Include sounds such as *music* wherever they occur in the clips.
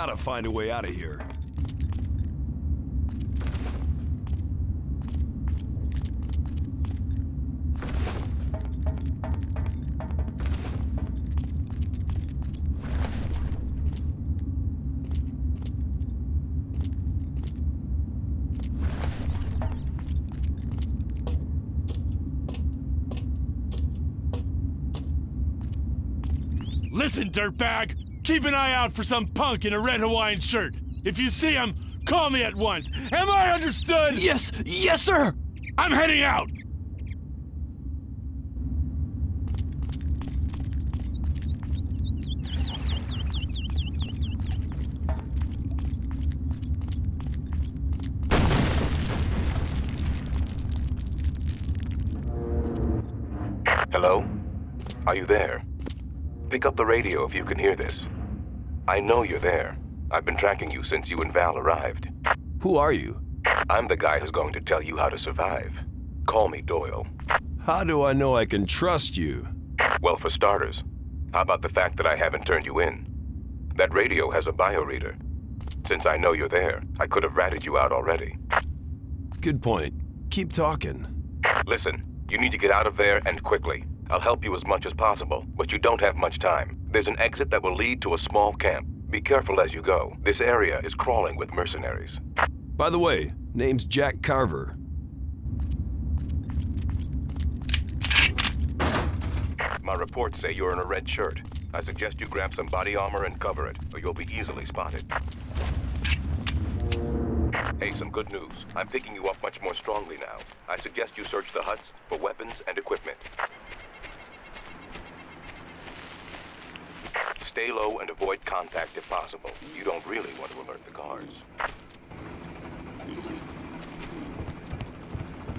Gotta find a way out of here. Listen, dirtbag! Keep an eye out for some punk in a red Hawaiian shirt. If you see him, call me at once. Am I understood? Yes, yes, sir! I'm heading out! Pick up the radio if you can hear this. I know you're there. I've been tracking you since you and Val arrived. Who are you? I'm the guy who's going to tell you how to survive. Call me Doyle. How do I know I can trust you? Well, for starters, how about the fact that I haven't turned you in? That radio has a bioreader. Since I know you're there, I could have ratted you out already. Good point. Keep talking. Listen, you need to get out of there and quickly. I'll help you as much as possible, but you don't have much time. There's an exit that will lead to a small camp. Be careful as you go. This area is crawling with mercenaries. By the way, name's Jack Carver. My reports say you're in a red shirt. I suggest you grab some body armor and cover it, or you'll be easily spotted. Hey, some good news. I'm picking you up much more strongly now. I suggest you search the huts for weapons and equipment. Stay low and avoid contact if possible. You don't really want to alert the guards.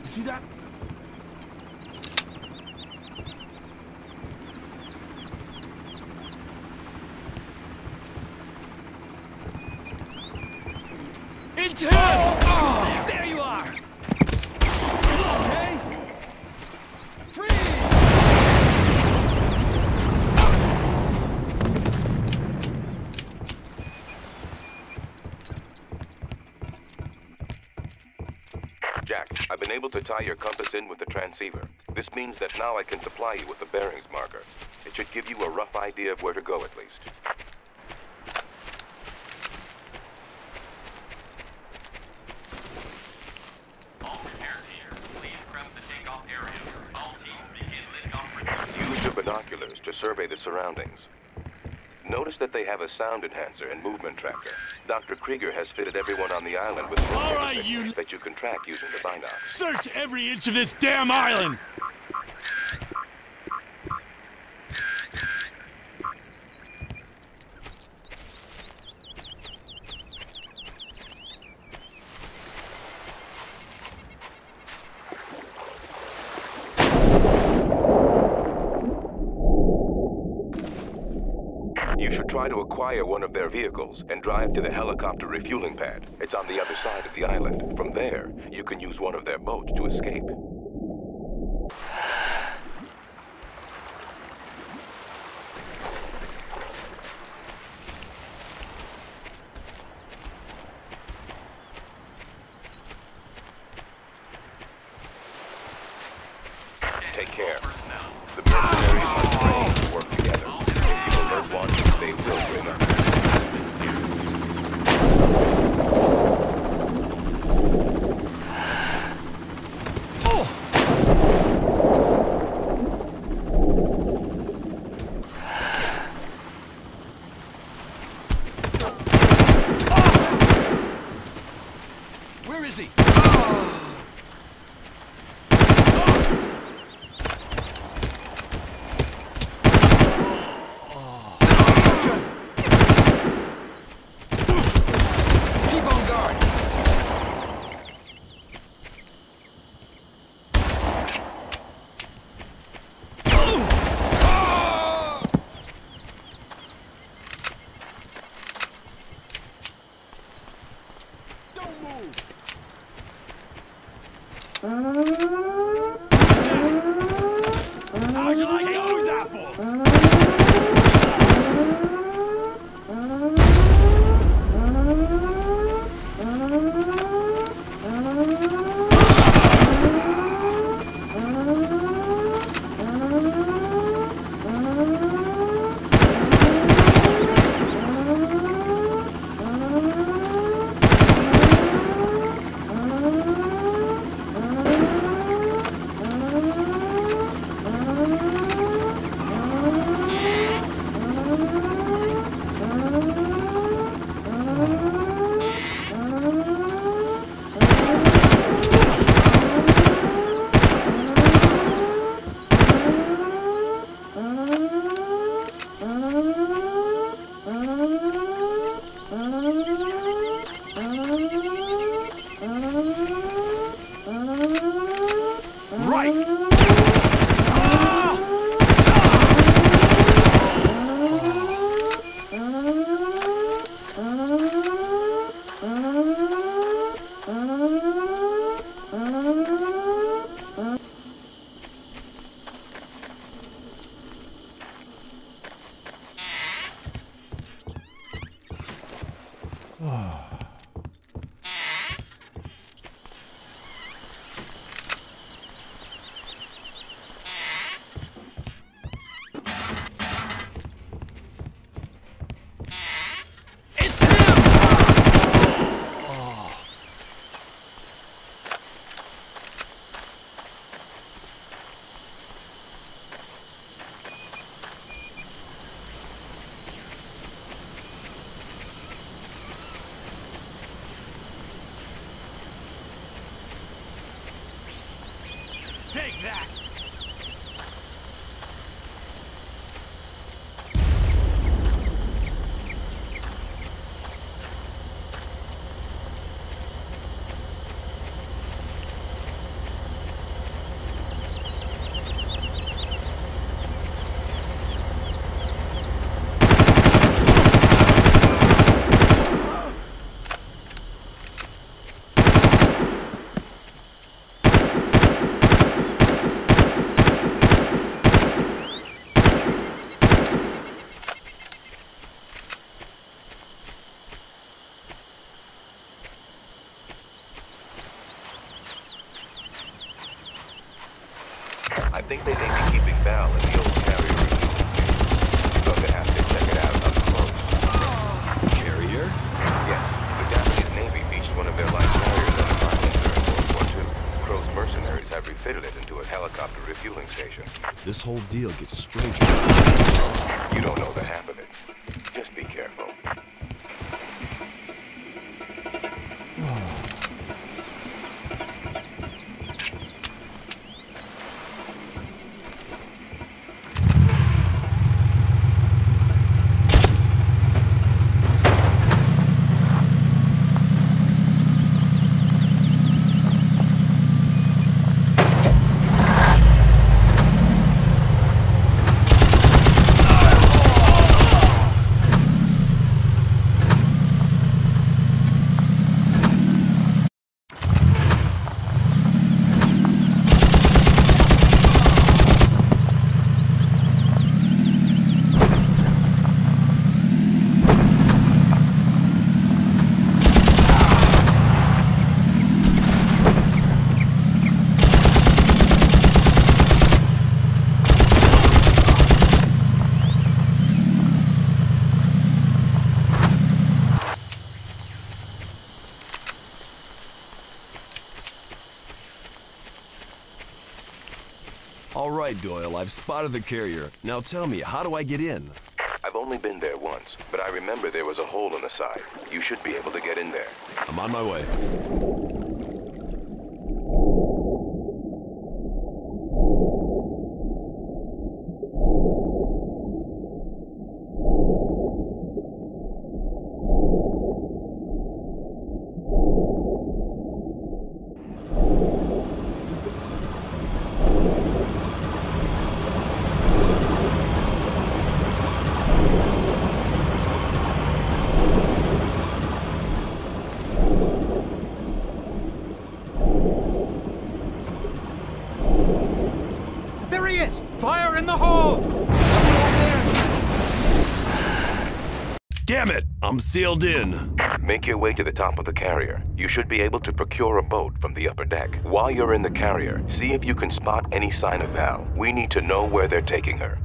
See that? Into him! There you are! Okay? Jack, I've been able to tie your compass in with the transceiver. This means that now I can supply you with the bearings marker. It should give you a rough idea of where to go at least. All here. Please prep the takeoff area. All teams begin liftoff. Use your binoculars to survey the surroundings. Notice that they have a sound enhancer and movement tracker. Dr. Krieger has fitted everyone on the island with All right, you- that you can track using the binoc. Search every inch of this damn island! You should try to acquire one of their vehicles and drive to the helicopter refueling pad. It's on the other side of the island. From there, you can use one of their boats to escape. Take care. The mercenaries trained to work together. You one, whole deal gets stranger. You don't know the half of it. Just be careful. Doyle, I've spotted the carrier. Now tell me, how do I get in? I've only been there once, but I remember there was a hole in the side. You should be able to get in there. I'm on my way. There he is! Fire in the hole! Damn it! I'm sealed in. Make your way to the top of the carrier. You should be able to procure a boat from the upper deck. While you're in the carrier, see if you can spot any sign of Val. We need to know where they're taking her.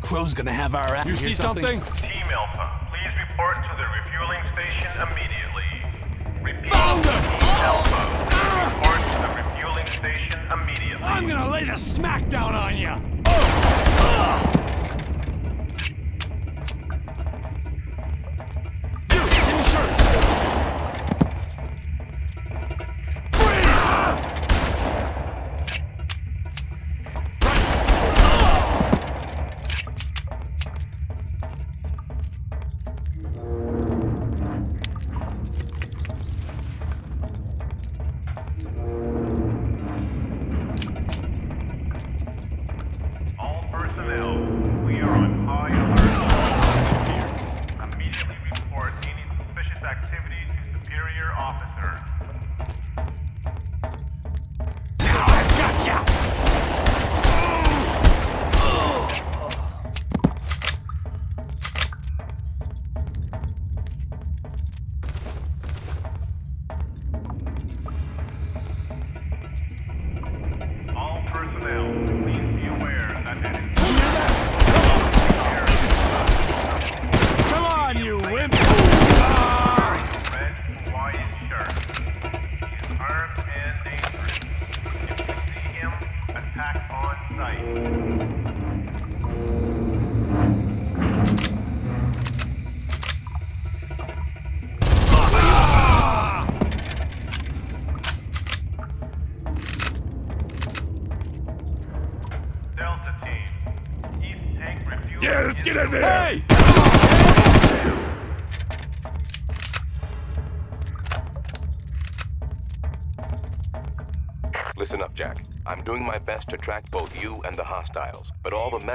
Crowe's gonna have our ass. You see something? Team Alpha, please report to the refueling station immediately. I'm gonna lay the smackdown on you!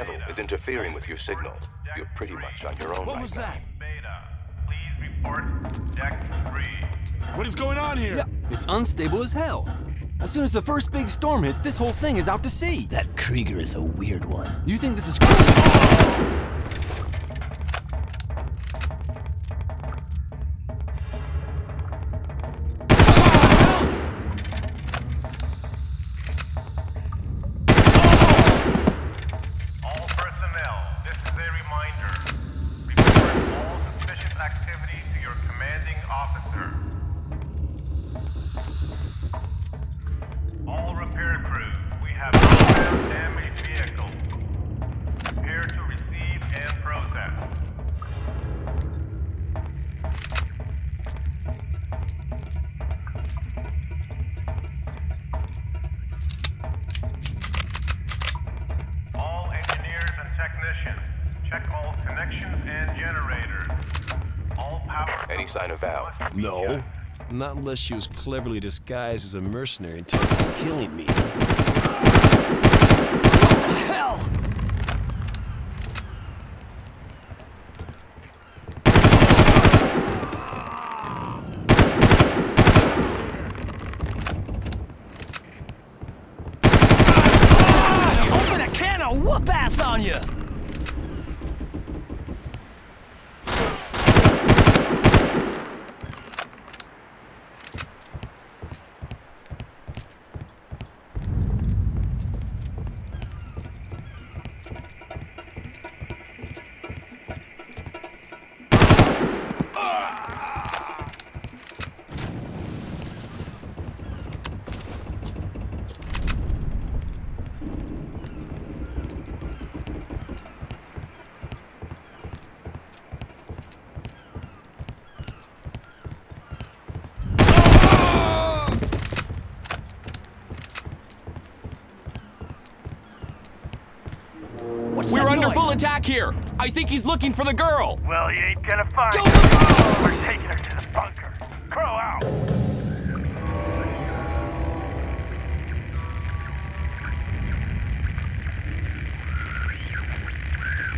Metal is interfering with your signal. You're pretty much on your own What right was now. that? Beta, please report deck three. What is going on here? Yeah, it's unstable as hell. As soon as the first big storm hits, this whole thing is out to sea. That Krieger is a weird one. You think this is Not unless she was cleverly disguised as a mercenary intent on killing me. Hell! Open a can of whoop ass on you! What's We're that under noise? full attack here. I think he's looking for the girl. Well, he ain't gonna find Don't her. We're taking her to the bunker. Crowe out.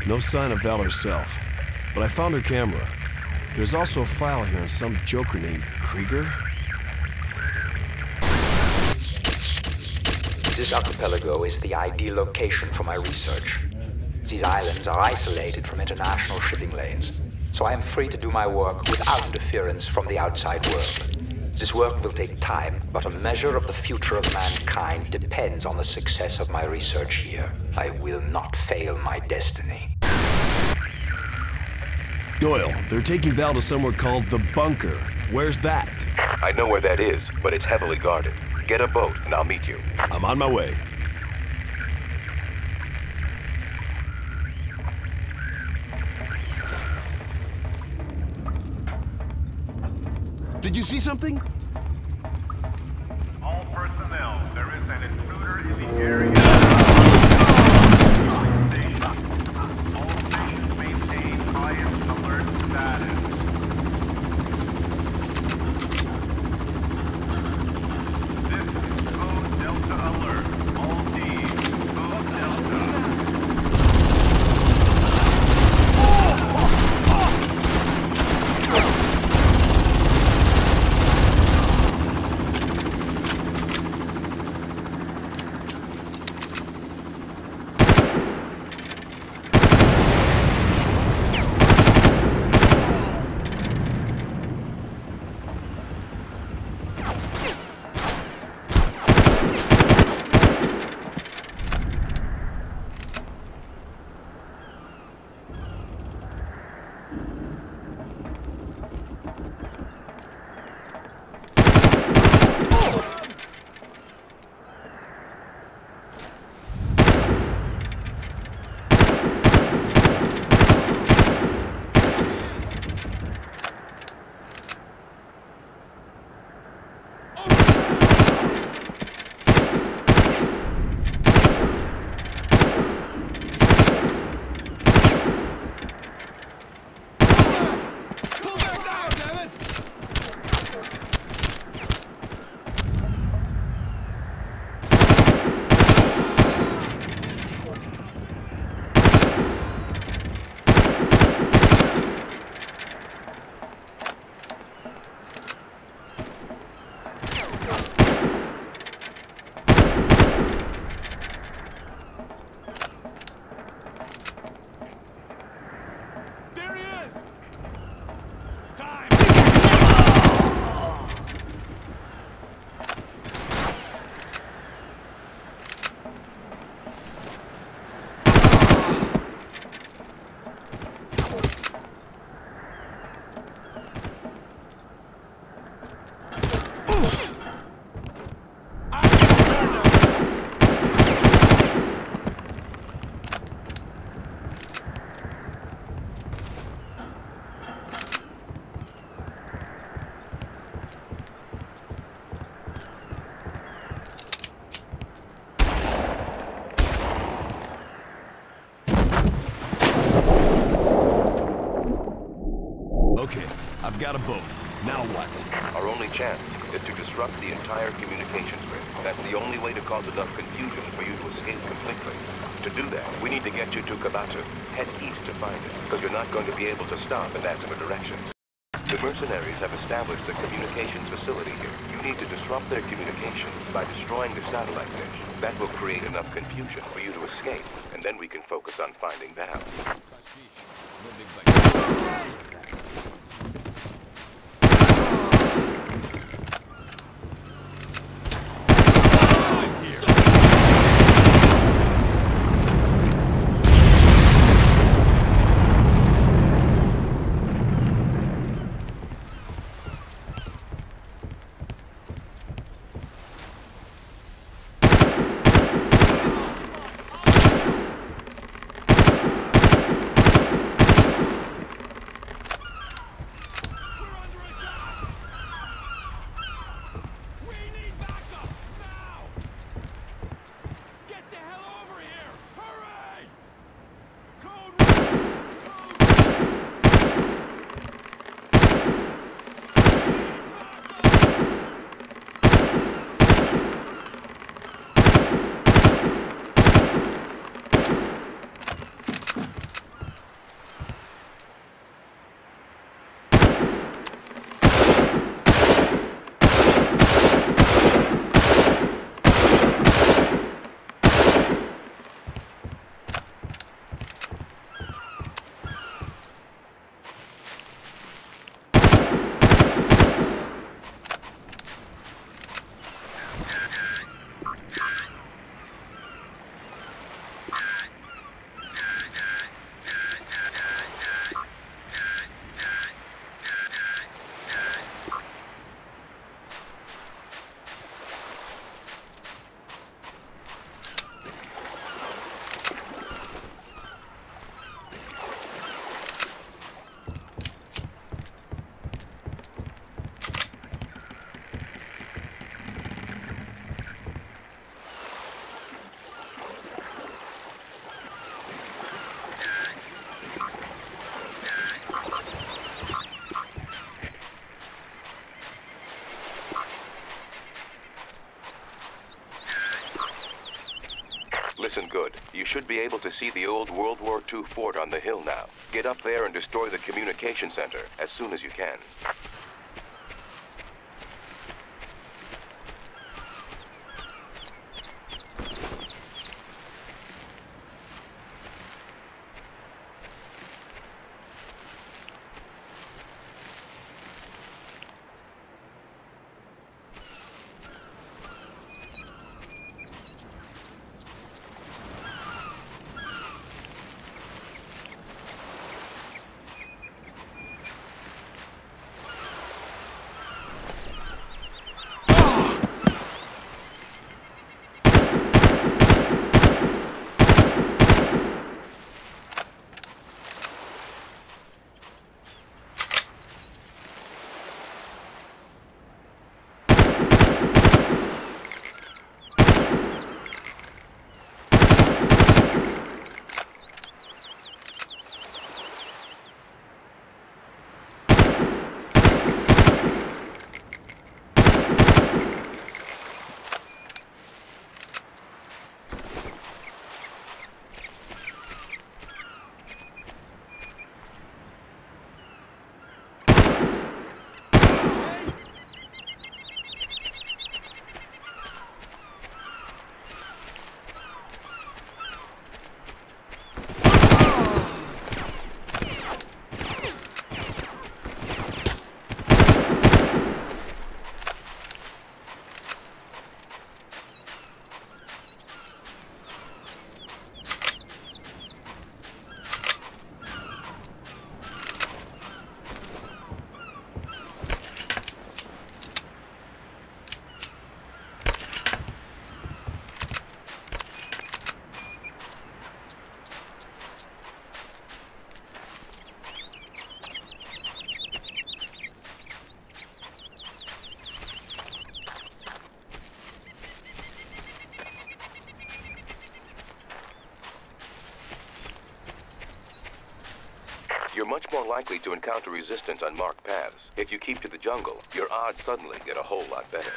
No sign of Val herself. But I found her camera. There's also a file here on some joker named Krieger. This archipelago is the ideal location for my research. These islands are isolated from international shipping lanes, so I am free to do my work without interference from the outside world. This work will take time, but a measure of the future of mankind depends on the success of my research here. I will not fail my destiny. Doyle, they're taking Val to somewhere called the Bunker. Where's that? I know where that is, but it's heavily guarded. Get a boat, and I'll meet you. I'm on my way. You see something? All personnel, there is an intruder in the area. Create enough confusion for you to escape, and then we can focus on finding the. Listen good. You should be able to see the old World War II fort on the hill now. Get up there and destroy the communication center as soon as you can. Much more likely to encounter resistance on marked paths. If you keep to the jungle, your odds suddenly get a whole lot better.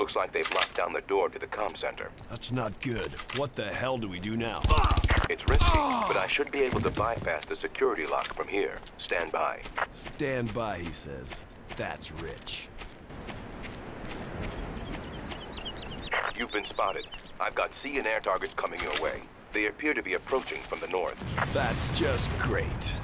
Looks like they've locked down the door to the comm center. That's not good. What the hell do we do now? It's risky, but I should be able to bypass the security lock from here. Stand by. Stand by, he says. That's rich. You've been spotted. I've got sea and air targets coming your way. They appear to be approaching from the north. That's just great.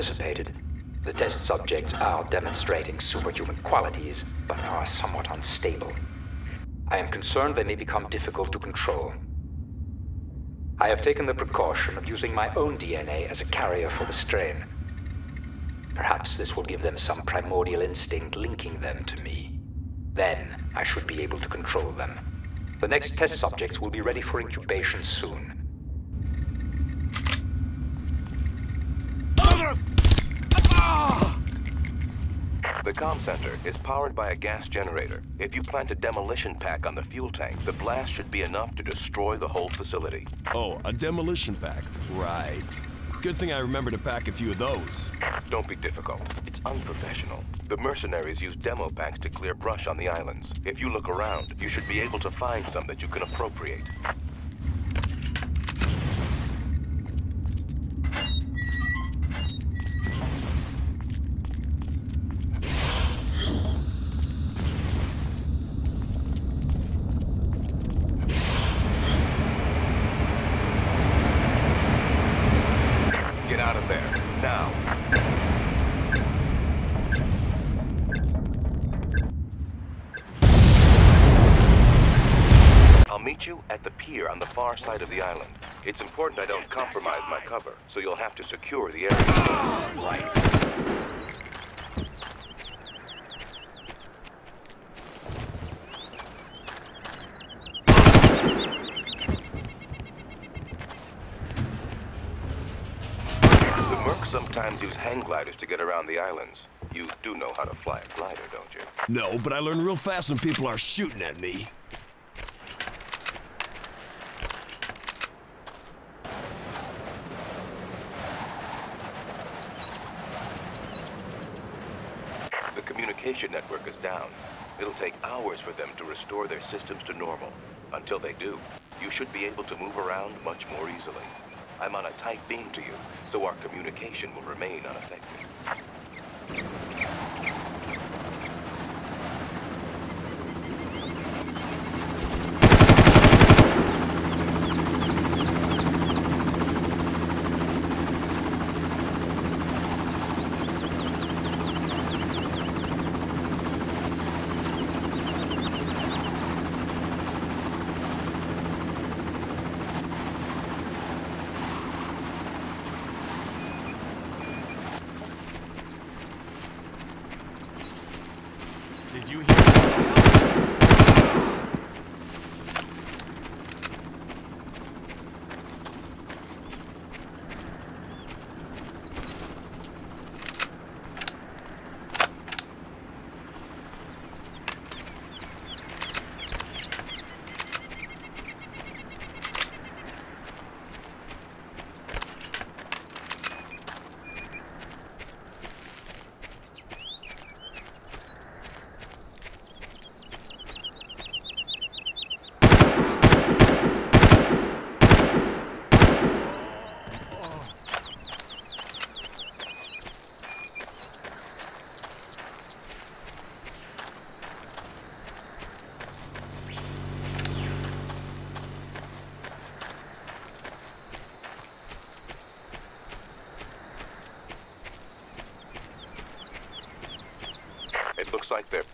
Anticipated. The test subjects are demonstrating superhuman qualities, but are somewhat unstable. I am concerned they may become difficult to control. I have taken the precaution of using my own DNA as a carrier for the strain. Perhaps this will give them some primordial instinct linking them to me. Then I should be able to control them. The next test subjects will be ready for incubation soon. The comm center is powered by a gas generator. If you plant a demolition pack on the fuel tank, the blast should be enough to destroy the whole facility. Oh, a demolition pack. Right. Good thing I remember to pack a few of those. Don't be difficult. It's unprofessional. The mercenaries use demo packs to clear brush on the islands. If you look around, you should be able to find some that you can appropriate. So you'll have to secure the area. Mercs sometimes use hang gliders to get around the islands. You do know how to fly a glider, don't you? No, but I learn real fast when people are shooting at me. The communication network is down. It'll take hours for them to restore their systems to normal. Until they do, you should be able to move around much more easily. I'm on a tight beam to you, so our communication will remain unaffected.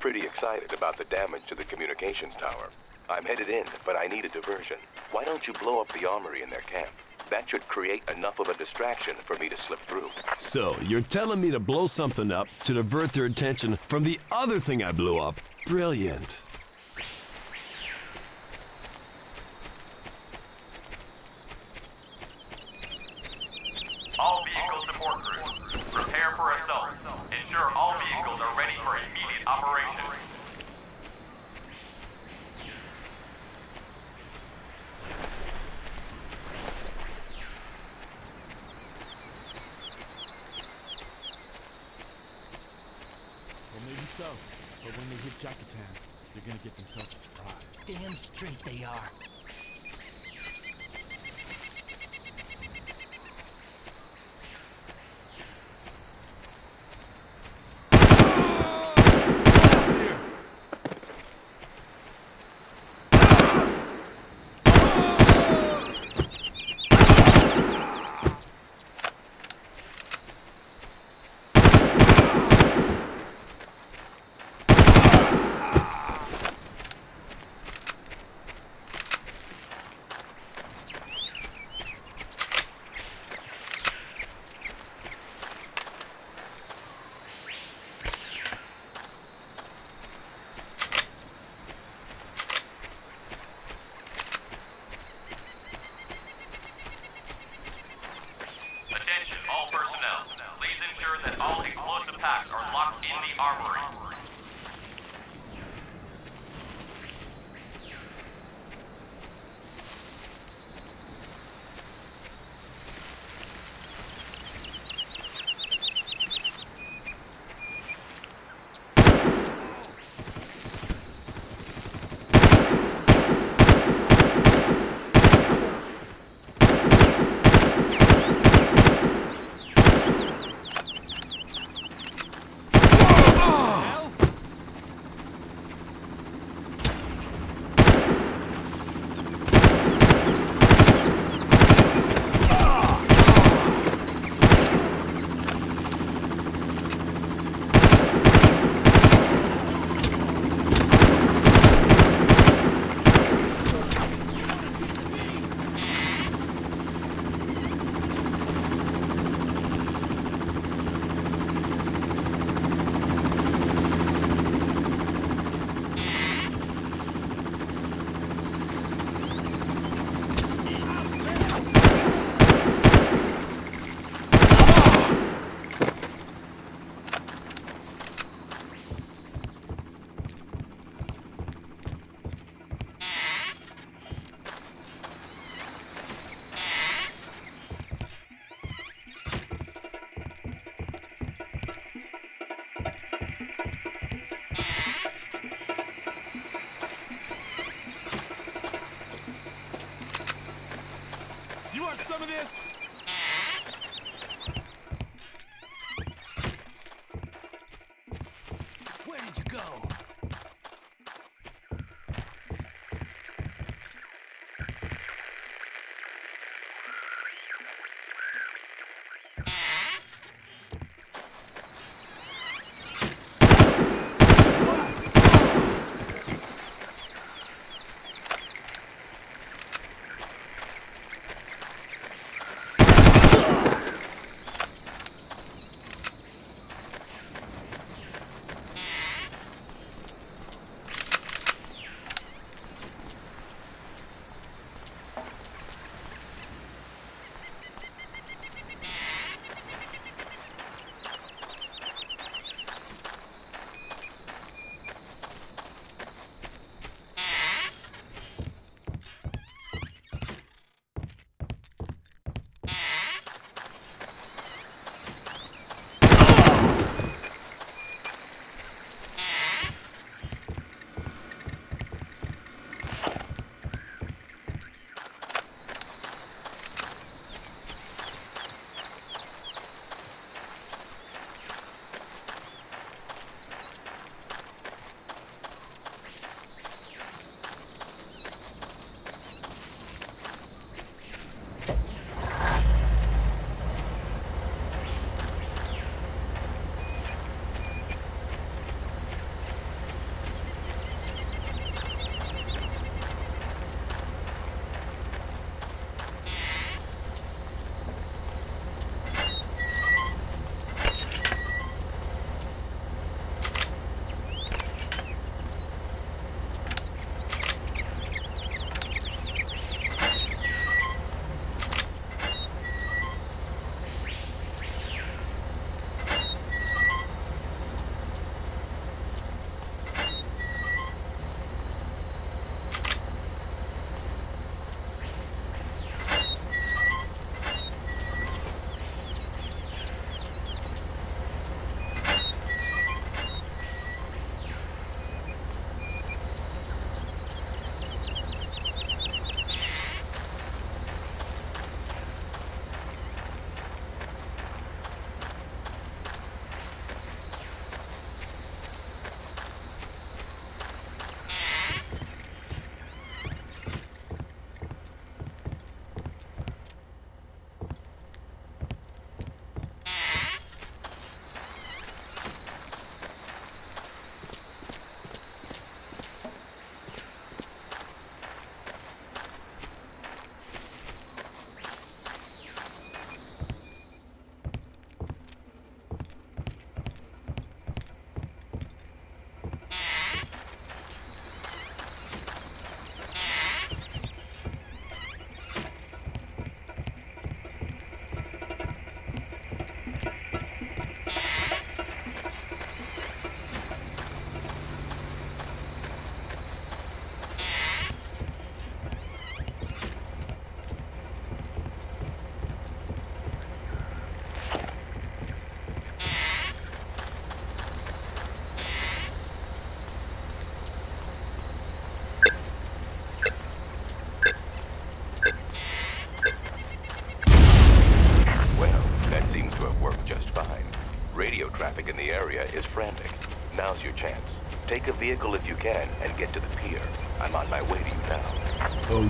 Pretty excited about the damage to the communications tower. I'm headed in, but I need a diversion. Why don't you blow up the armory in their camp? That should create enough of a distraction for me to slip through. So, you're telling me to blow something up to divert their attention from the other thing I blew up? Brilliant. All vehicle support crews, prepare for assault. Ensure all vehicles are ready for immediate operation. Well, maybe so. But when they hit Jackatown, they're gonna get themselves a surprise. Damn straight they are. Take a vehicle if you can and get to the pier. I'm on my way to you now. Oh,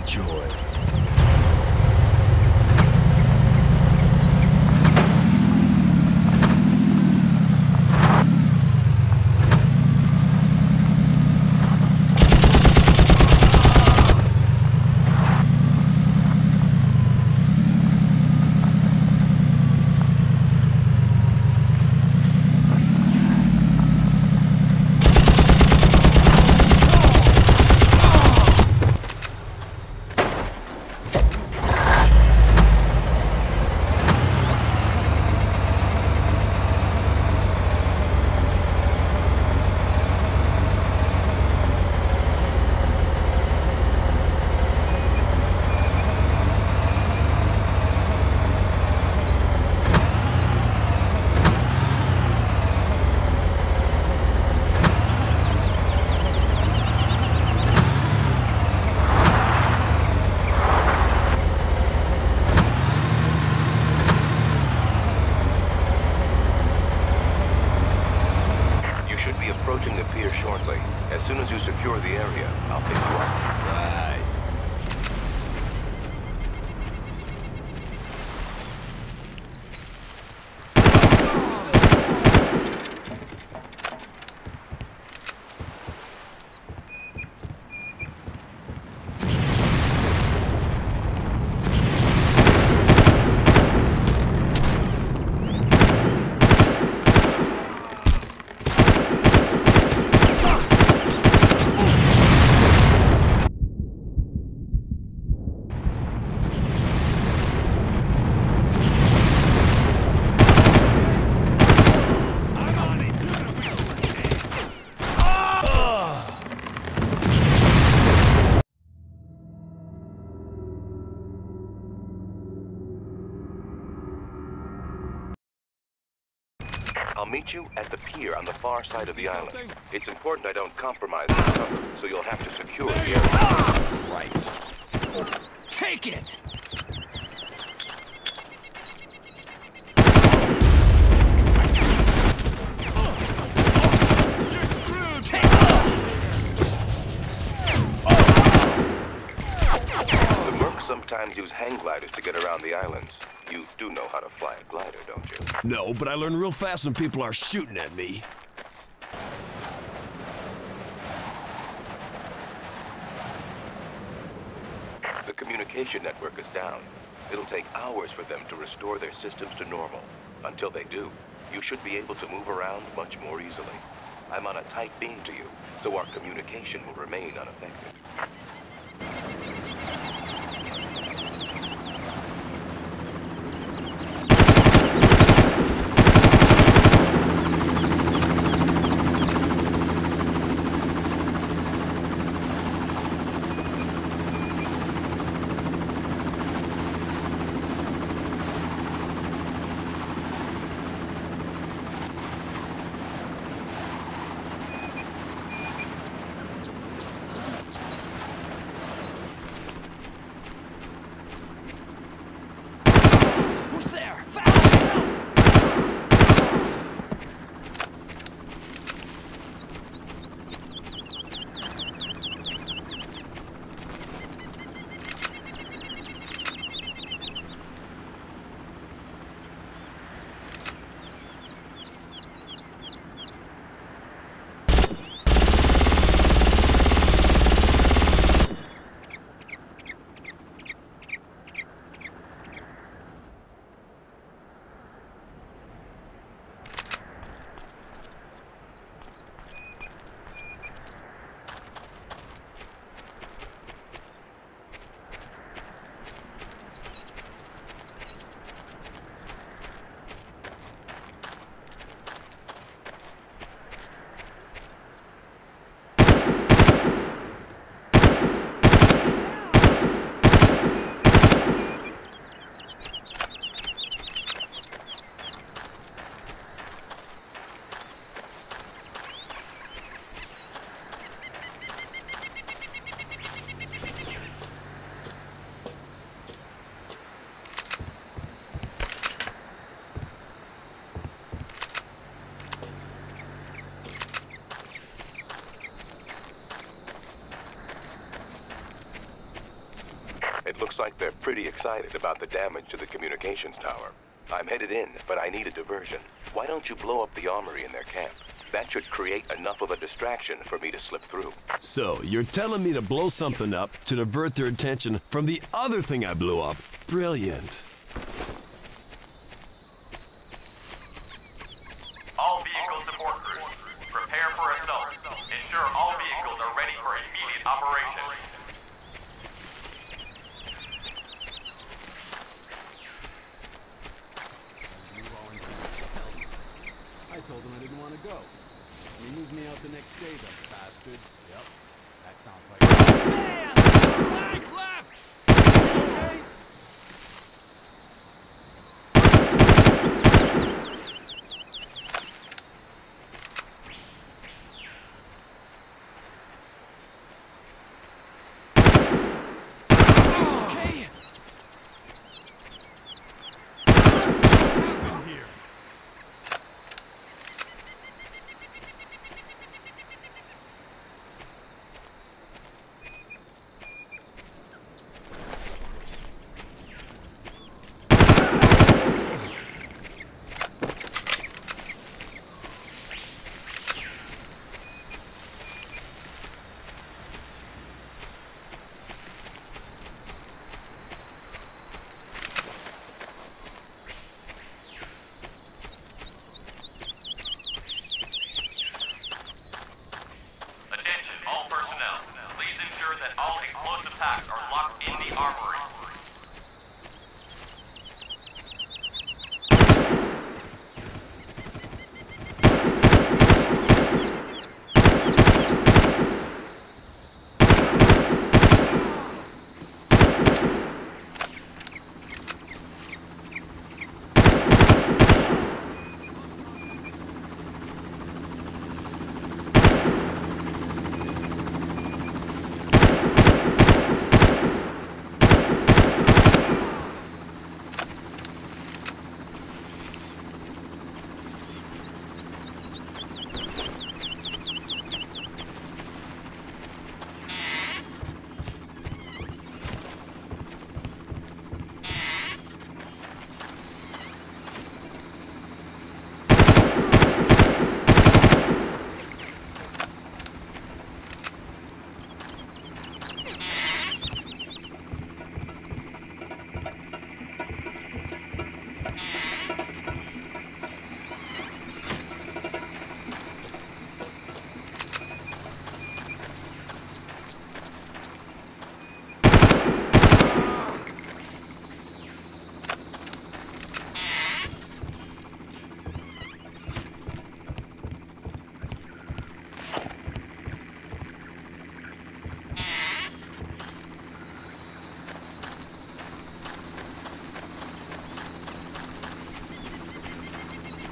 you at the pier on the far side of the island. It's important I don't compromise the cover, so you'll have to secure the area. Right. Take it! You're screwed! Take it! The Mercs sometimes use hang gliders to get around the islands. You do know how to fly a glider, don't you? No, but I learn real fast when people are shooting at me. The communication network is down. It'll take hours for them to restore their systems to normal. Until they do, you should be able to move around much more easily. I'm on a tight beam to you, so our communication will remain unaffected. Looks like they're pretty excited about the damage to the communications tower. I'm headed in, but I need a diversion. Why don't you blow up the armory in their camp? That should create enough of a distraction for me to slip through. So, you're telling me to blow something up to divert their attention from the other thing I blew up? Brilliant.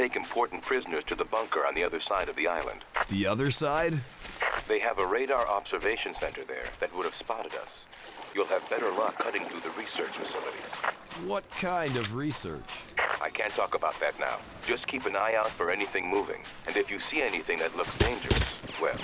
Take important prisoners to the bunker on the other side of the island. The other side? They have a radar observation center there that would have spotted us. You'll have better luck cutting through the research facilities. What kind of research? I can't talk about that now. Just keep an eye out for anything moving. And if you see anything that looks dangerous, well,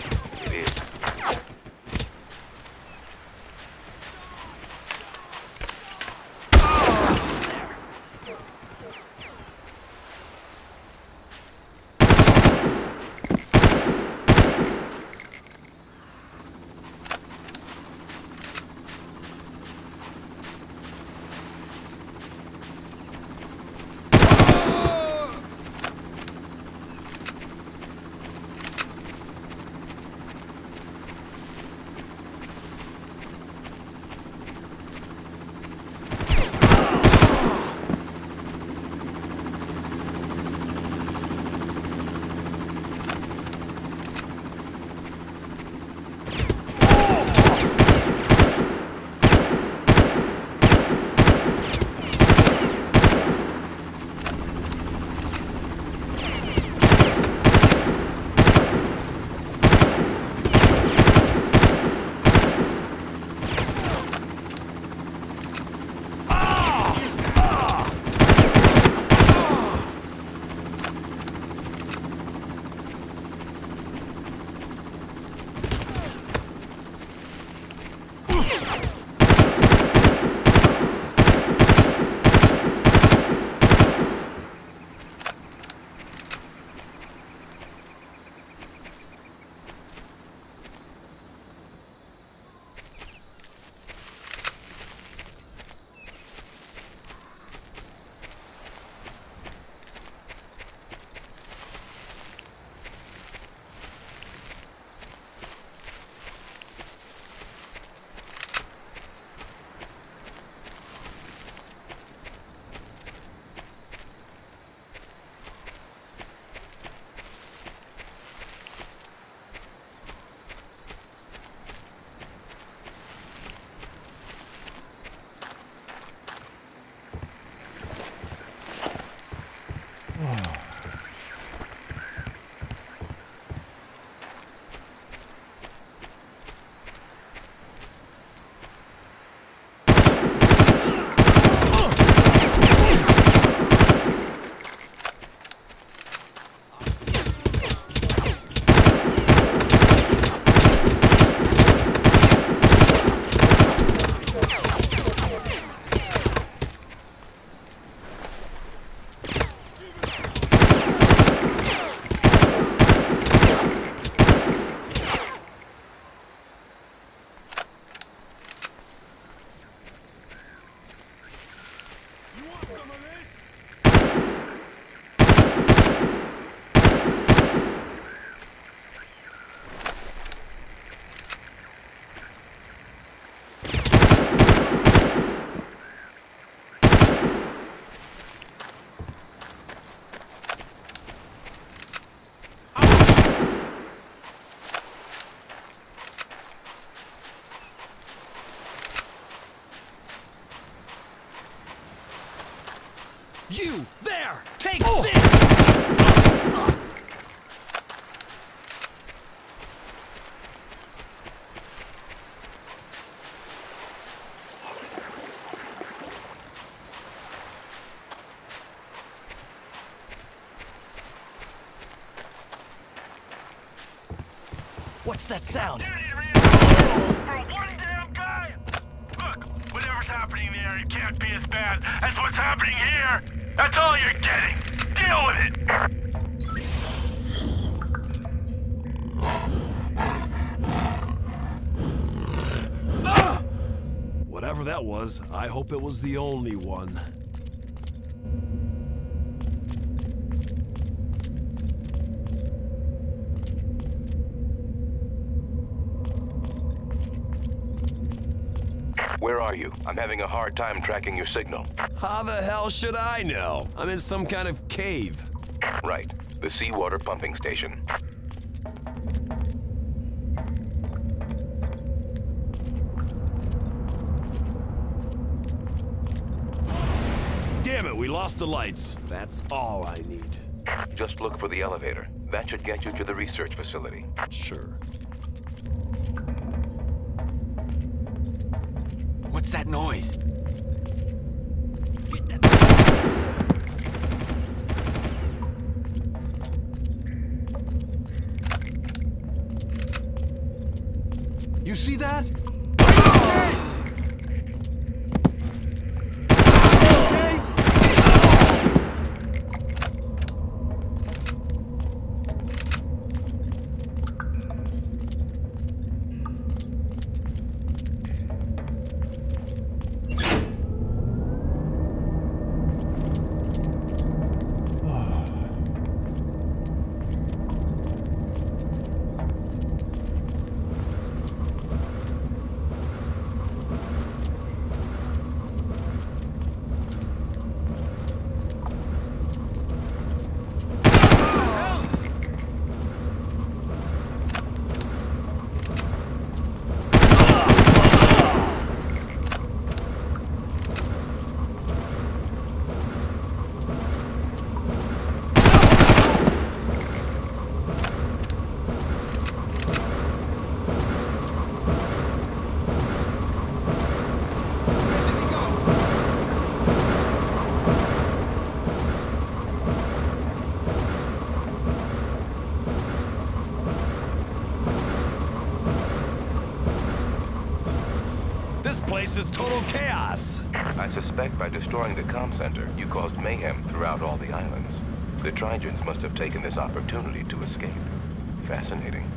What's that sound? Look, whatever's happening there, it can't be as bad as what's happening here. That's all you're getting. Deal with it. Whatever that was, I hope it was the only one. Where are you? I'm having a hard time tracking your signal. How the hell should I know? I'm in some kind of cave. Right. The seawater pumping station. Damn it, we lost the lights. That's all I need. Just look for the elevator. That should get you to the research facility. Sure. Noise? You see that? This place is total chaos. I suspect by destroying the comm center, you caused mayhem throughout all the islands. The Trigens must have taken this opportunity to escape. Fascinating.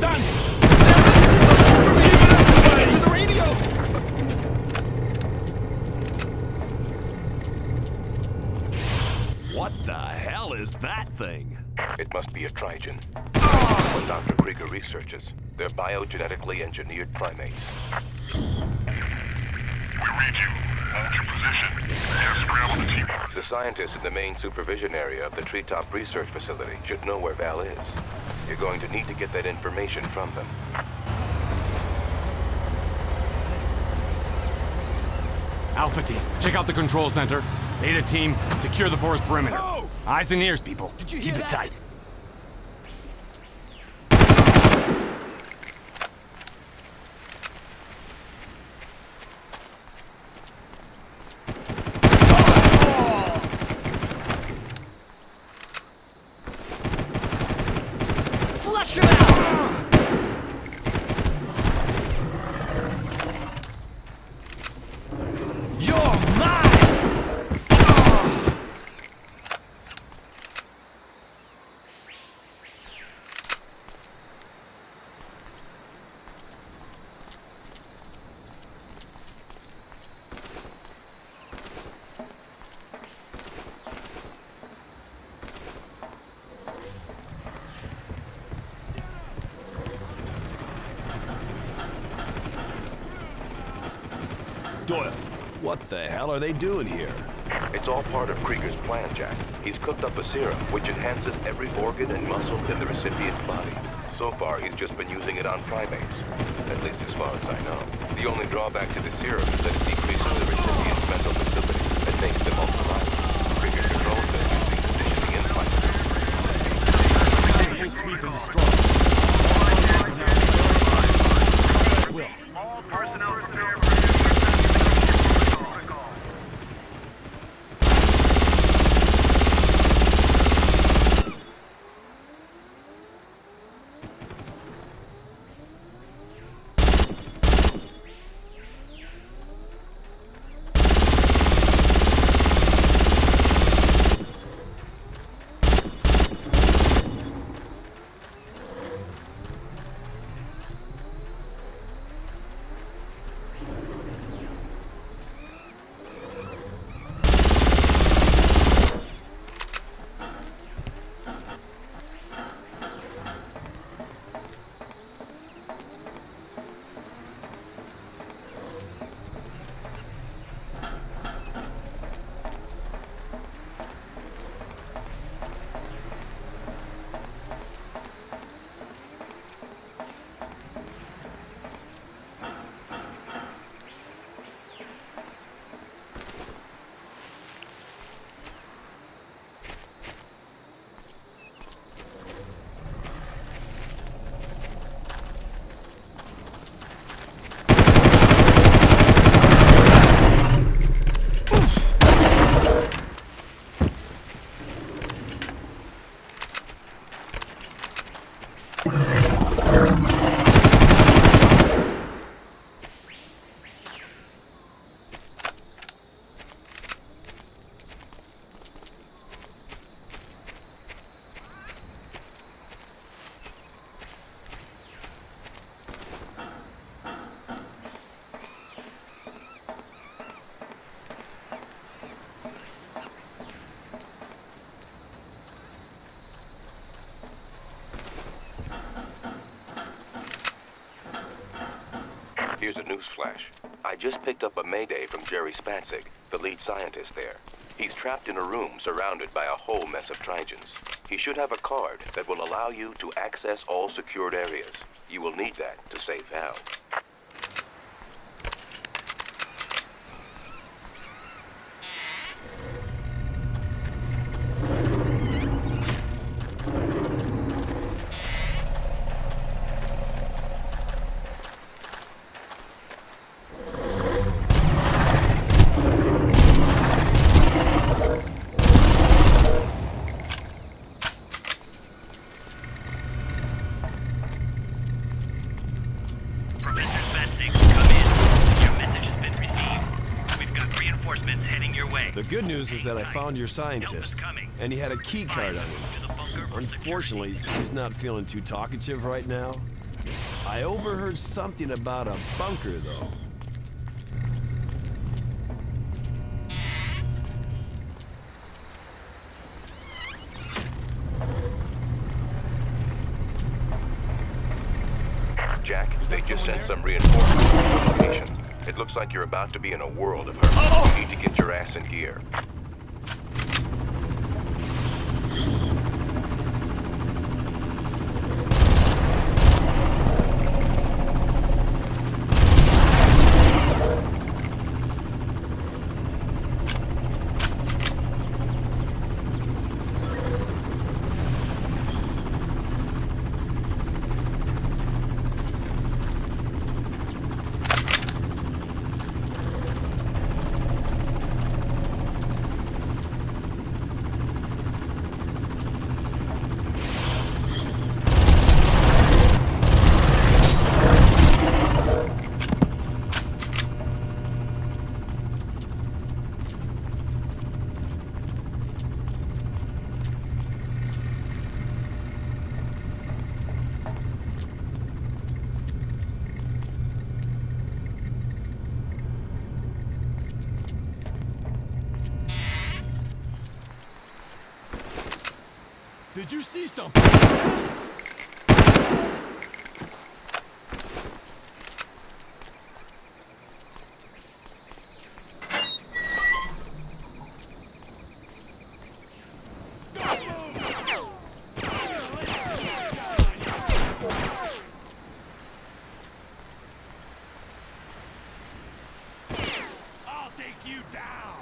Done! To the radio! What the hell is that thing? It must be a Trigen. What Dr. Krieger researches. They're biogenetically engineered primates. We read you. Hold your position. They have scrambled the team. The scientists in the main supervision area of the Treetop Research Facility should know where Val is. You're going to need to get that information from them. Alpha team, check out the control center. Beta team, secure the forest perimeter. Oh! Eyes and ears, people. Did you Keep hear it that? tight. Flush him out! You're mine! Doyle, what the hell are they doing here? It's all part of Krieger's plan, Jack. He's cooked up a serum which enhances every organ and muscle in the recipient's body. So far, he's just been using it on primates. At least as far as I know. The only drawback to the serum is that it decreases the recipient's mental facility and makes them ultra-violent. Krieger controls this using conditioning implants. Full sweep and destroy. Newsflash. I just picked up a mayday from Jerry Spatzig, the lead scientist there. He's trapped in a room surrounded by a whole mess of Trigens. He should have a card that will allow you to access all secured areas. You will need that to save Val. Is that I found your scientist, and he had a key card on him. Unfortunately, he's not feeling too talkative right now. I overheard something about a bunker, though. Jack, they just sent some reinforcements to the location. It looks like you're about to be in a world of hurt. You need to get your ass in gear. Something? I'll take you down!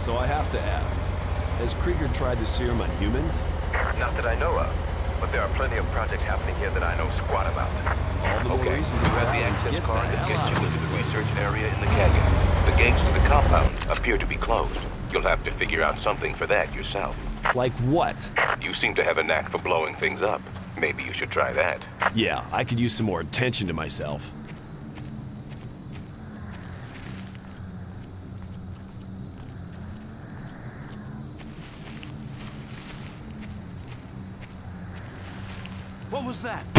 So I have to ask, has Krieger tried the serum on humans? Not that I know of, but there are plenty of projects happening here that I know squat about. All the Okay, reason you to have go the access get card the that hell out gets of you into the research area in the canyon. The gates to the compound appear to be closed. You'll have to figure out something for that yourself. Like what? You seem to have a knack for blowing things up. Maybe you should try that. Yeah, I could use some more attention to myself. What was that?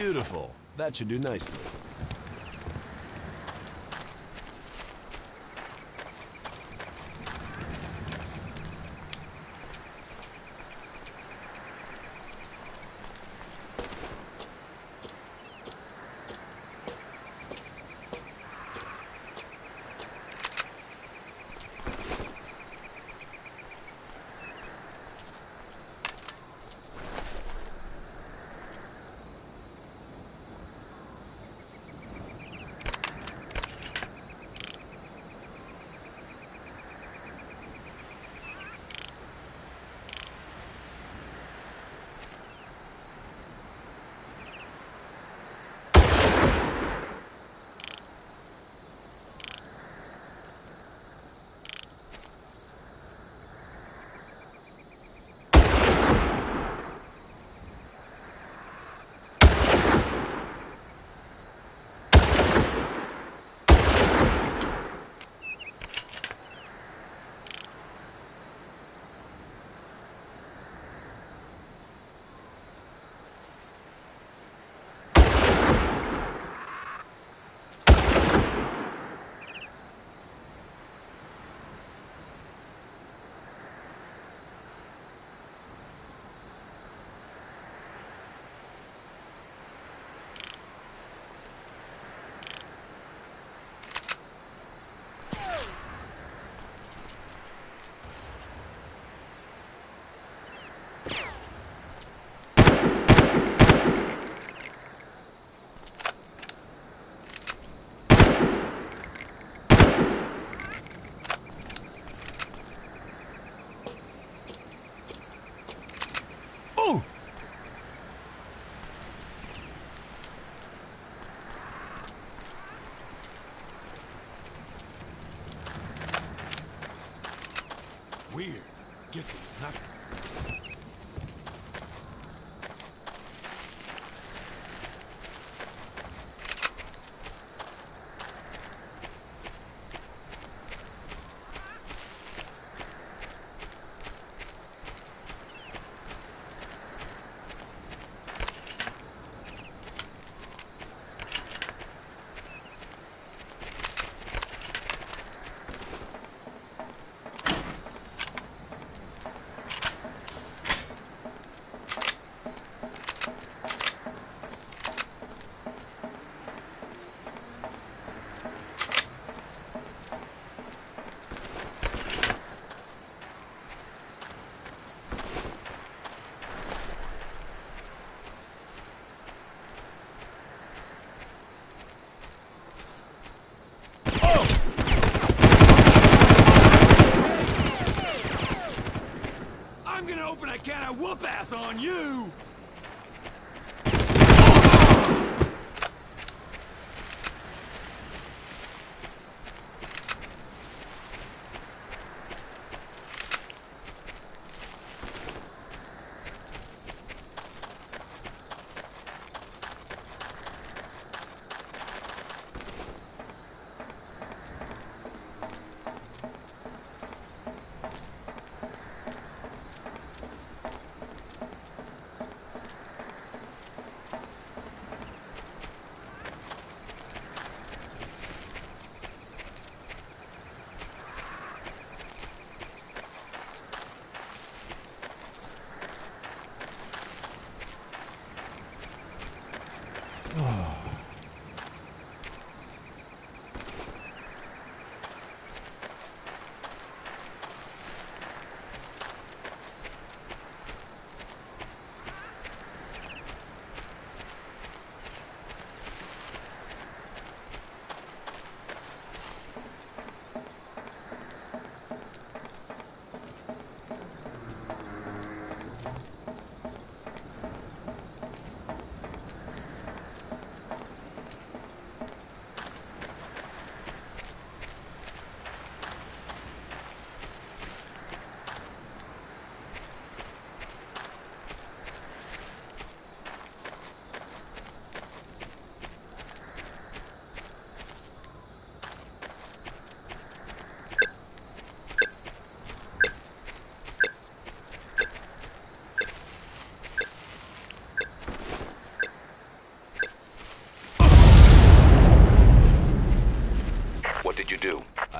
Beautiful. That should do nicely.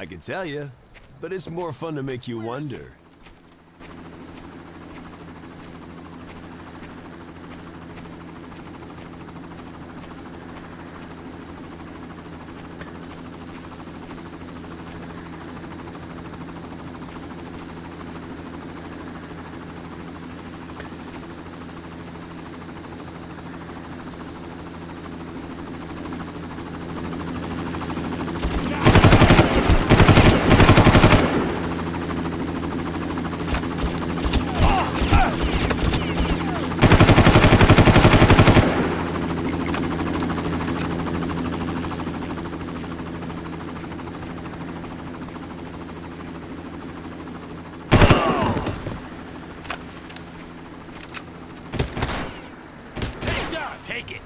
I could tell you, but it's more fun to make you wonder. Take it.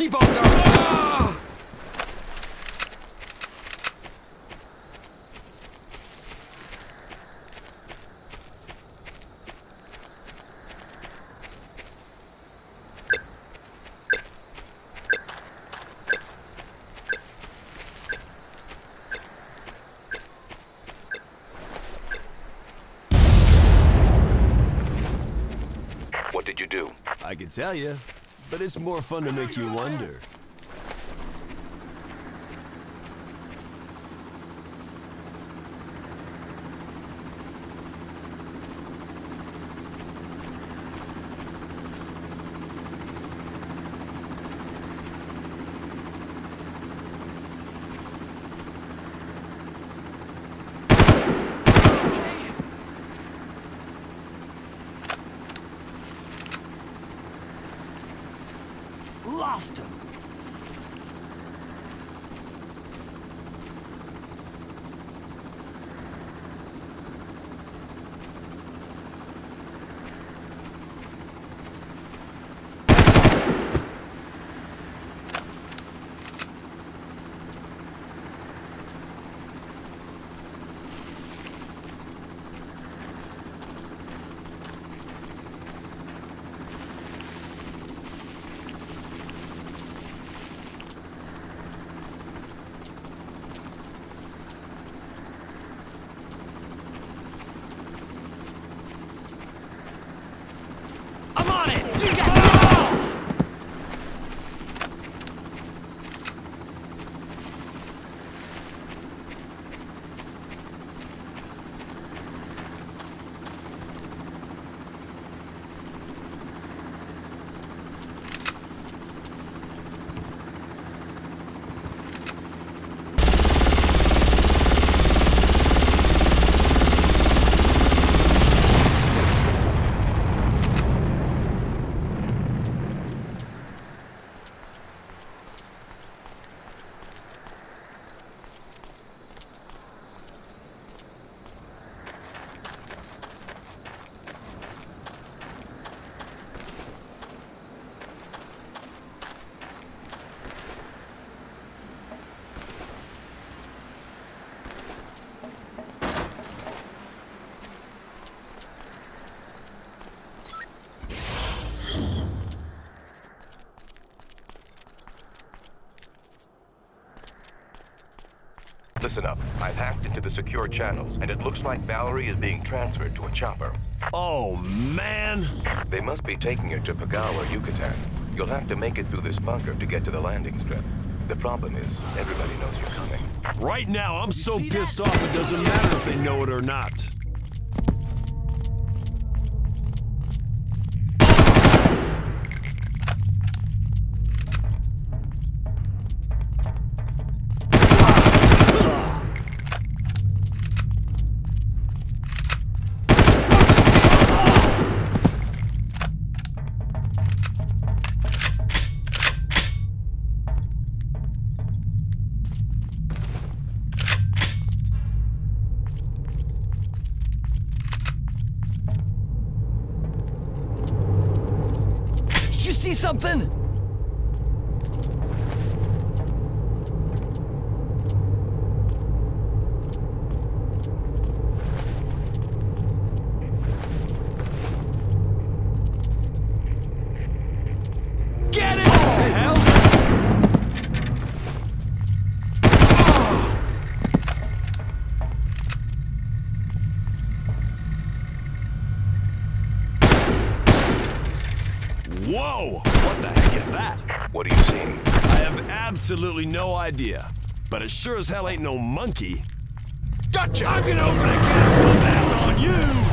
Keep on going! Ah! What did you do? I could tell you, but it's more fun to make you wonder. Lost him. I'm on it. You got Listen up. I've hacked into the secure channels, and it looks like Valerie is being transferred to a chopper. Oh, man! They must be taking her to Pagawa, Yucatan. You'll have to make it through this bunker to get to the landing strip. The problem is, everybody knows you're coming. Right now, I'm so pissed off it doesn't matter if they know it or not. sure as hell ain't no monkey. Gotcha! I'm gonna open a can of ass on you!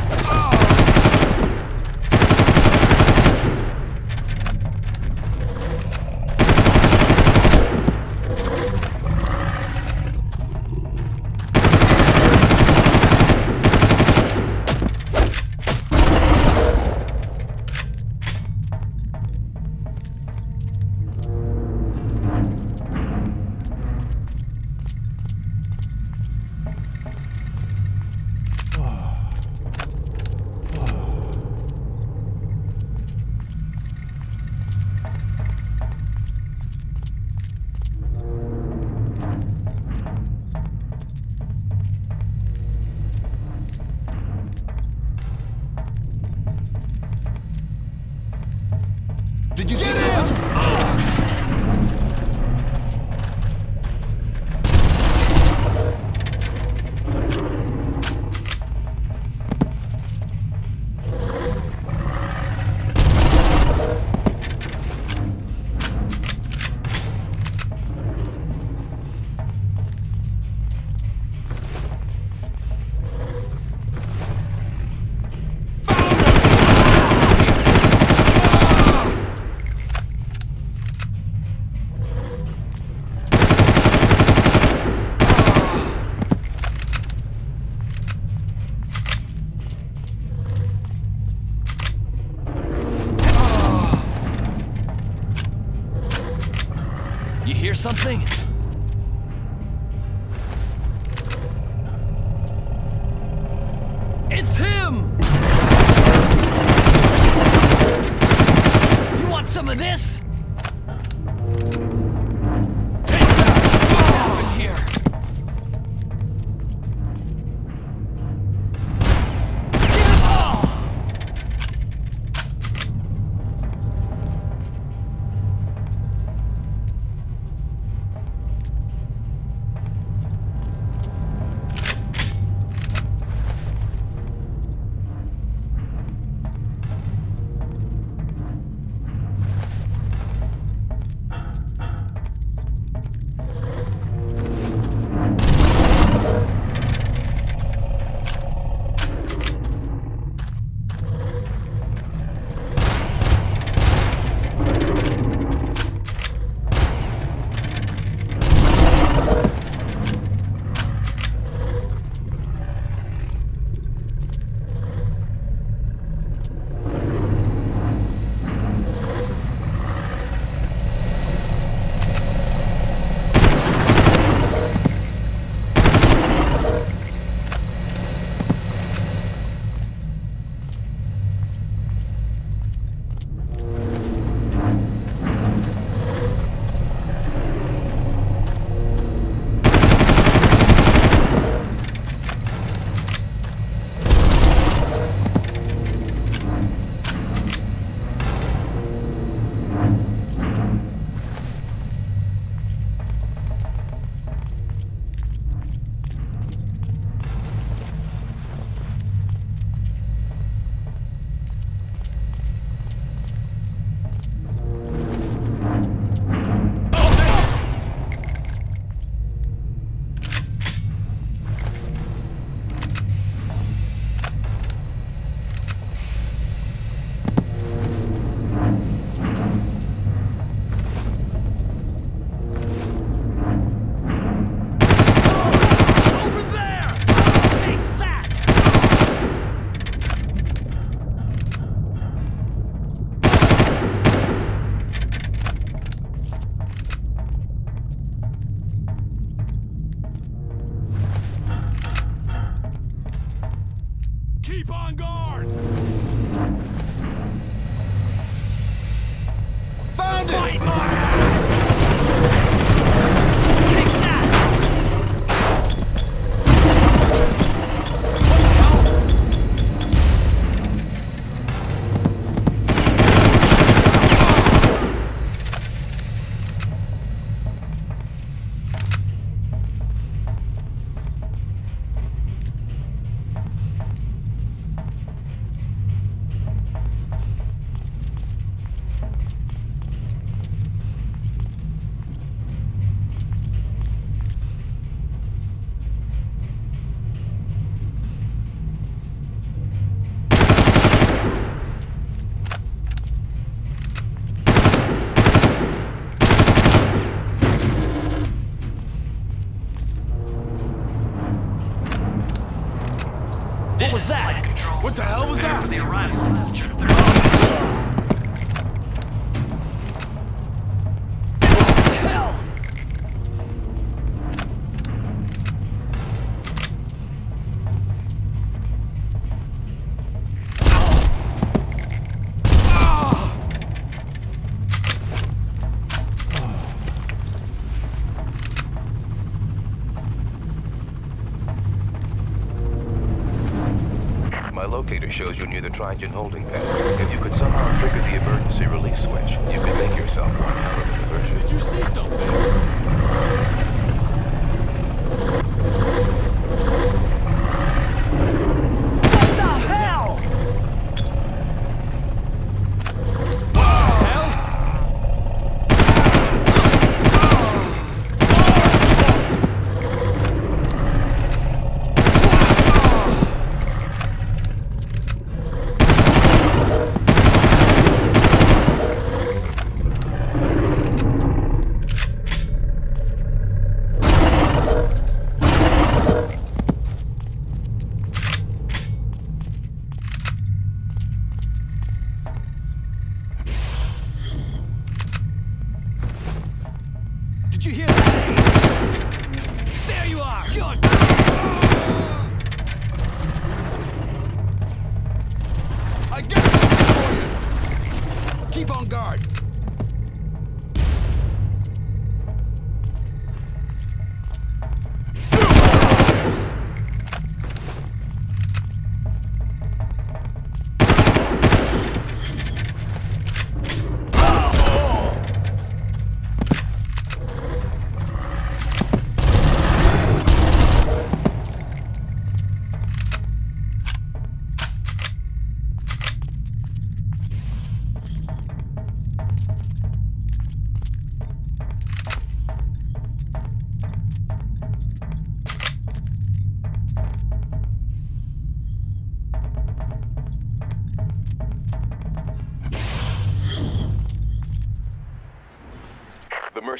Shows you near the Trigen holding pen. If you could somehow trigger the emergency release switch, you could make yourself one of a diversion. Did you see something?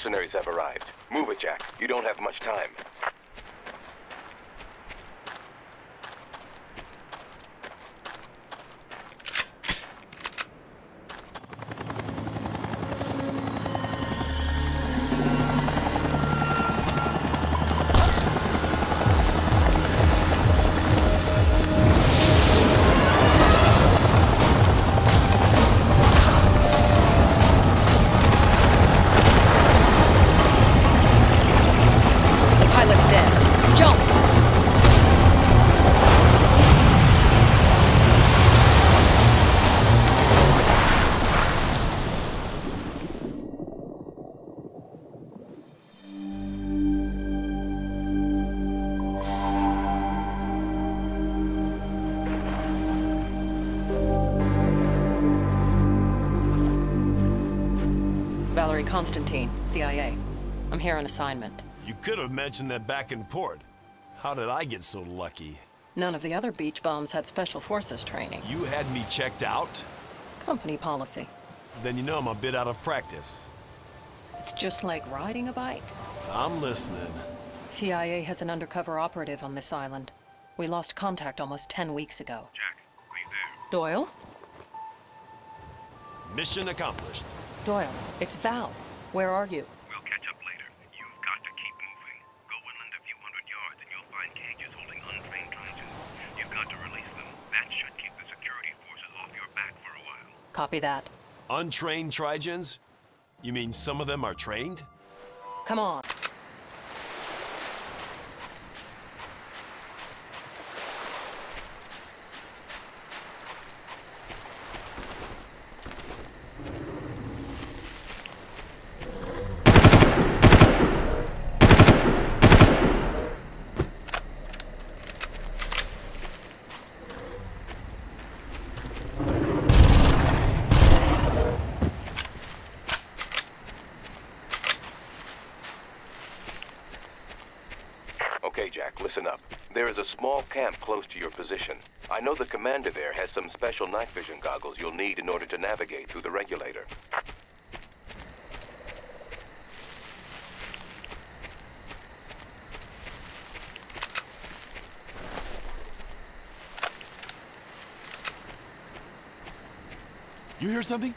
Mercenaries have arrived. Move it, Jack. You don't have much time. Jump! Valerie Constantine, CIA. I'm here on assignment. You could have mentioned that back in port. How did I get so lucky? None of the other beach bombs had special forces training. You had me checked out? Company policy. Then you know I'm a bit out of practice. It's just like riding a bike. I'm listening. CIA has an undercover operative on this island. We lost contact almost 10 weeks ago. Jack, we there. Doyle? Mission accomplished. Doyle, it's Val. Where are you? We'll catch up later. You've got to keep moving. Go inland a few hundred yards and you'll find cages holding untrained Trigens. You've got to release them. That should keep the security forces off your back for a while. Copy that. Untrained Trigens? You mean some of them are trained? Come on. Okay, Jack, listen up. There is a small camp close to your position. I know the commander there has some special night vision goggles you'll need in order to navigate through the regulator. You hear something?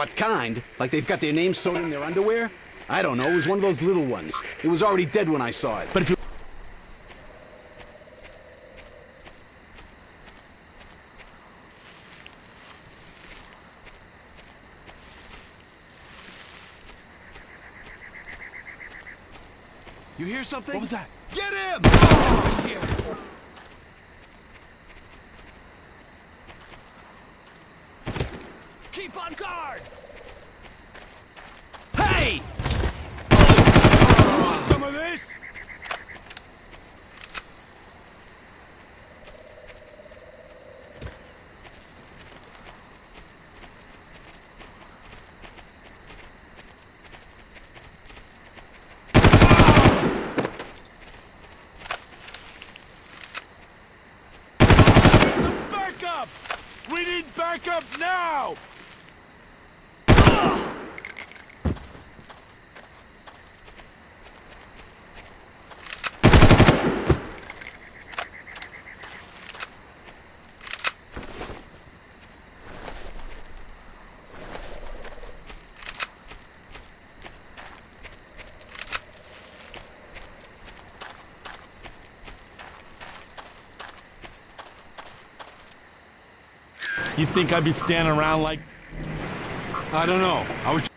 What kind? Like they've got their names sewn in their underwear? I don't know. It was one of those little ones. It was already dead when I saw it. But if you... You hear something? What was that? Get him! Oh, Keep on guard! Hey! Some of this? Some backup! We need backup now! You think I'd be standing around like... I don't know. I was...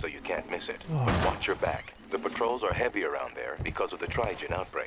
so you can't miss it. Watch your back. The patrols are heavy around there because of the Trigen outbreak.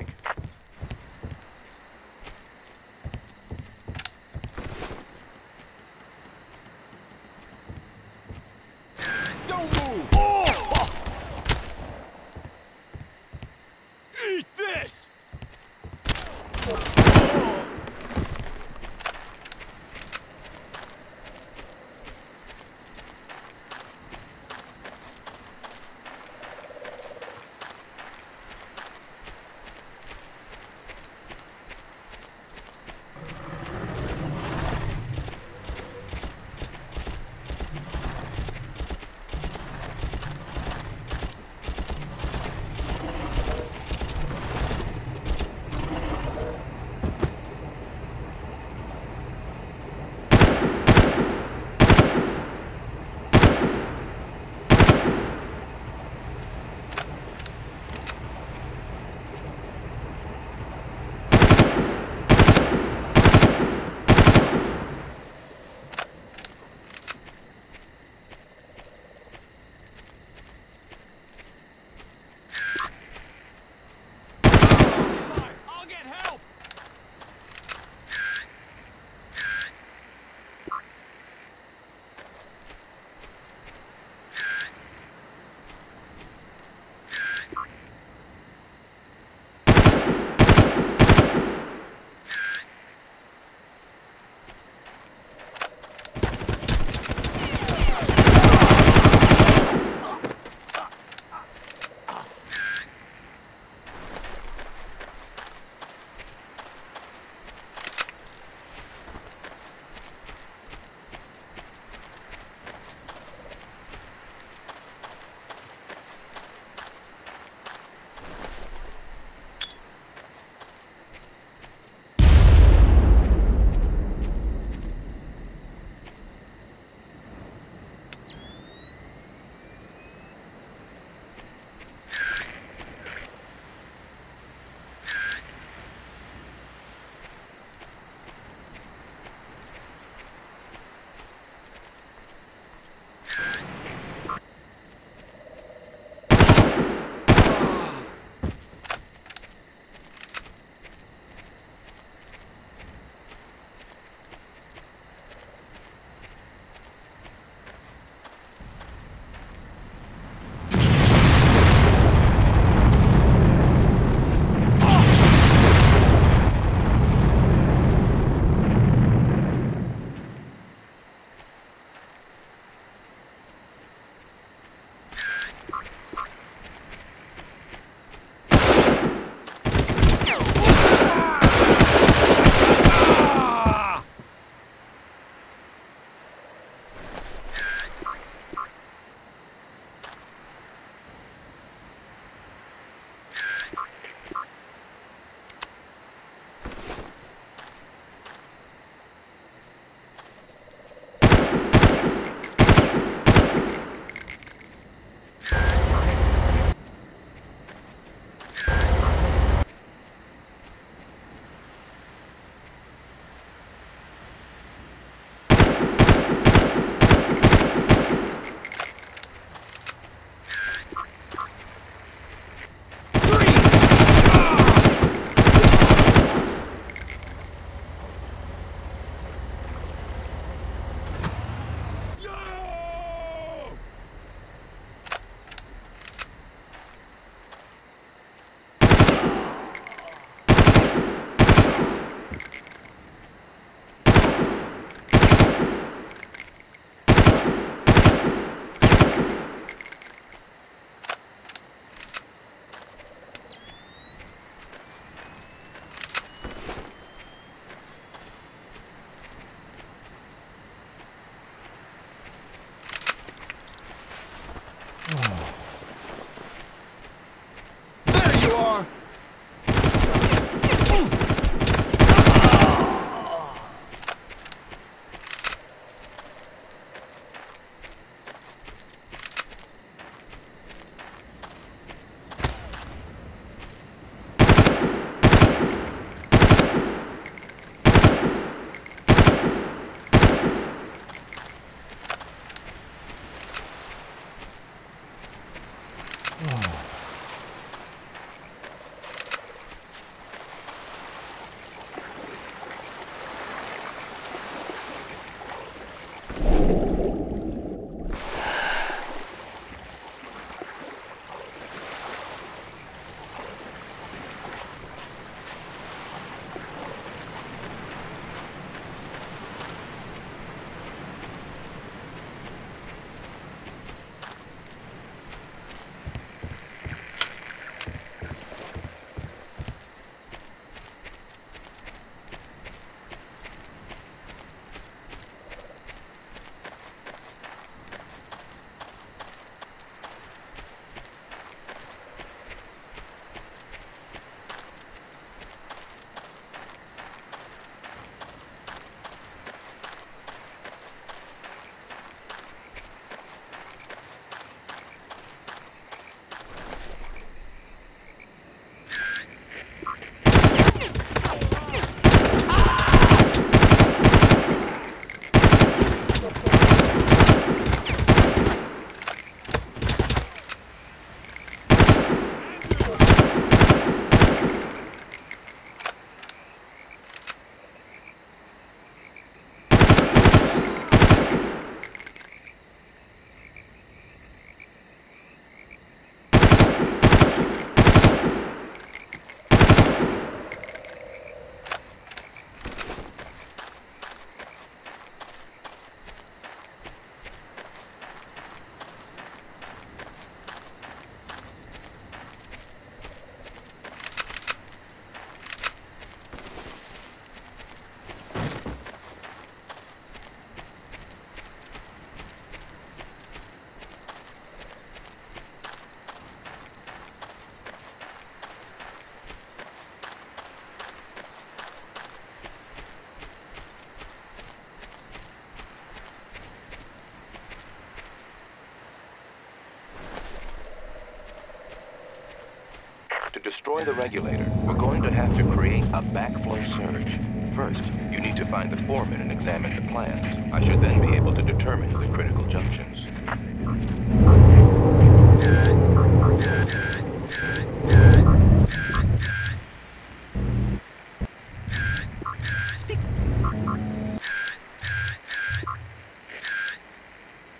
Destroy the regulator, we're going to have to create a backflow surge. First, you need to find the foreman and examine the plans. I should then be able to determine the critical junctions.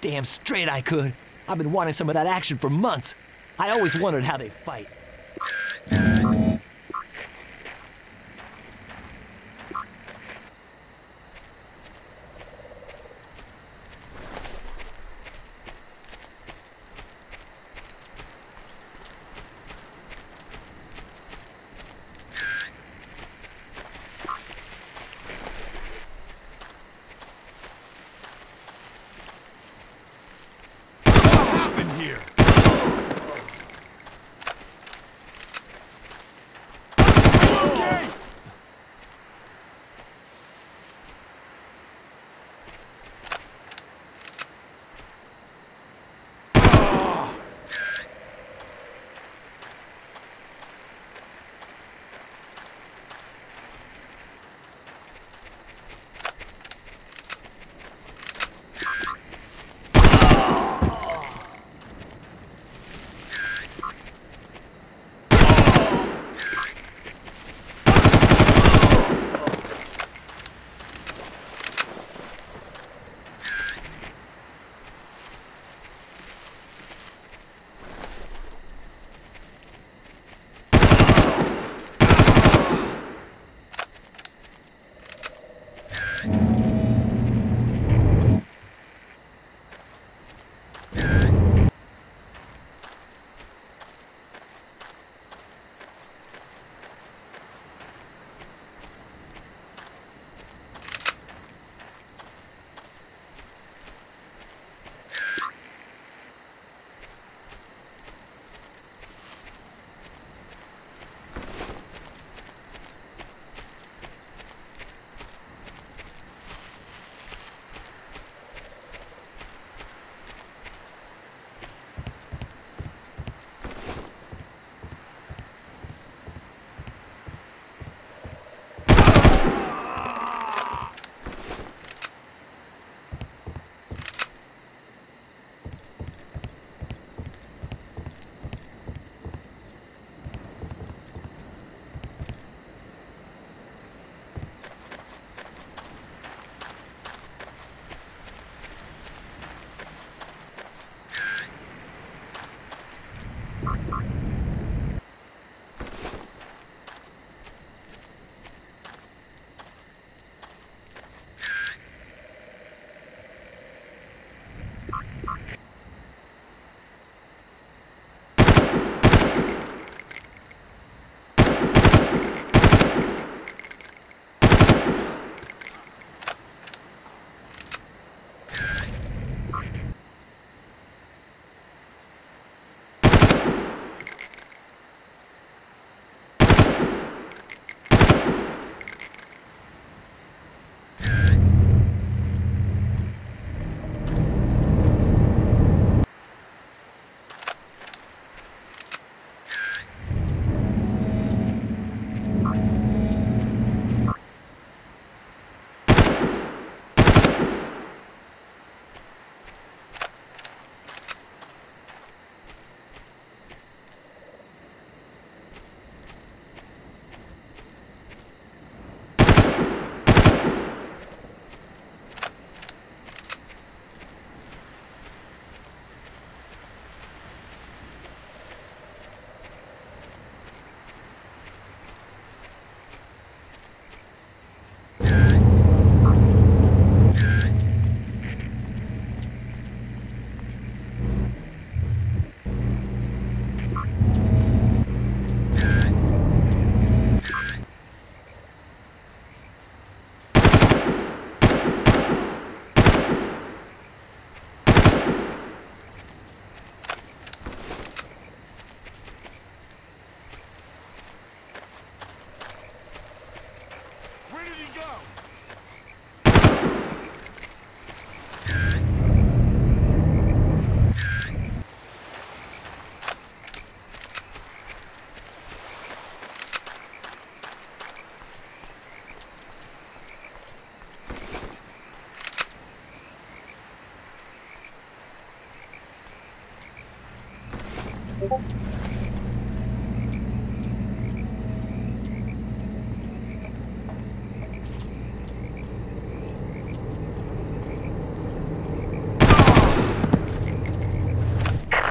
Damn straight I could. I've been wanting some of that action for months. I always wondered how they fight.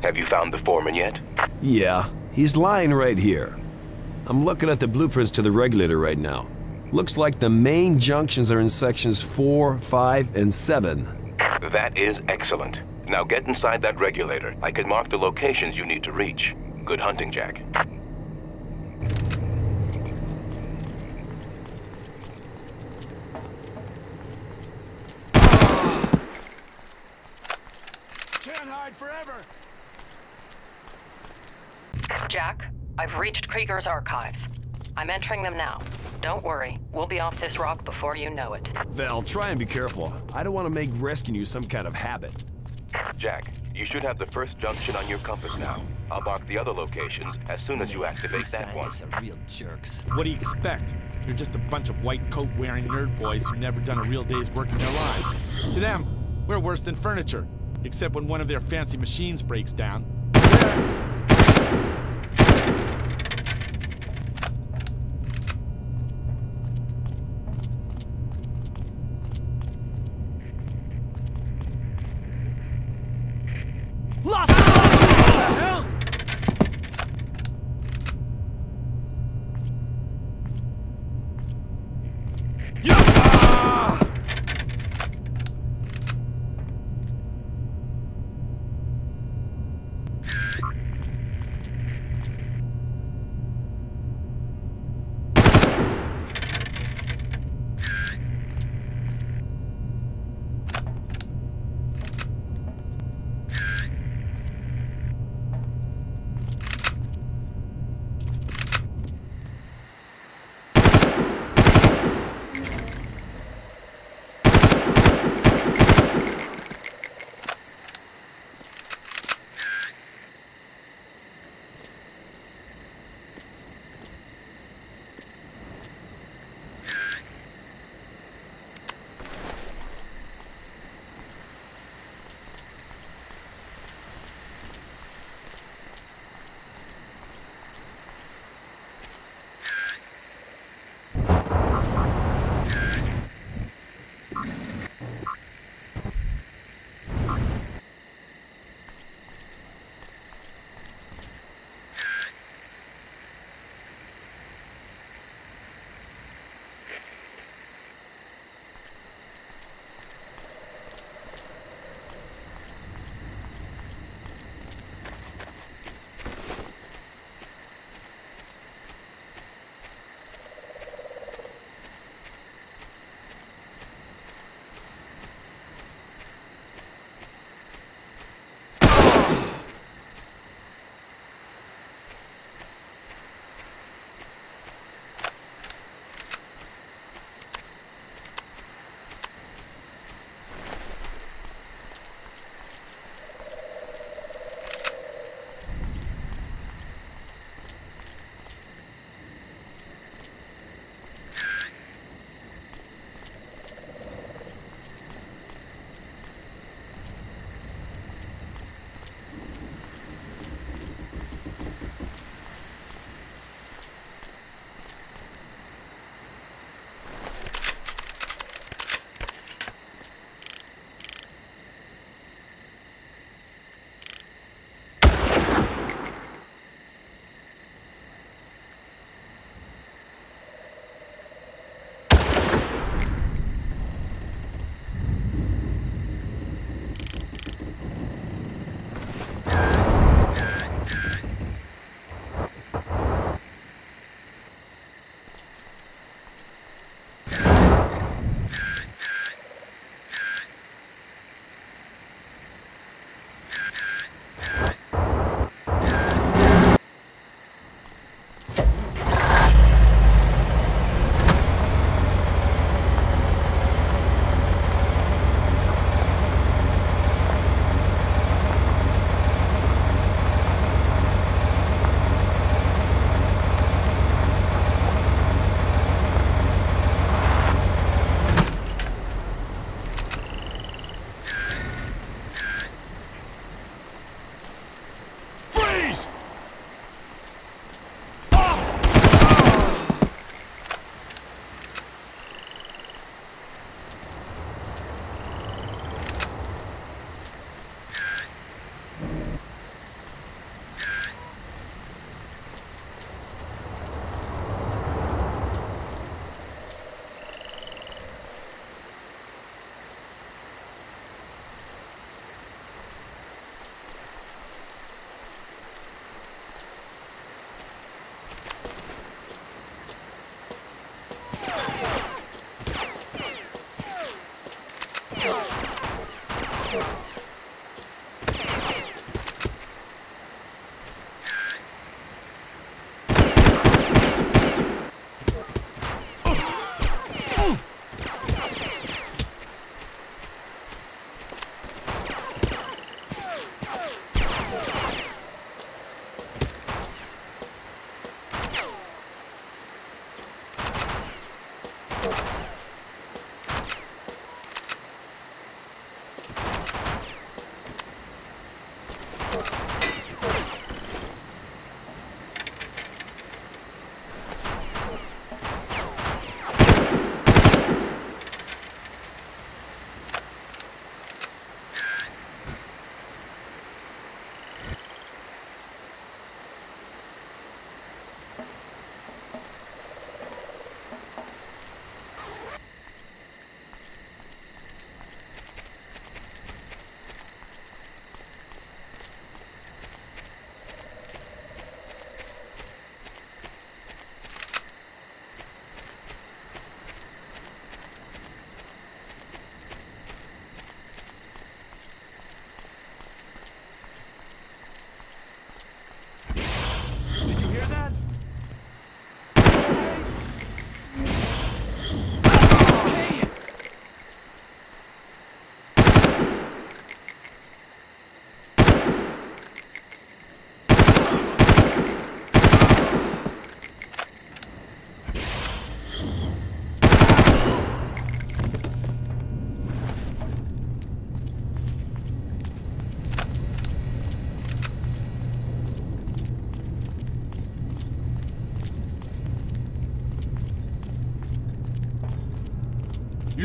Have you found the foreman yet? Yeah, he's lying right here. I'm looking at the blueprints to the regulator right now. Looks like the main junctions are in sections 4, 5, and 7. That is excellent. Now get inside that regulator. I can mark the locations you need to reach. Good hunting, Jack. Can't hide forever! Jack, I've reached Krieger's archives. I'm entering them now. Don't worry, we'll be off this rock before you know it. Val, try and be careful. I don't want to make rescuing you some kind of habit. Jack, you should have the first junction on your compass now. I'll mark the other locations as soon as you activate that one. Scientists are real jerks. What do you expect? You're just a bunch of white coat wearing nerd boys who've never done a real day's work in their lives. To them, we're worse than furniture, except when one of their fancy machines breaks down.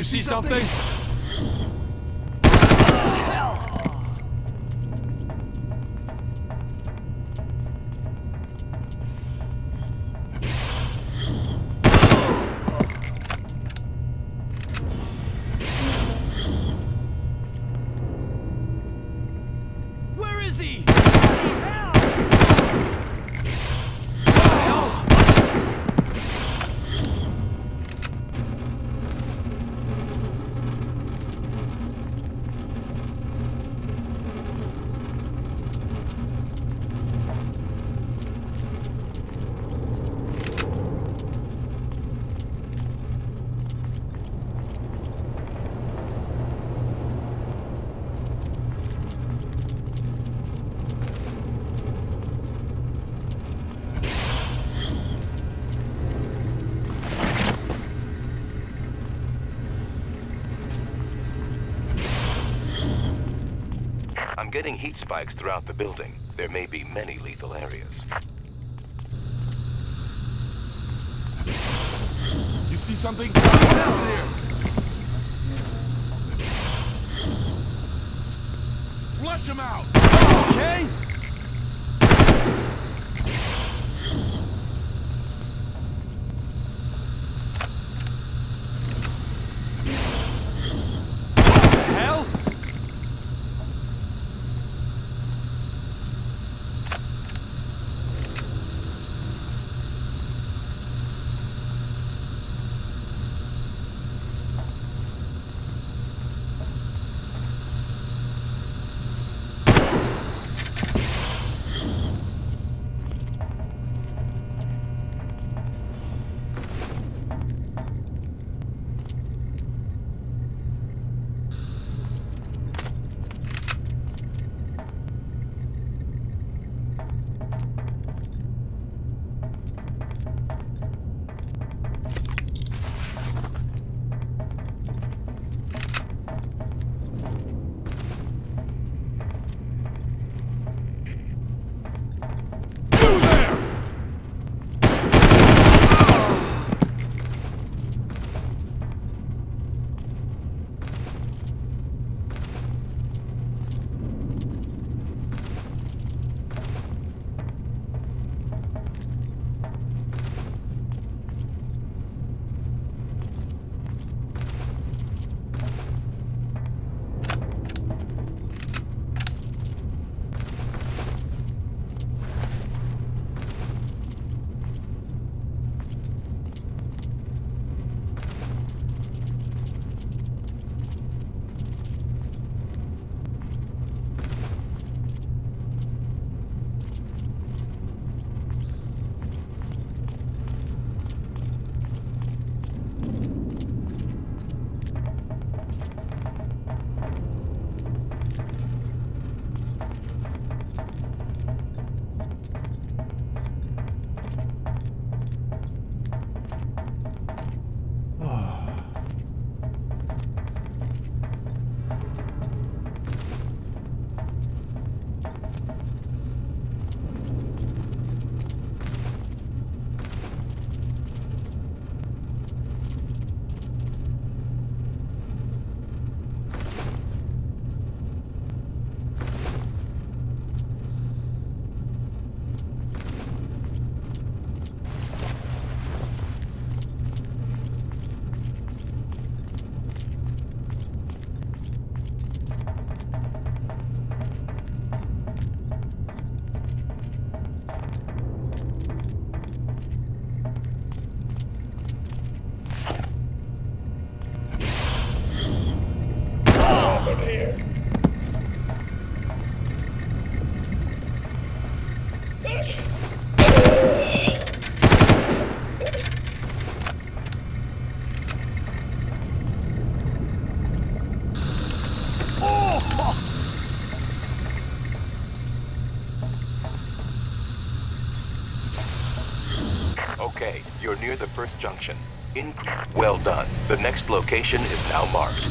You see something? Getting heat spikes throughout the building. There may be many lethal areas. You see something? Down there. Flush him out. Okay? First junction. Well done. The next location is now marked.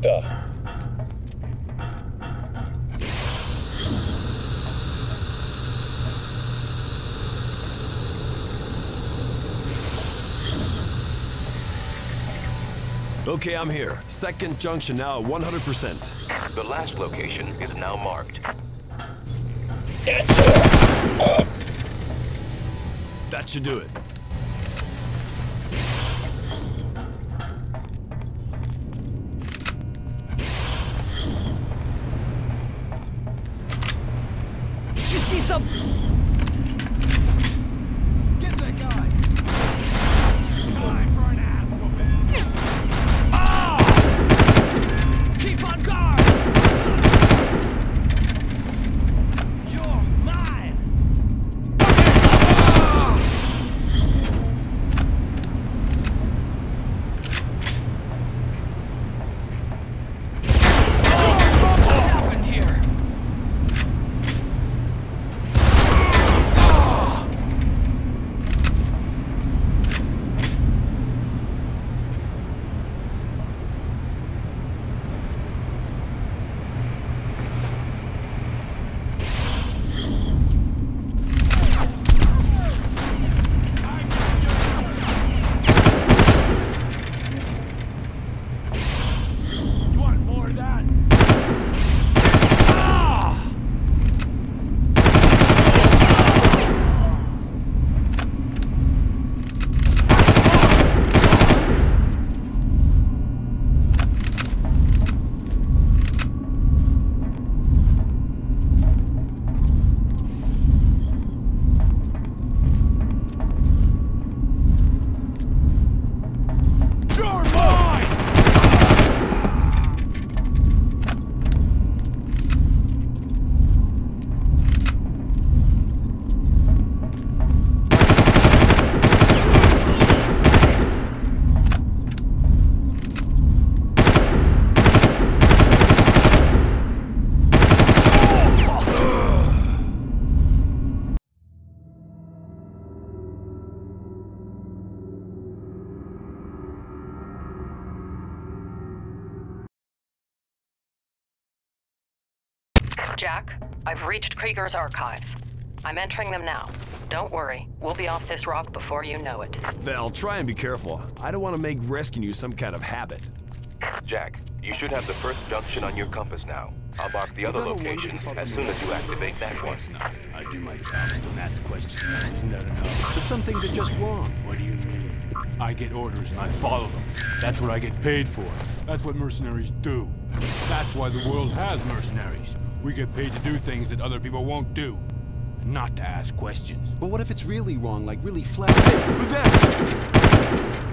Sector. Okay, I'm here. Second junction now at 100%. The last location is now marked. That should do it. I've reached Krieger's archives. I'm entering them now. Don't worry, we'll be off this rock before you know it. Val, try and be careful. I don't want to make rescuing you some kind of habit. Jack, you should have the first junction on your compass now. I'll mark the other locations as soon as you activate that one. I do my job. and Don't ask questions. Isn't that enough? But some things are just wrong. What do you mean? I get orders and I follow them. That's what I get paid for. That's what mercenaries do. That's why the world has mercenaries. We get paid to do things that other people won't do. And not to ask questions. But what if it's really wrong, like really flat? Who's that?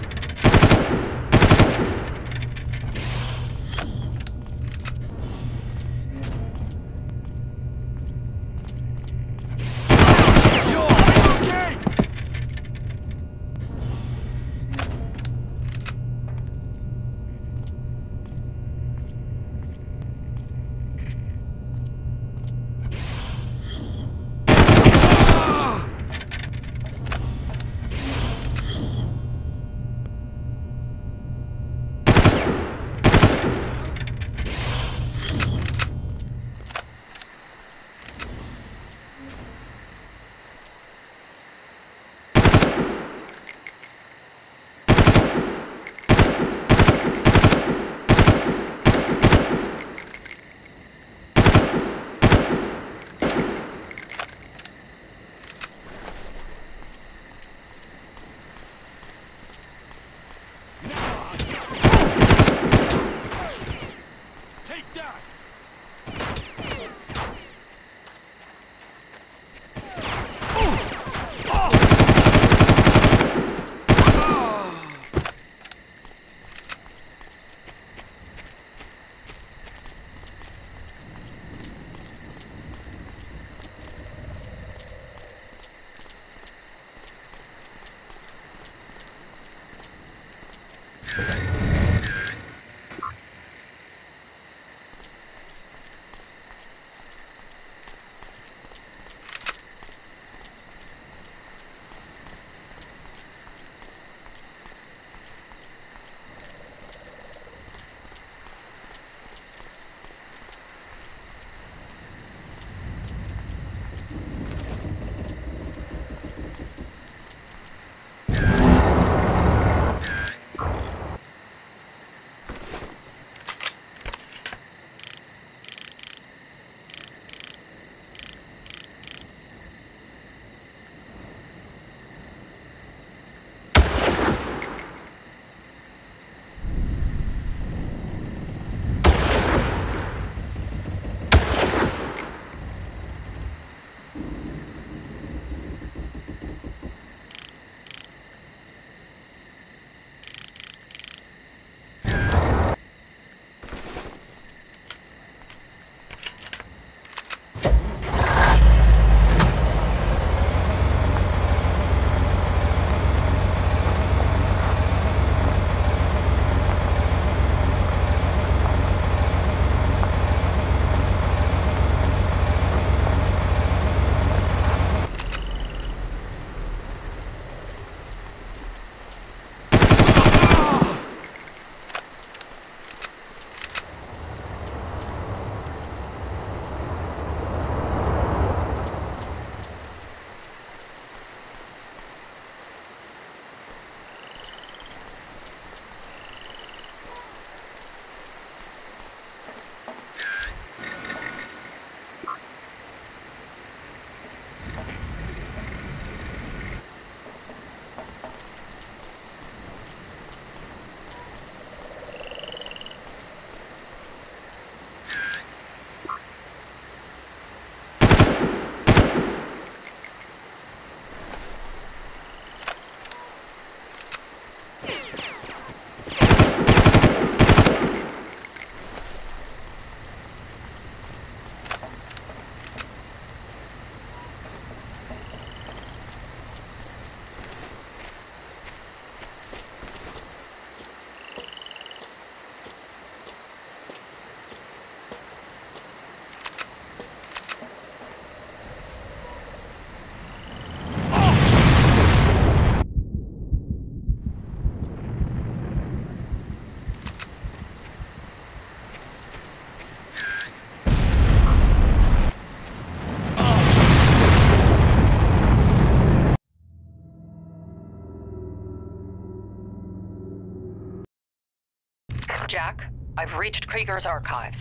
Reached Krieger's archives.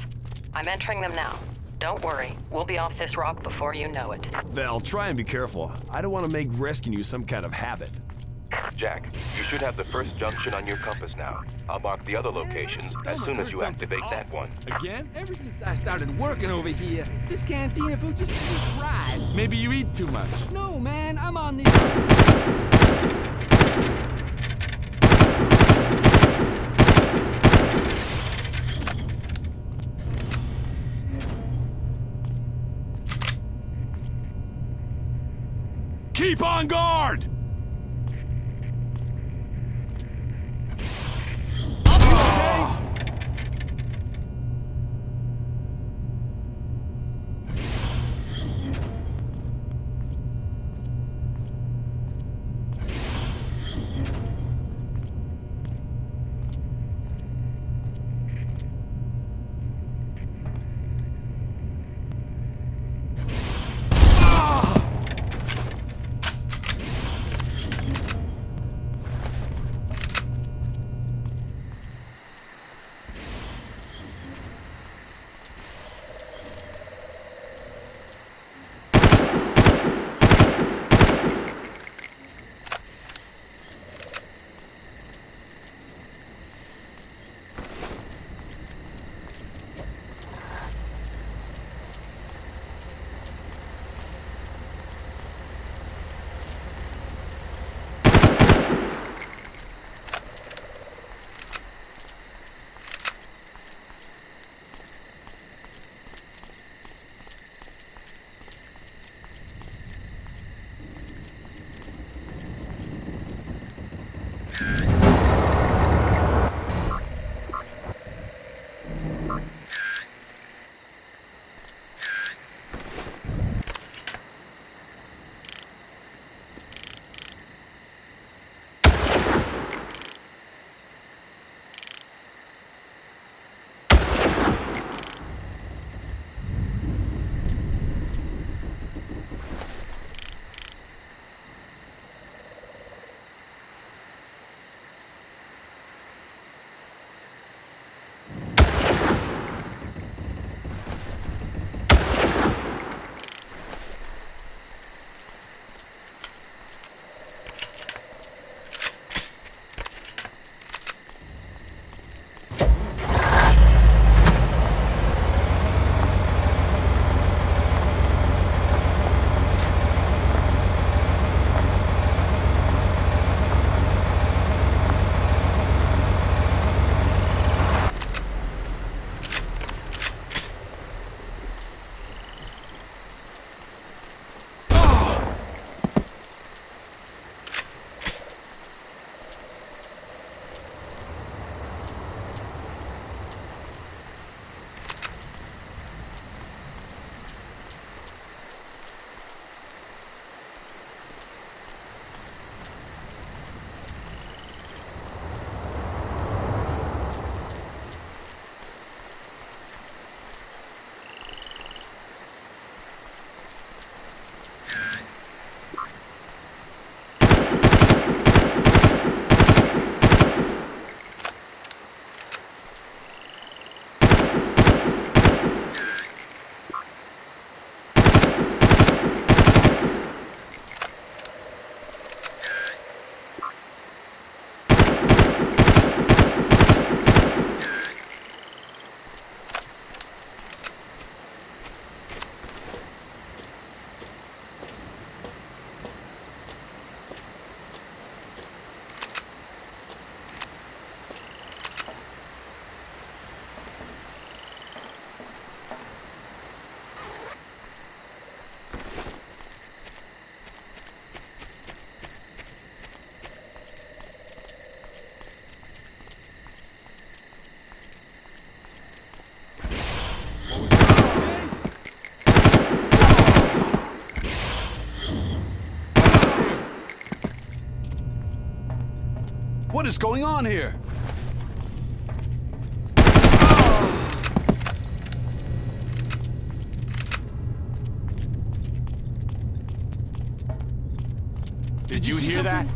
I'm entering them now. Don't worry, we'll be off this rock before you know it. Val, try and be careful. I don't want to make rescuing you some kind of habit. Jack, you should have the first junction on your compass now. I'll mark the other locations as soon as you activate that one. Again? Ever since I started working over here, this cantina food just ain't right. Maybe you eat too much. No, man, I'm on the... Keep What is going on here? Did you, see hear that? something? In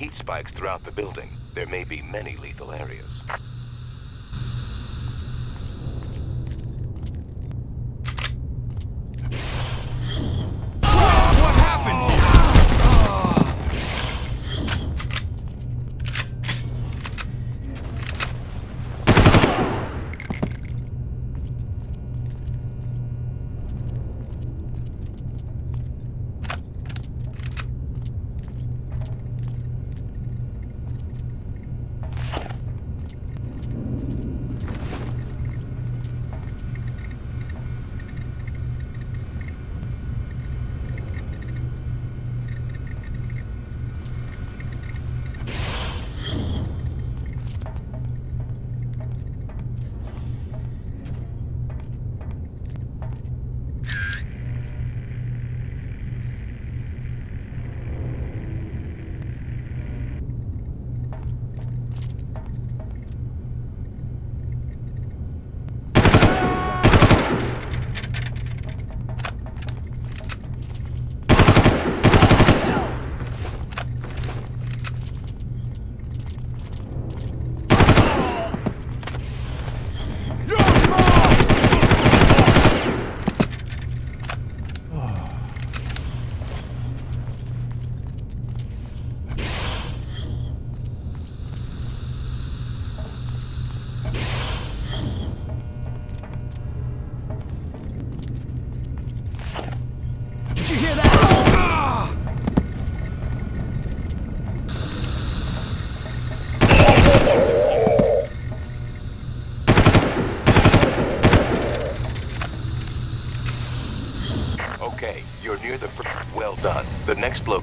heat spikes throughout the building. There may be many lethal areas.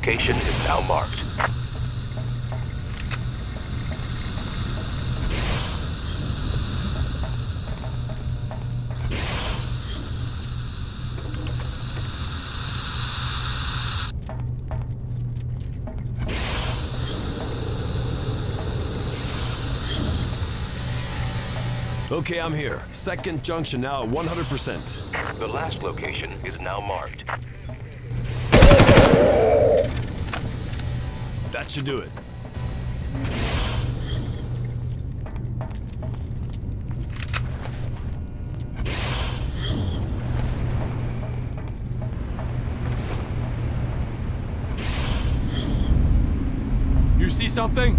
location is now marked. Okay, I'm here. Second junction now 100%. The last location is now marked. should do it. You see something?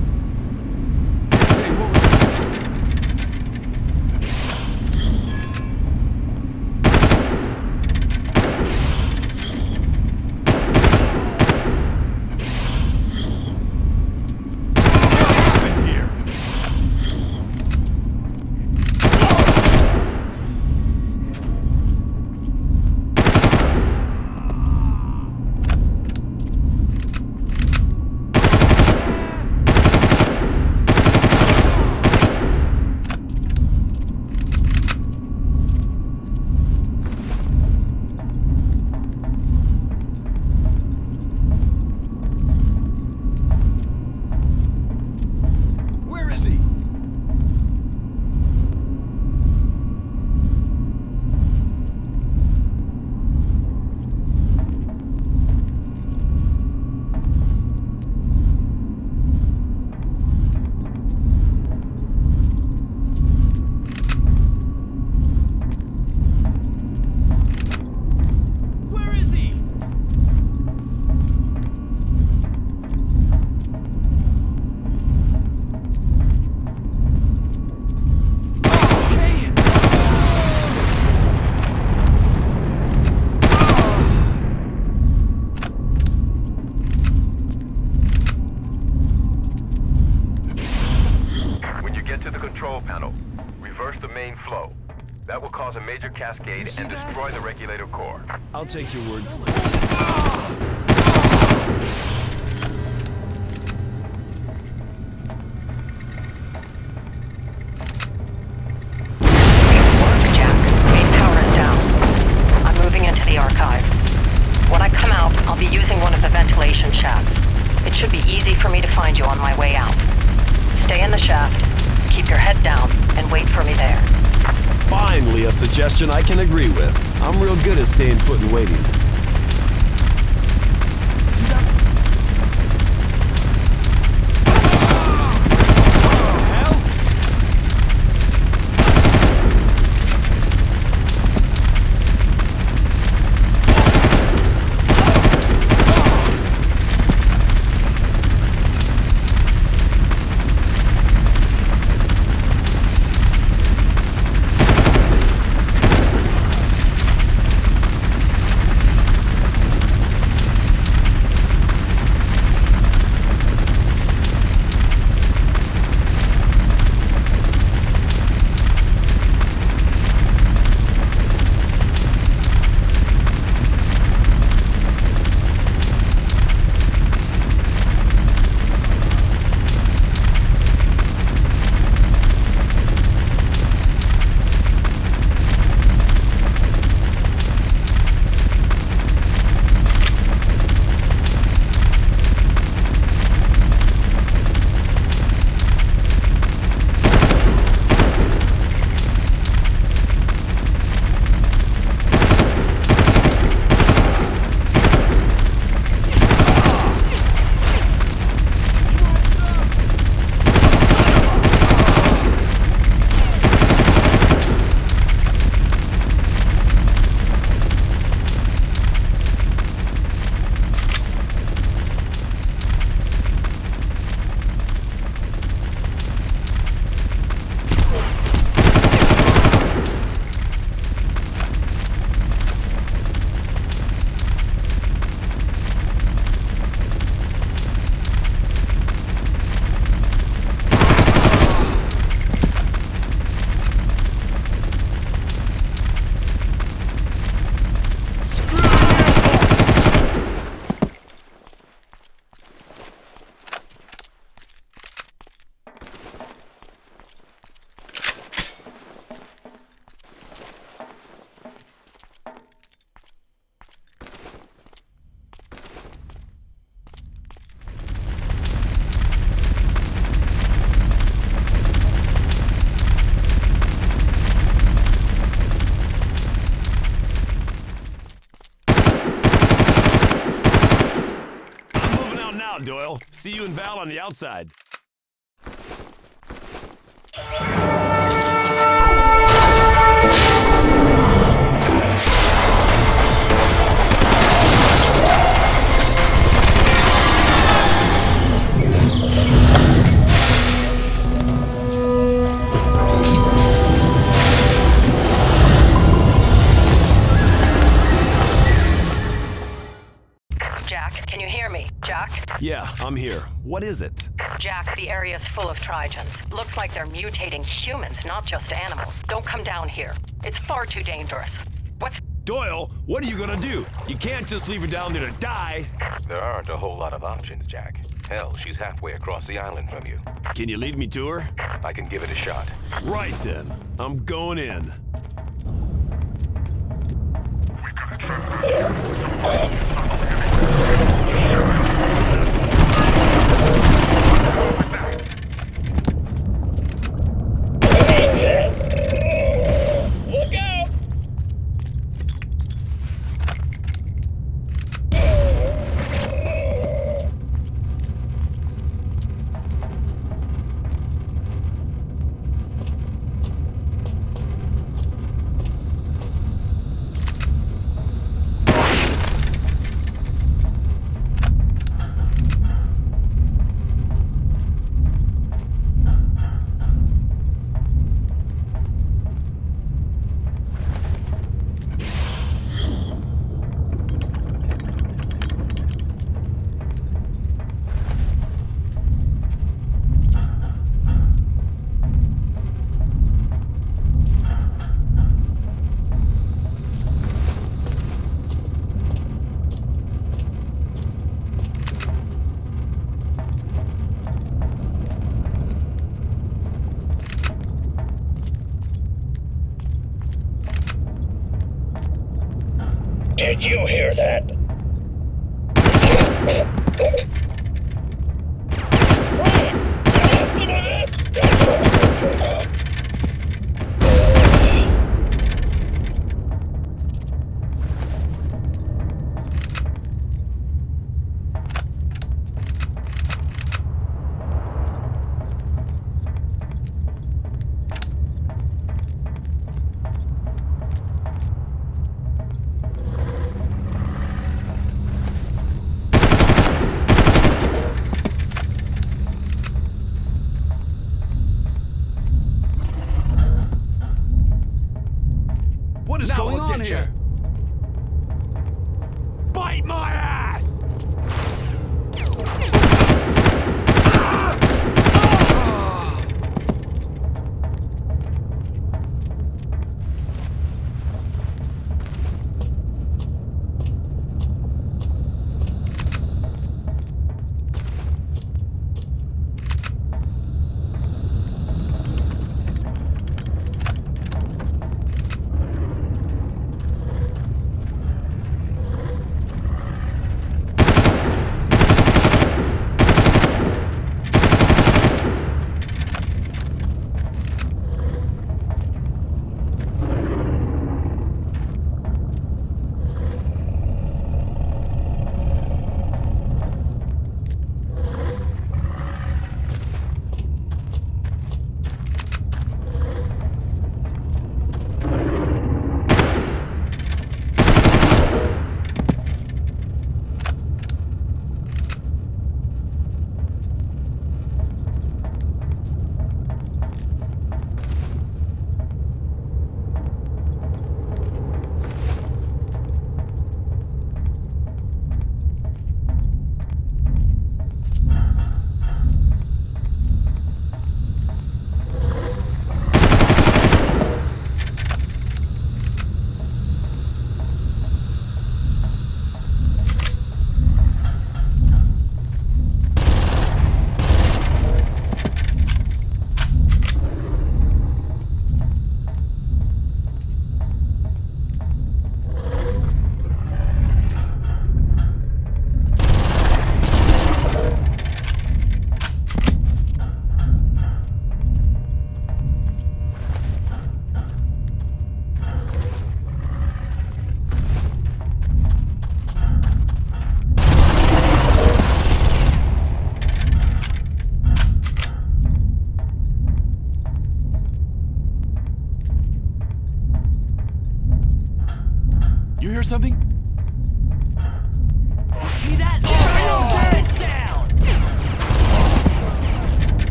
cascade and destroy the regulator core. I'll take your word. Outside. You can't just leave her down there to die. There aren't a whole lot of options, Jack. Hell, she's halfway across the island from you. Can you lead me to her? I can give it a shot. Right then. I'm going in.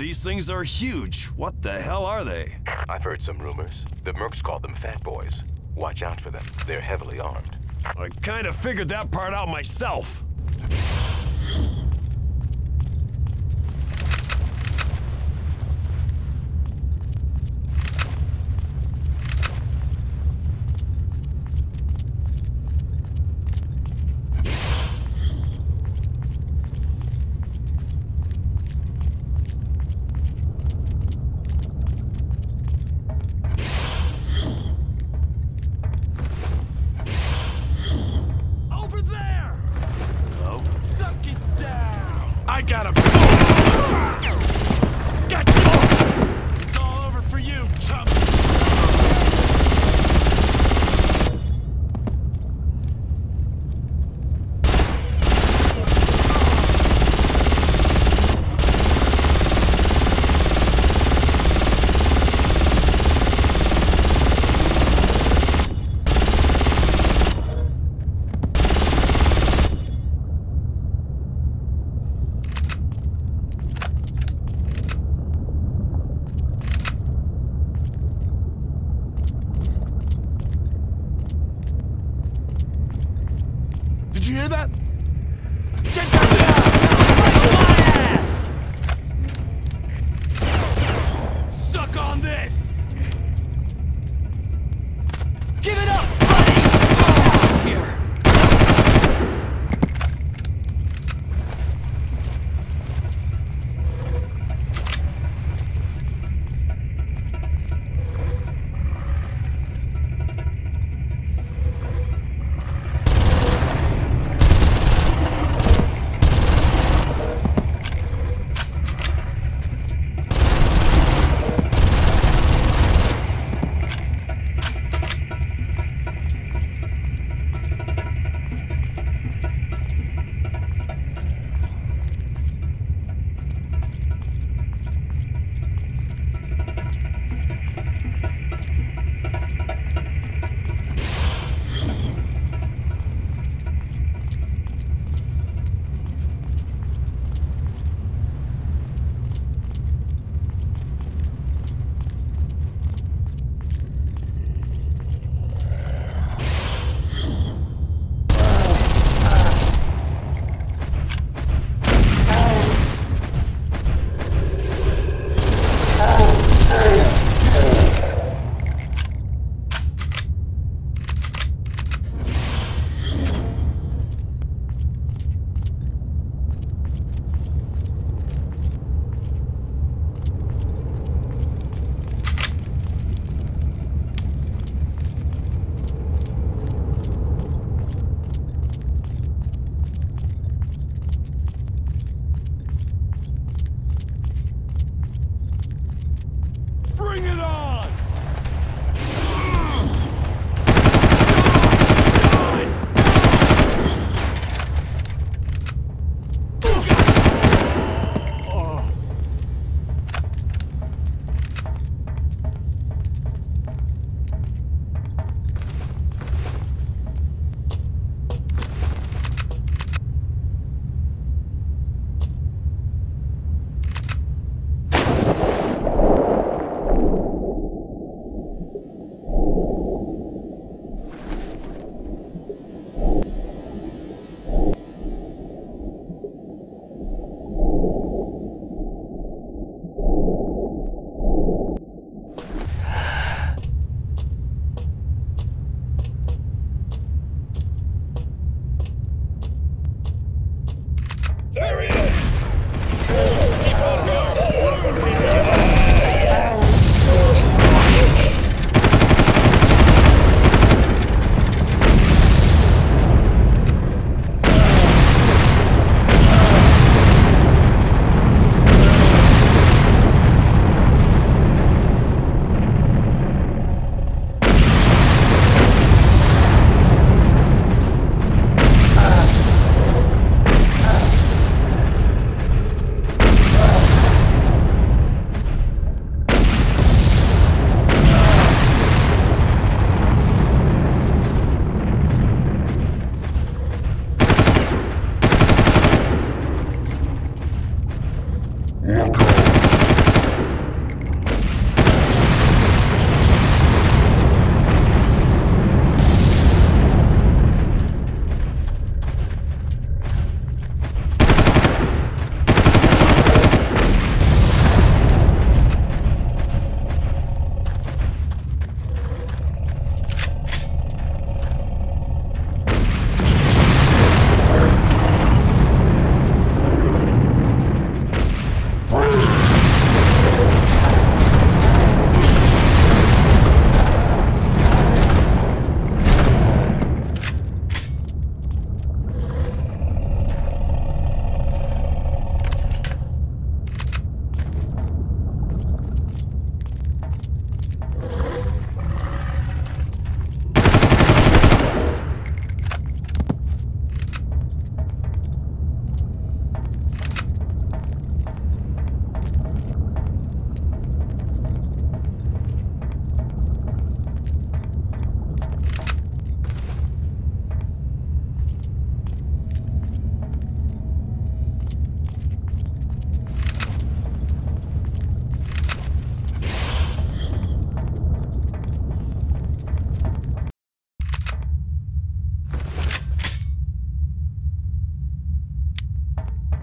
These things are huge. What the hell are they? I've heard some rumors. The Mercs call them Fat Boys. Watch out for them. They're heavily armed. I kind of figured that part out myself.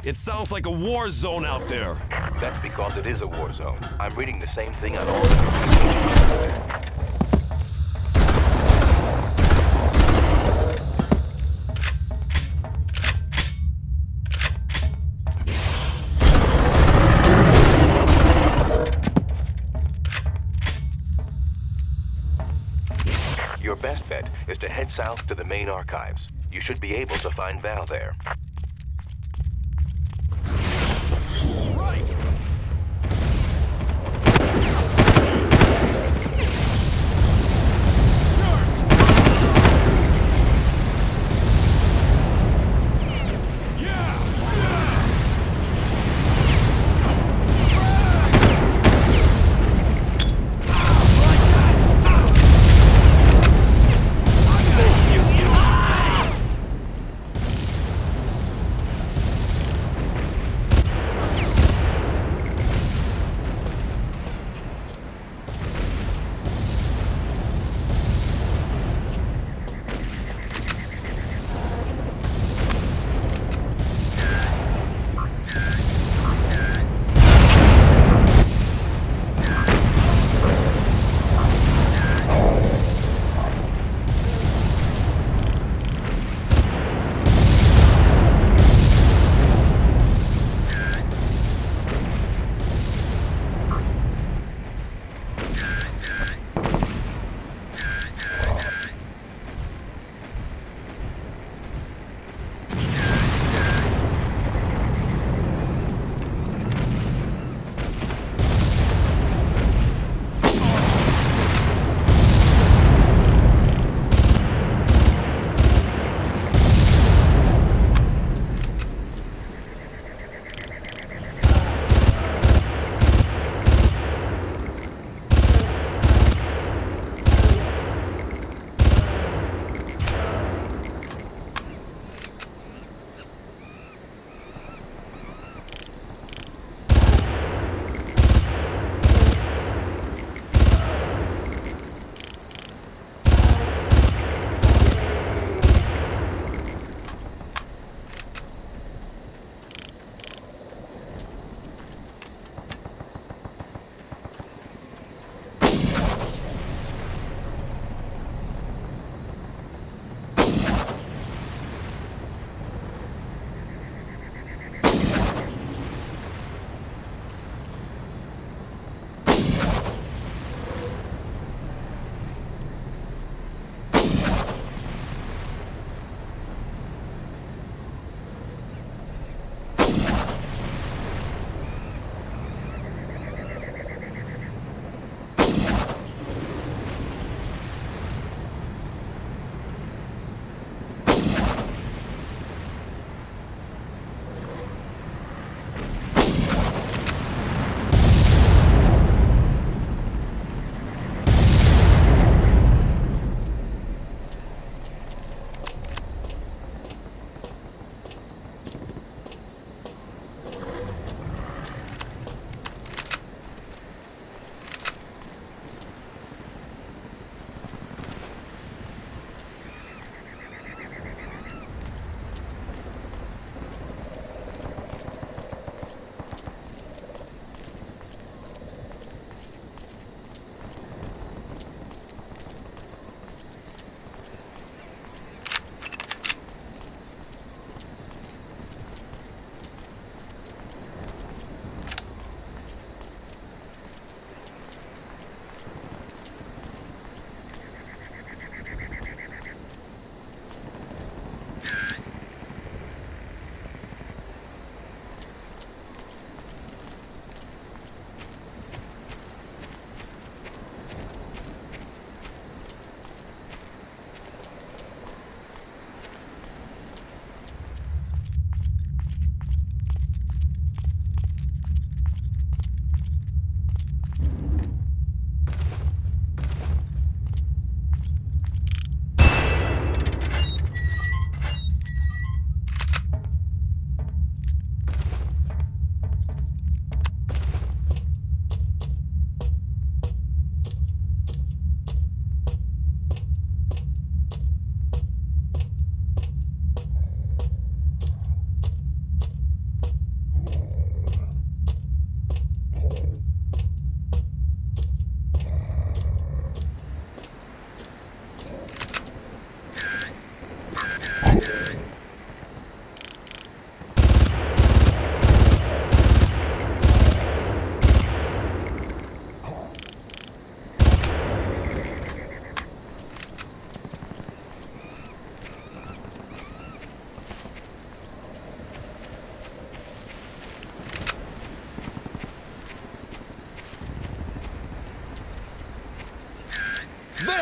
It sounds like a war zone out there. That's because it is a war zone. I'm reading the same thing on all the. Your best bet is to head south to the main archives. You should be able to find Val there.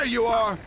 There you are!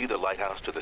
See the lighthouse to the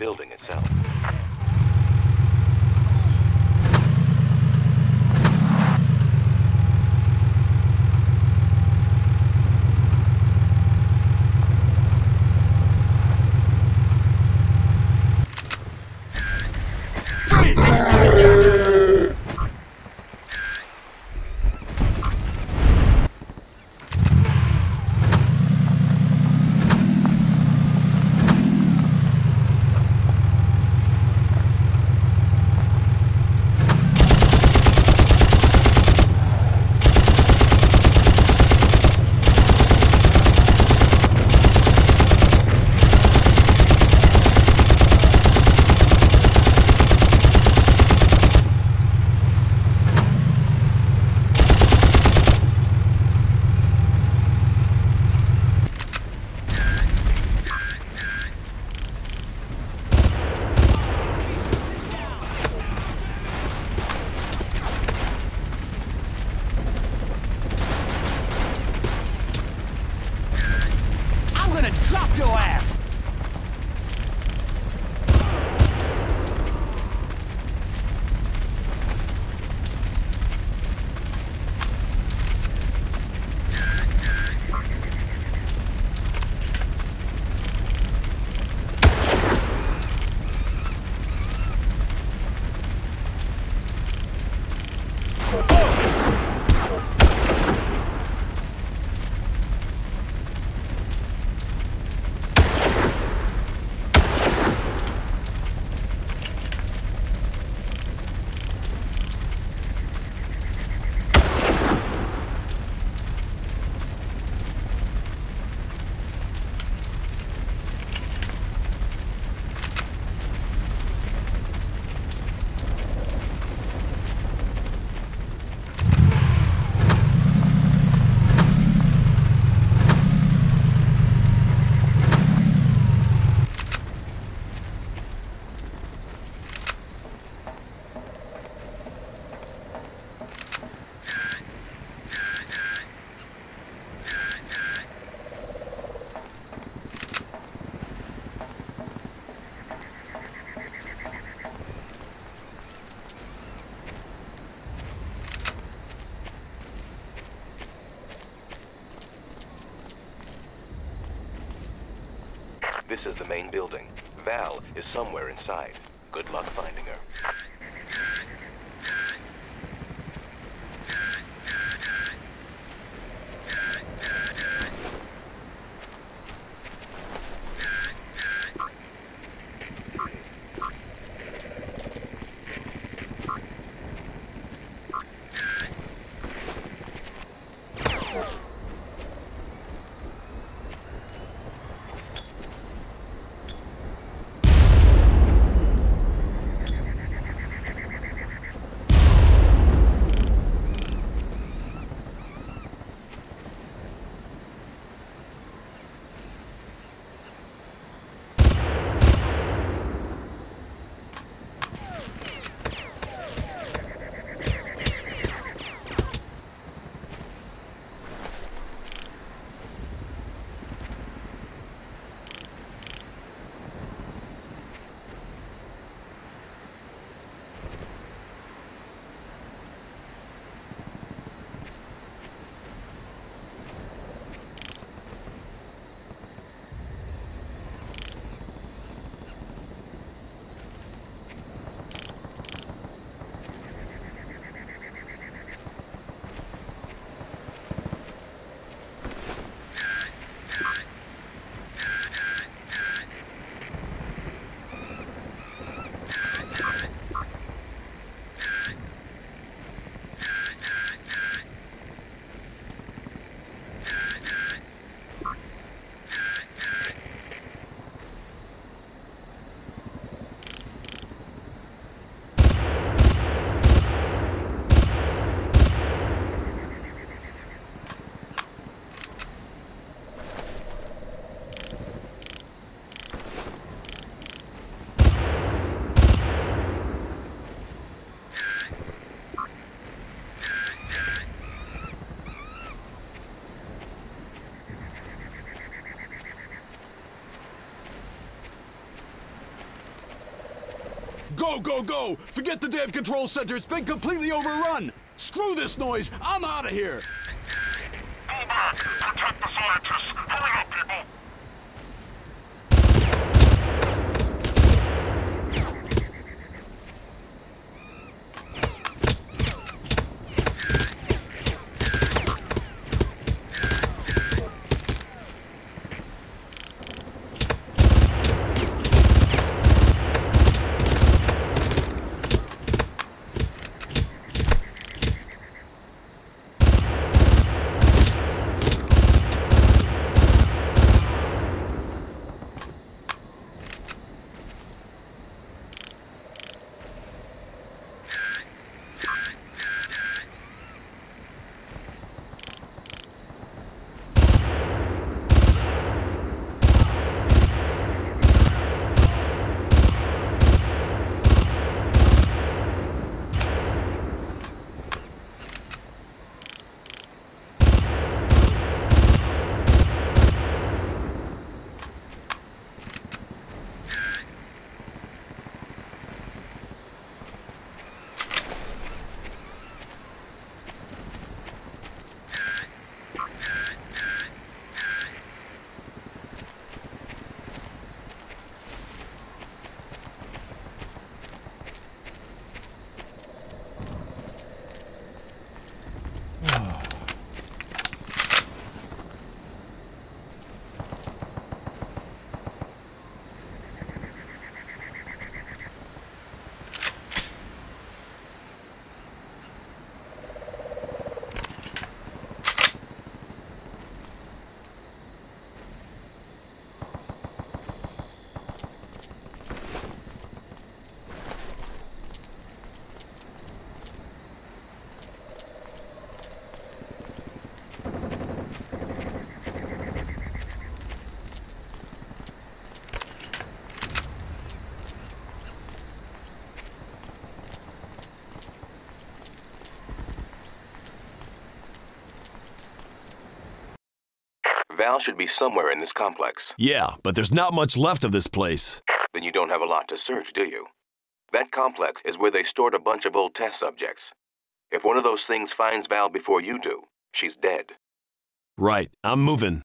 building This is the main building. Val is somewhere inside. Go, go, go! Forget the damn control center. It's been completely overrun. Screw this noise. I'm out of here. Val should be somewhere in this complex. Yeah, but there's not much left of this place. Then you don't have a lot to search, do you? That complex is where they stored a bunch of old test subjects. If one of those things finds Val before you do, she's dead. Right, I'm moving.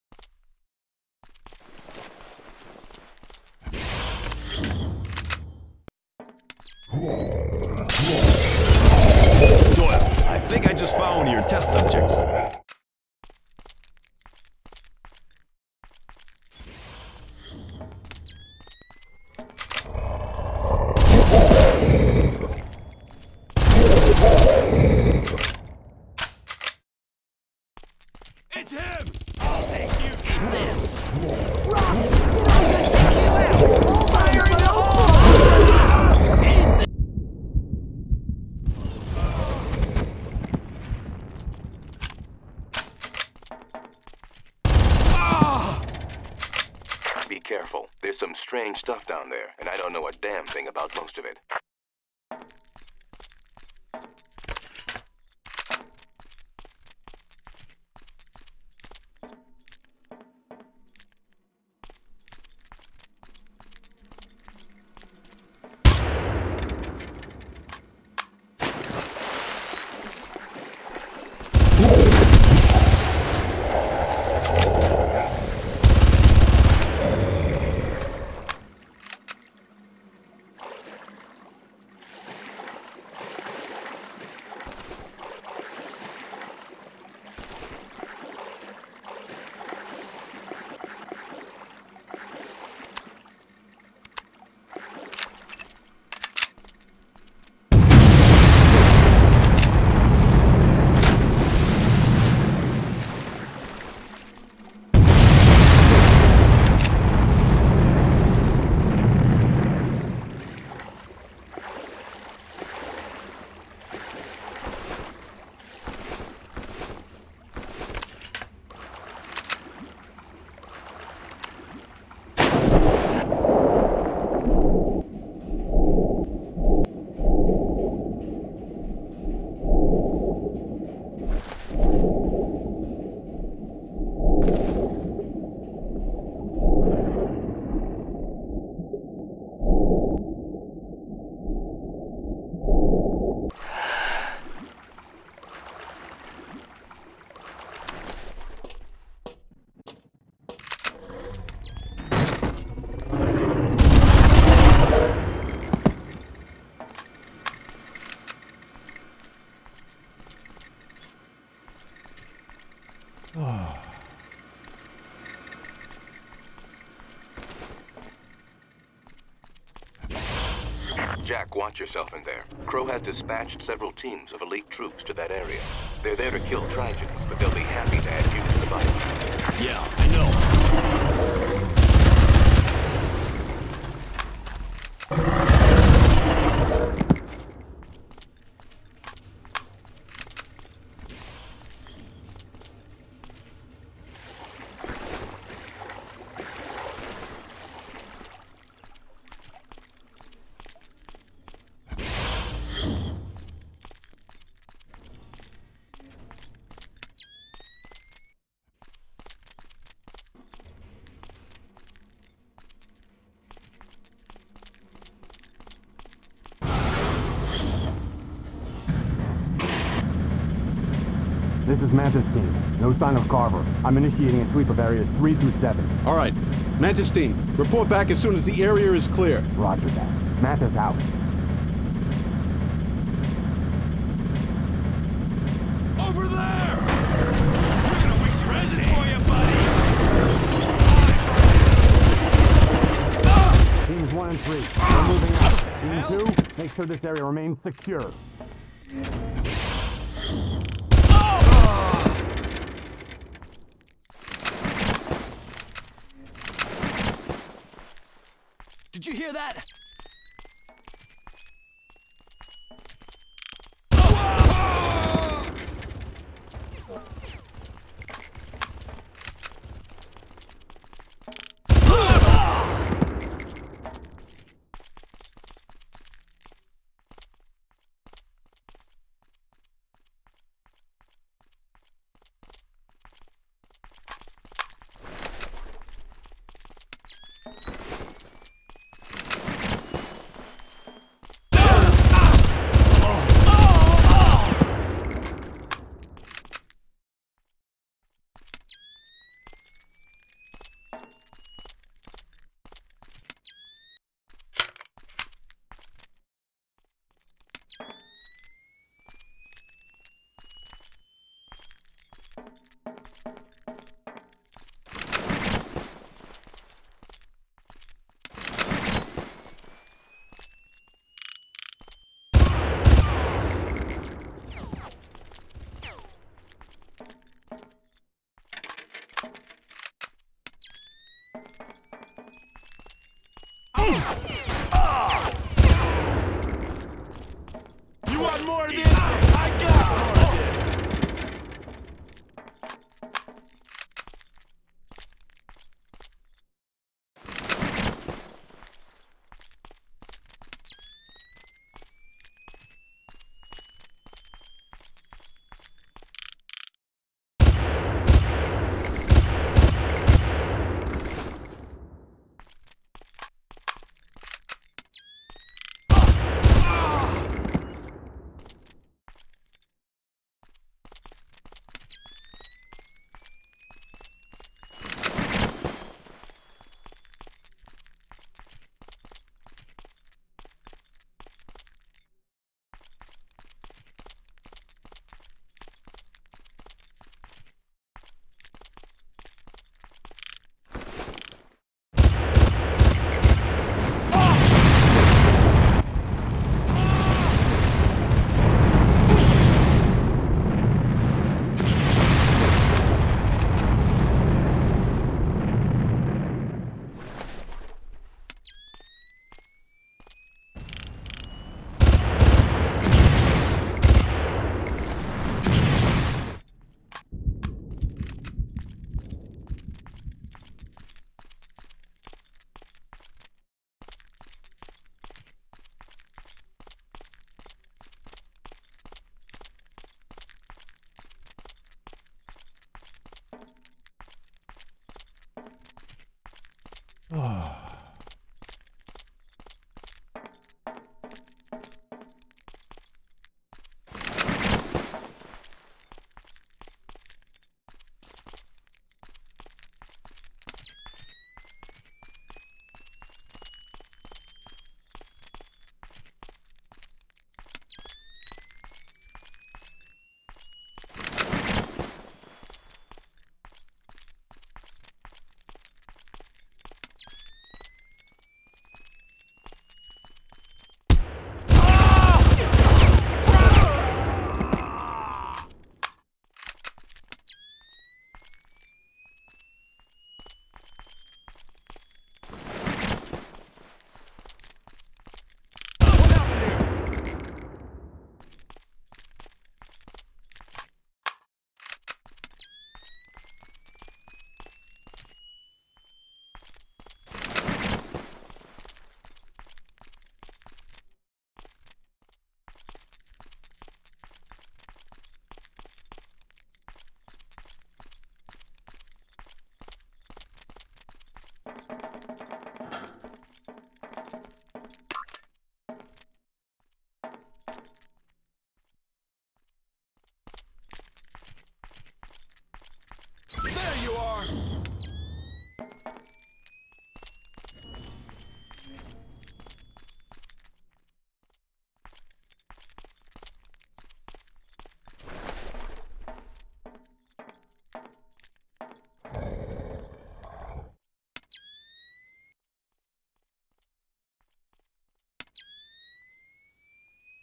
Watch yourself in there. Crowe has dispatched several teams of elite troops to that area. They're there to kill Trigens, but they'll be happy to add you to the fight. Yeah, I know. This is Mantis team. No sign of Carver. I'm initiating a sweep of areas 3 through 7. All right. Mantis team, report back as soon as the area is clear. Roger that. Mantis out. Over there! We're gonna wish present for you, buddy! Teams 1 and 3, we're moving out. Team 2, make sure this area remains secure.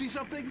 see something?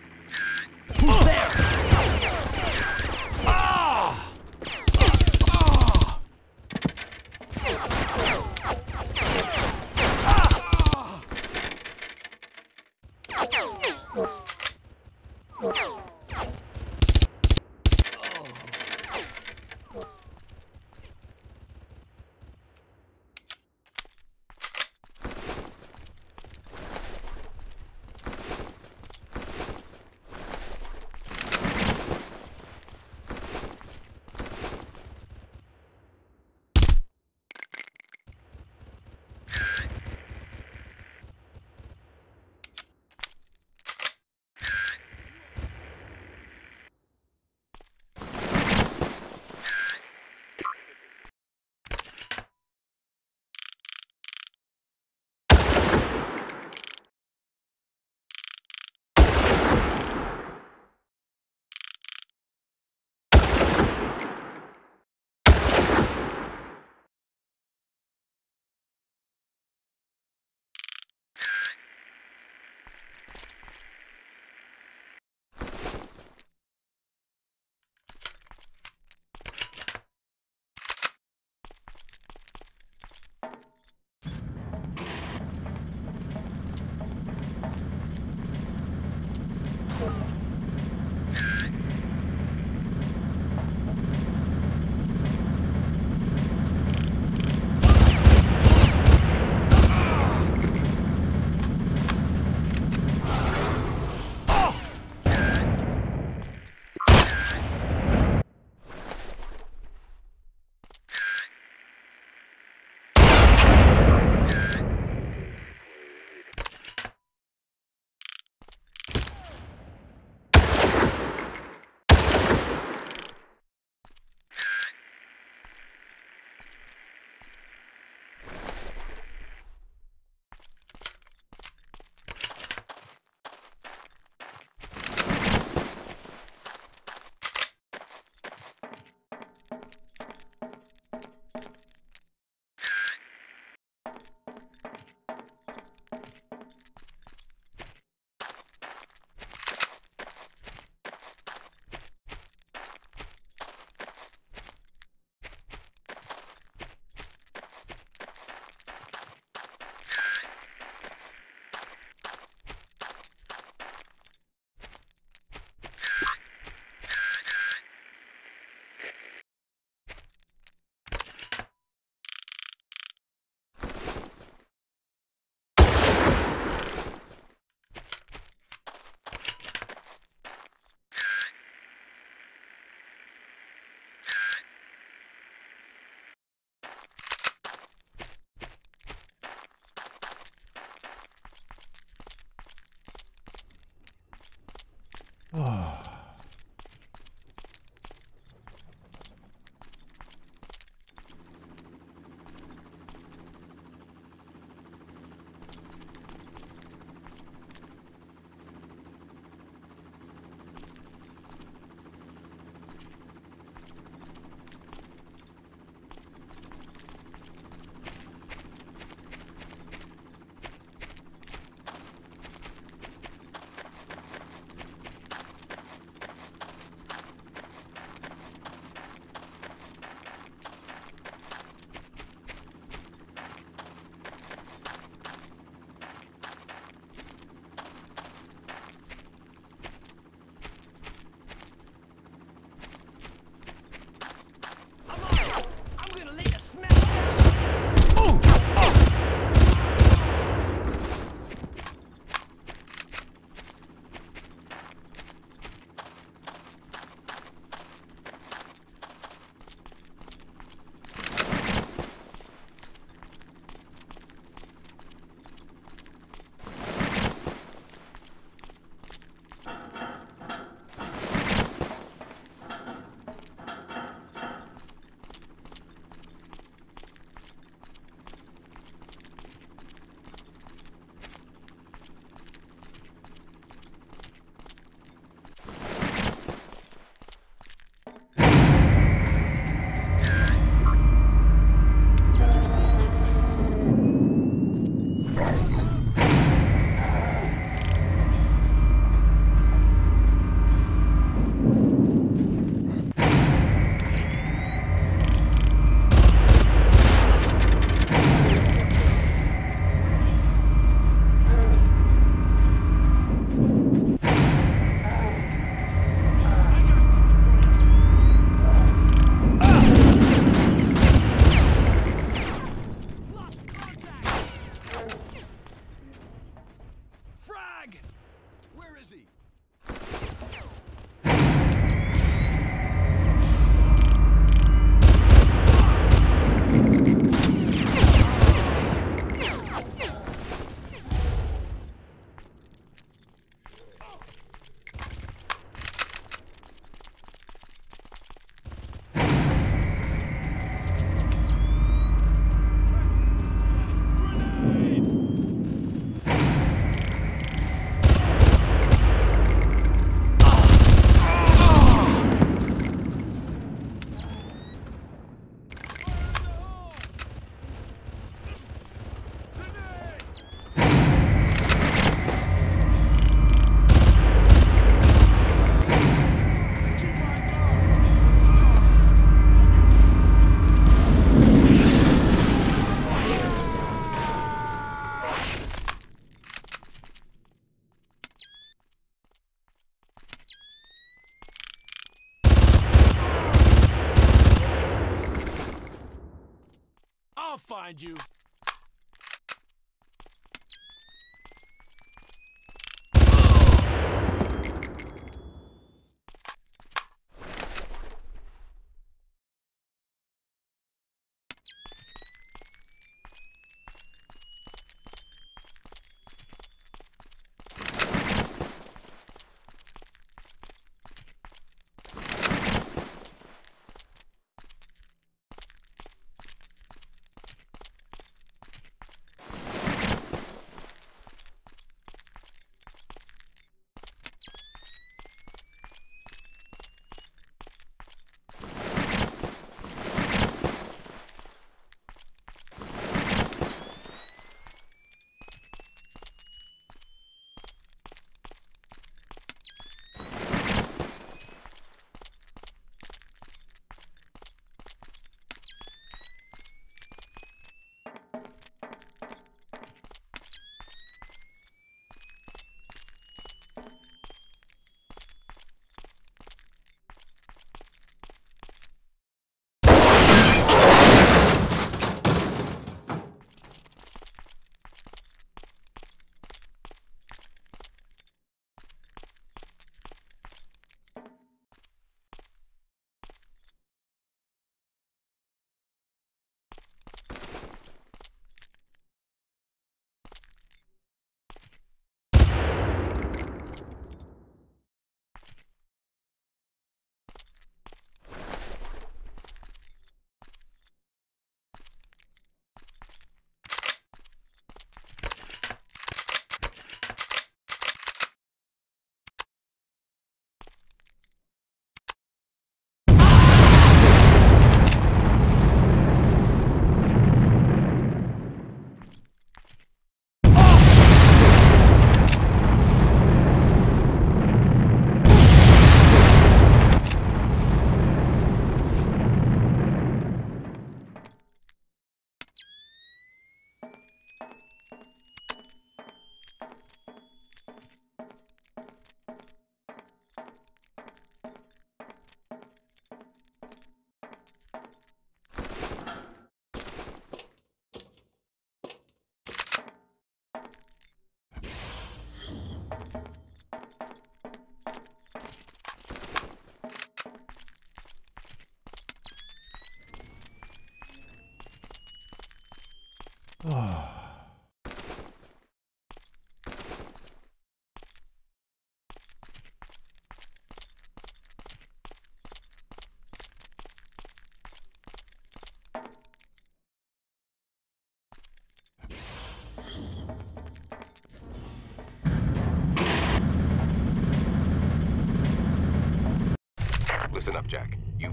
You.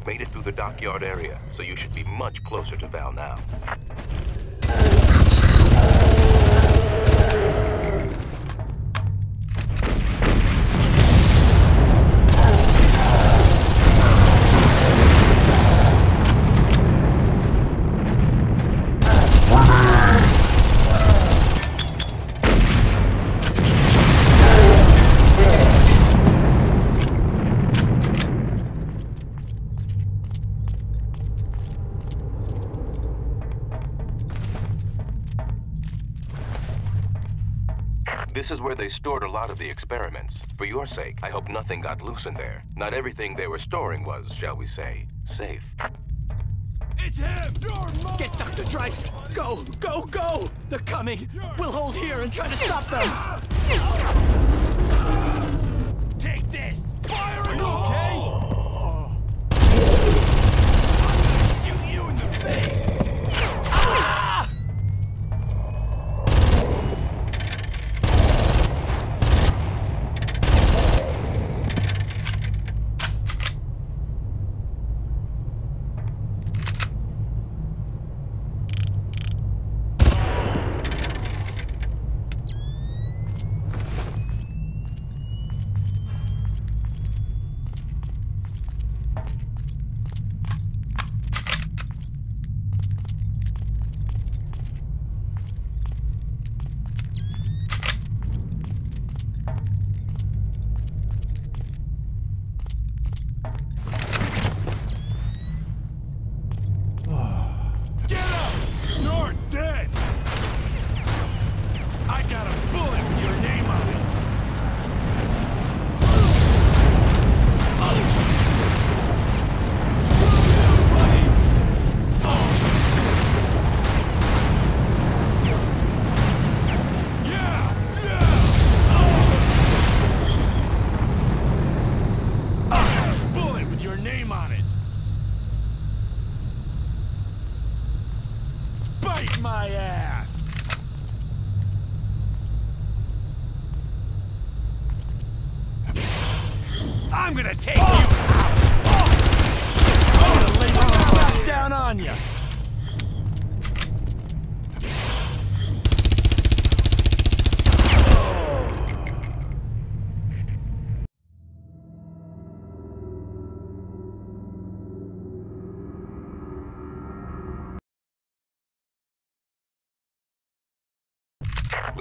Made it through the dockyard area, so you should be much closer to Val now. Your sake, I hope nothing got loose in there. Not everything they were storing was, shall we say, safe. It's him! Get Dr. Dreist! Go! Go! Go! They're coming! We'll hold here and try to stop them!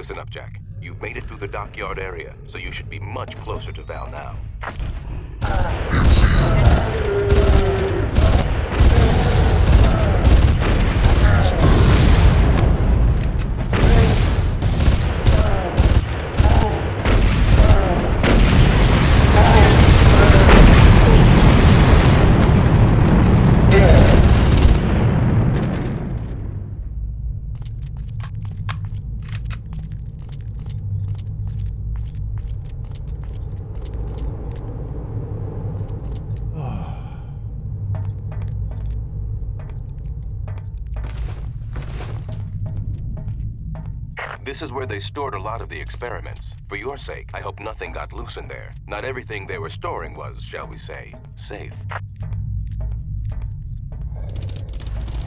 Listen up, Jack. You've made it through the dockyard area, so you should be much closer to Val now. They stored a lot of the experiments. For your sake, I hope nothing got loose in there. Not everything they were storing was, shall we say, safe.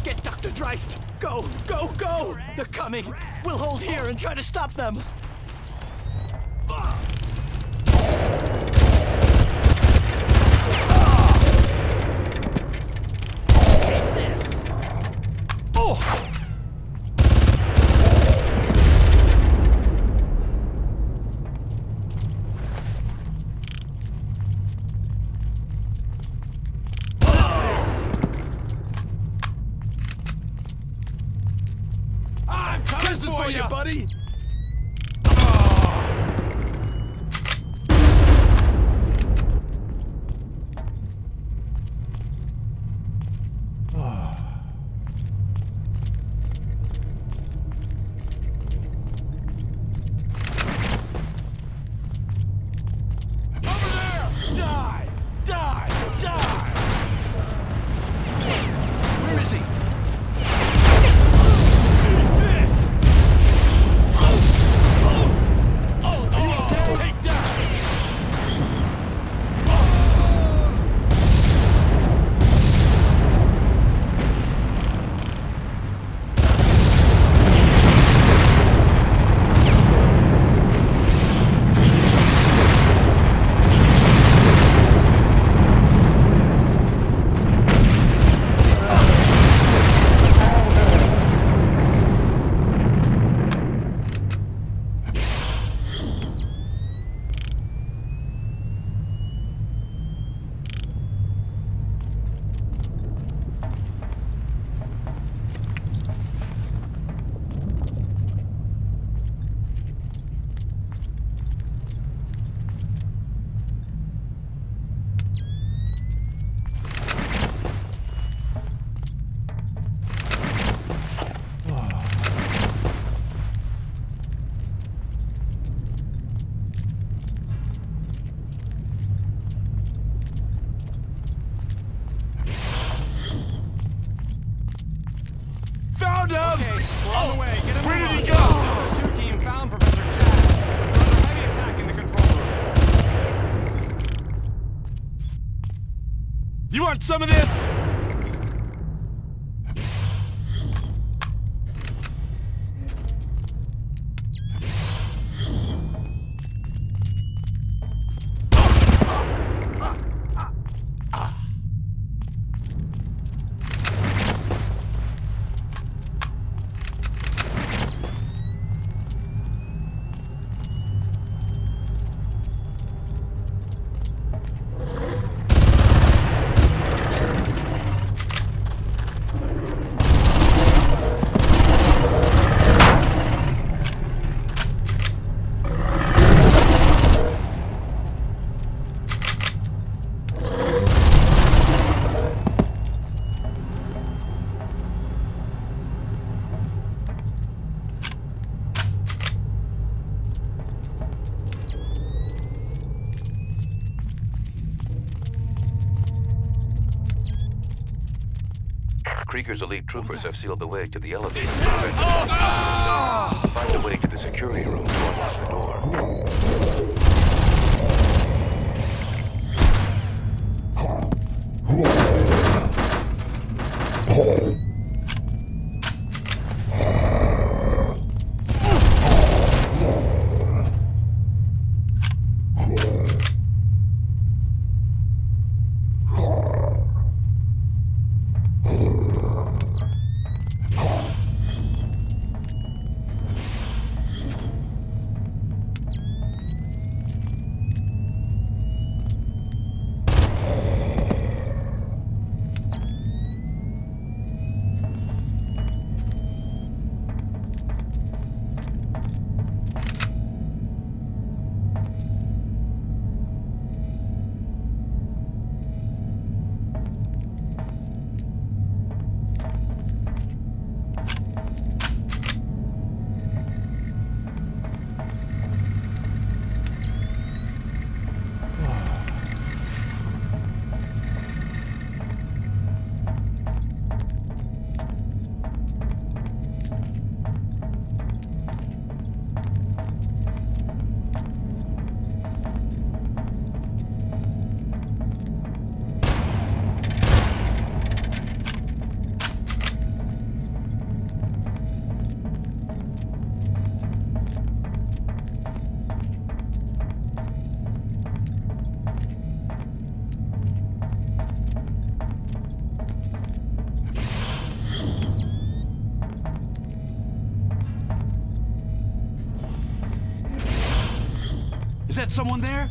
Get Dr. Dreist! Go, go, go! They're coming! We'll hold here and try to stop them! Some of this? Have sealed the way to the elevator. Someone there?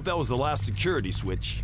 Hope that was the last security switch.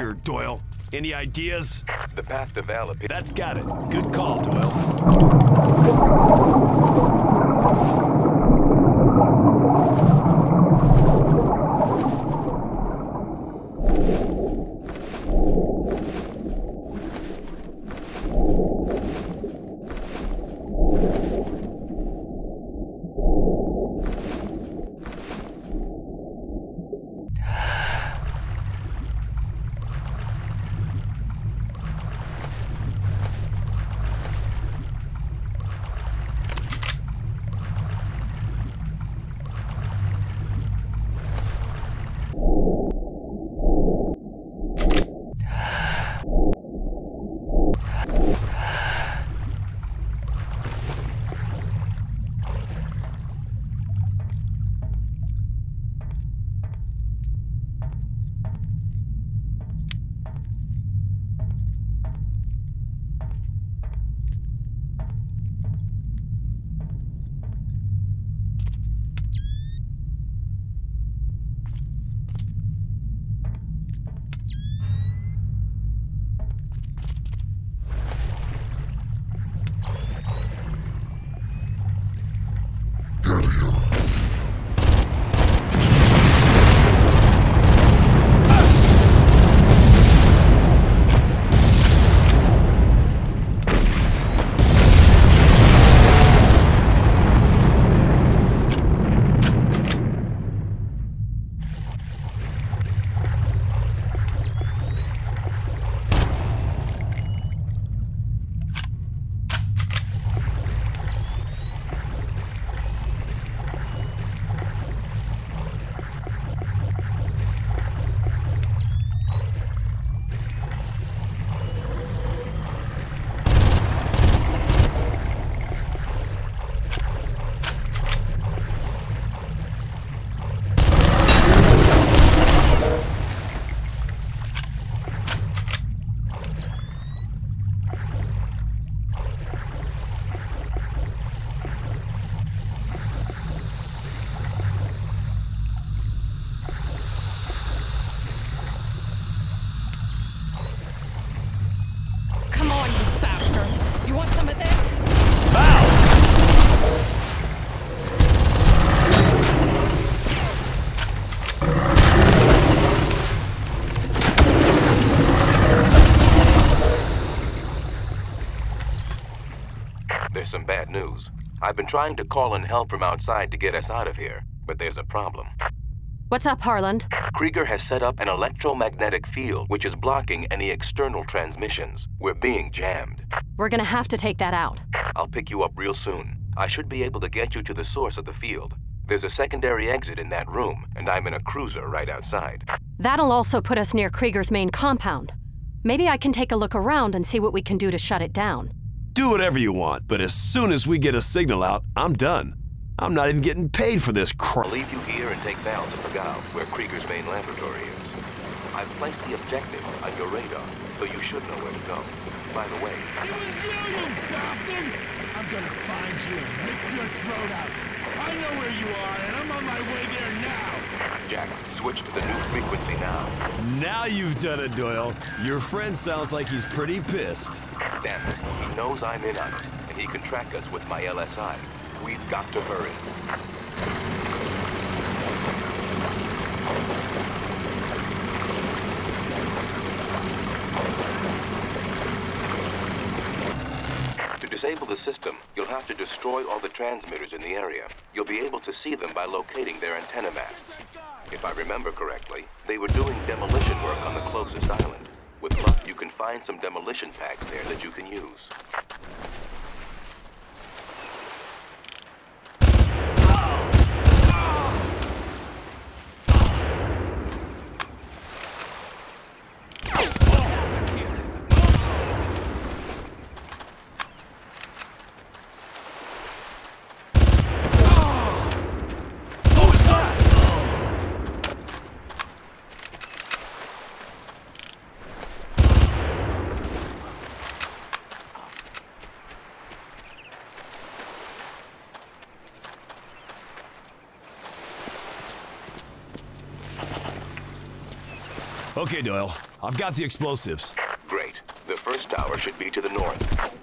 Here, Doyle. Any ideas? The path to Val. That's got it. Good call, Doyle. Bad news. I've been trying to call in help from outside to get us out of here, but there's a problem. What's up, Harland? Krieger has set up an electromagnetic field which is blocking any external transmissions. We're being jammed. We're gonna have to take that out. I'll pick you up real soon. I should be able to get you to the source of the field. There's a secondary exit in that room, and I'm in a cruiser right outside. That'll also put us near Krieger's main compound. Maybe I can take a look around and see what we can do to shut it down. Do whatever you want, but as soon as we get a signal out, I'm done. I'm not even getting paid for this crap. I'll leave you here and take Val to Pagao, where Krieger's main laboratory is. I've placed the objectives on your radar, so you should know where to go. By the way, It was you, you bastard! I'm gonna find you and rip your throat out. I know where you are, and I'm on my way there now. Jack, switch to the new frequency now. Now you've done it, Doyle. Your friend sounds like he's pretty pissed. Damn it, he knows I'm in on it, and he can track us with my LSI. We've got to hurry. To disable the system, you'll have to destroy all the transmitters in the area. You'll be able to see them by locating their antenna masts. If I remember correctly, they were doing demolition work on the closest island. With luck, you can find some demolition packs there that you can use. Okay, Doyle. I've got the explosives. Great. The first tower should be to the north.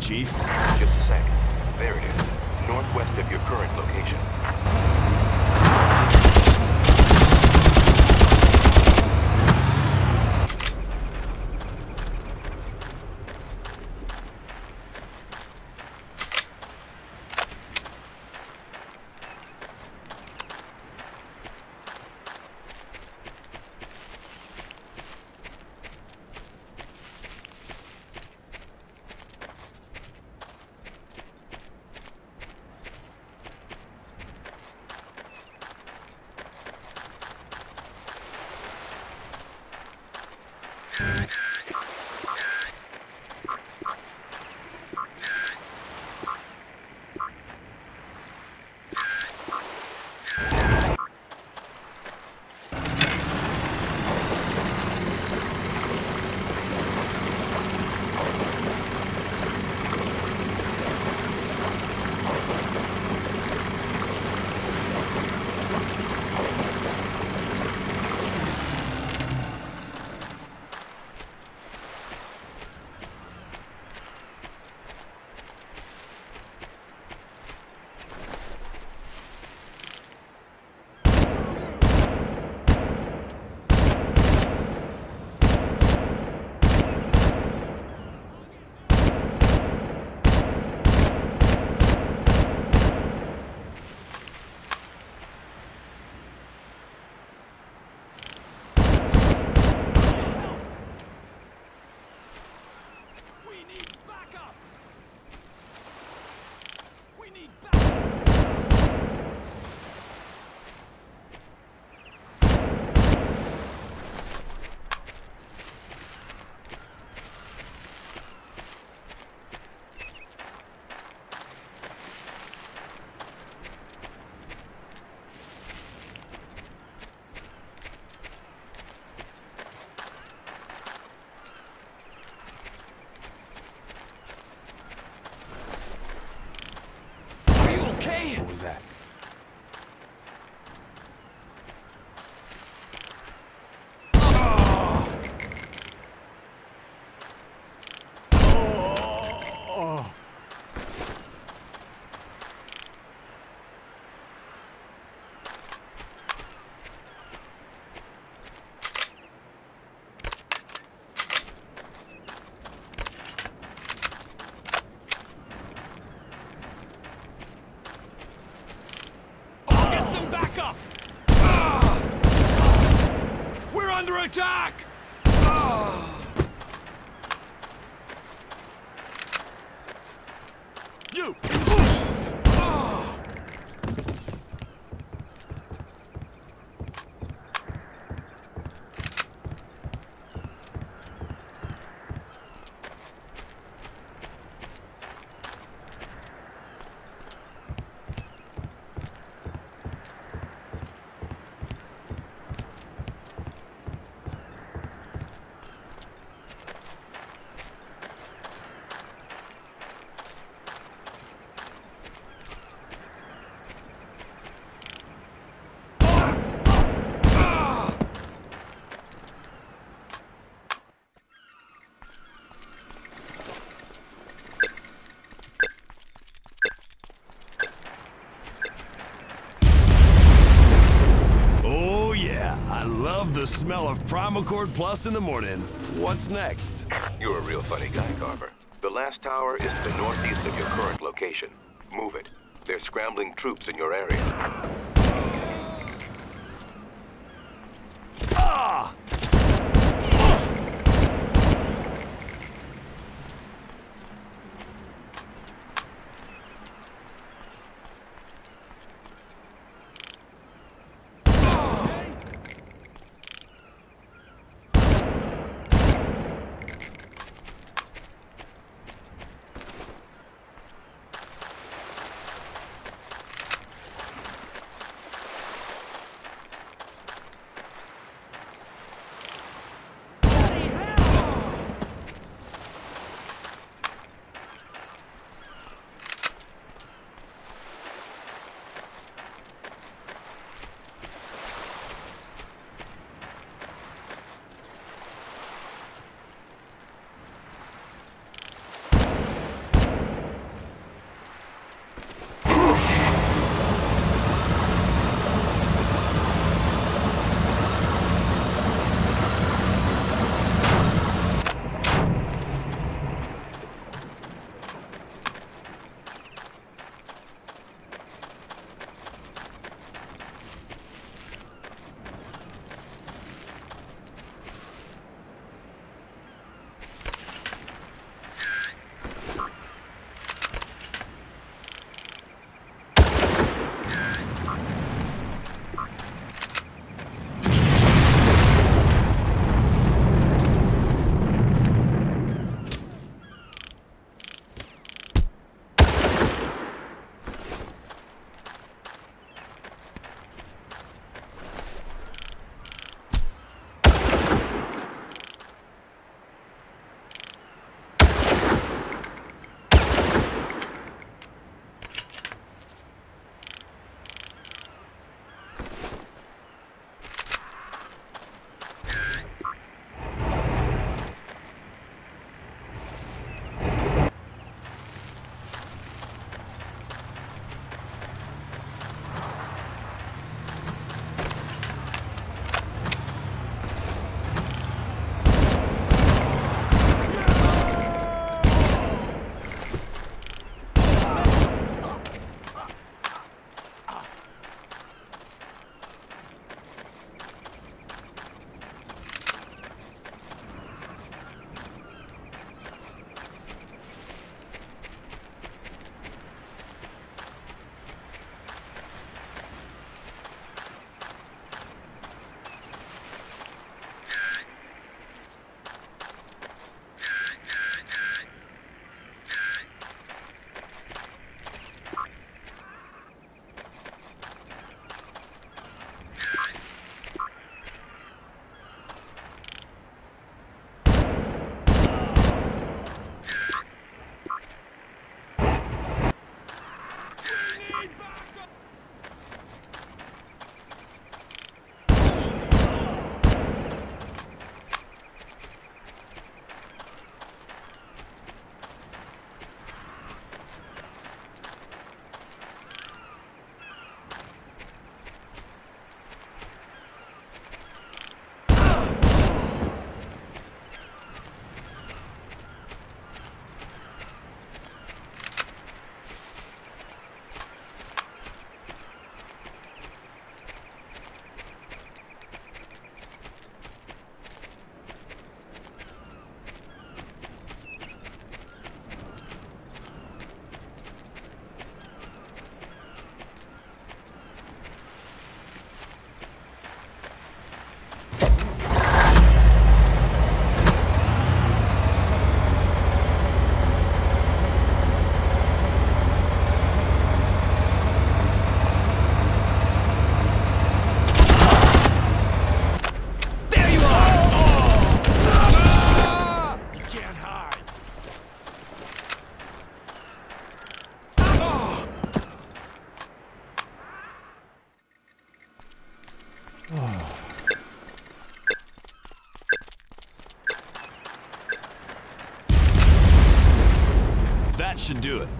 Chief? Smell of Primacord Plus in the morning. What's next? You're a real funny guy, Carver. The last tower is to the northeast of your current location. Move it. There's scrambling troops in your area.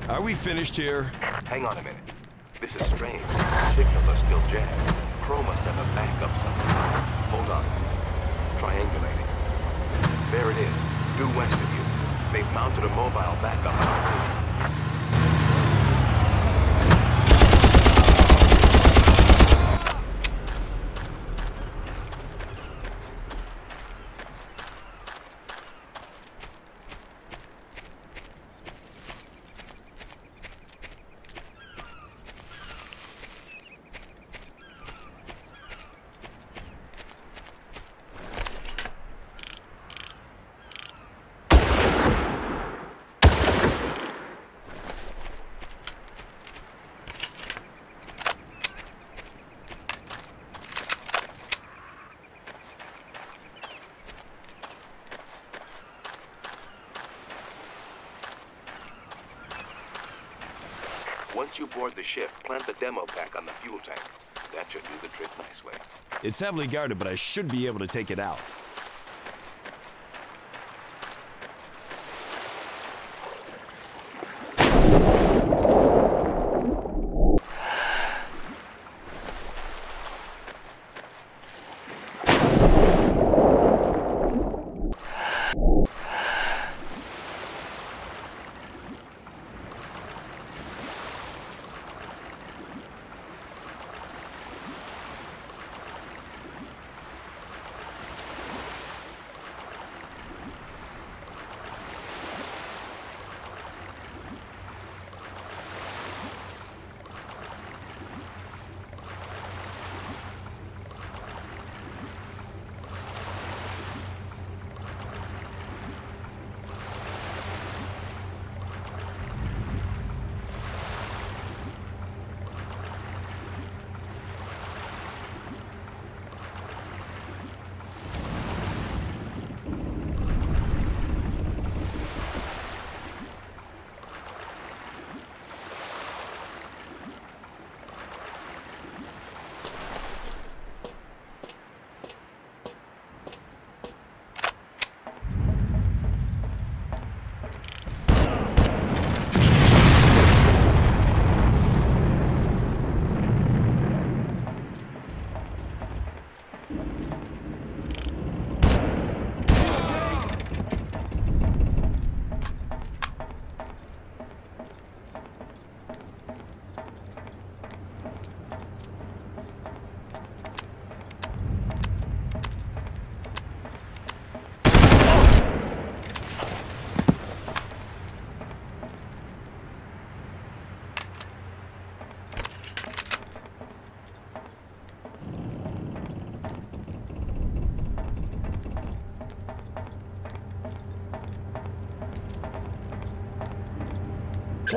Are we finished here? Hang on a minute. This is strange. Signals are still jammed. Crowe must have a backup somewhere. Hold on. Triangulating. There it is, due west of you. They've mounted a mobile backup on our route. You board the ship, plant the demo pack on the fuel tank. That should do the trick nicely. It's heavily guarded, but I should be able to take it out.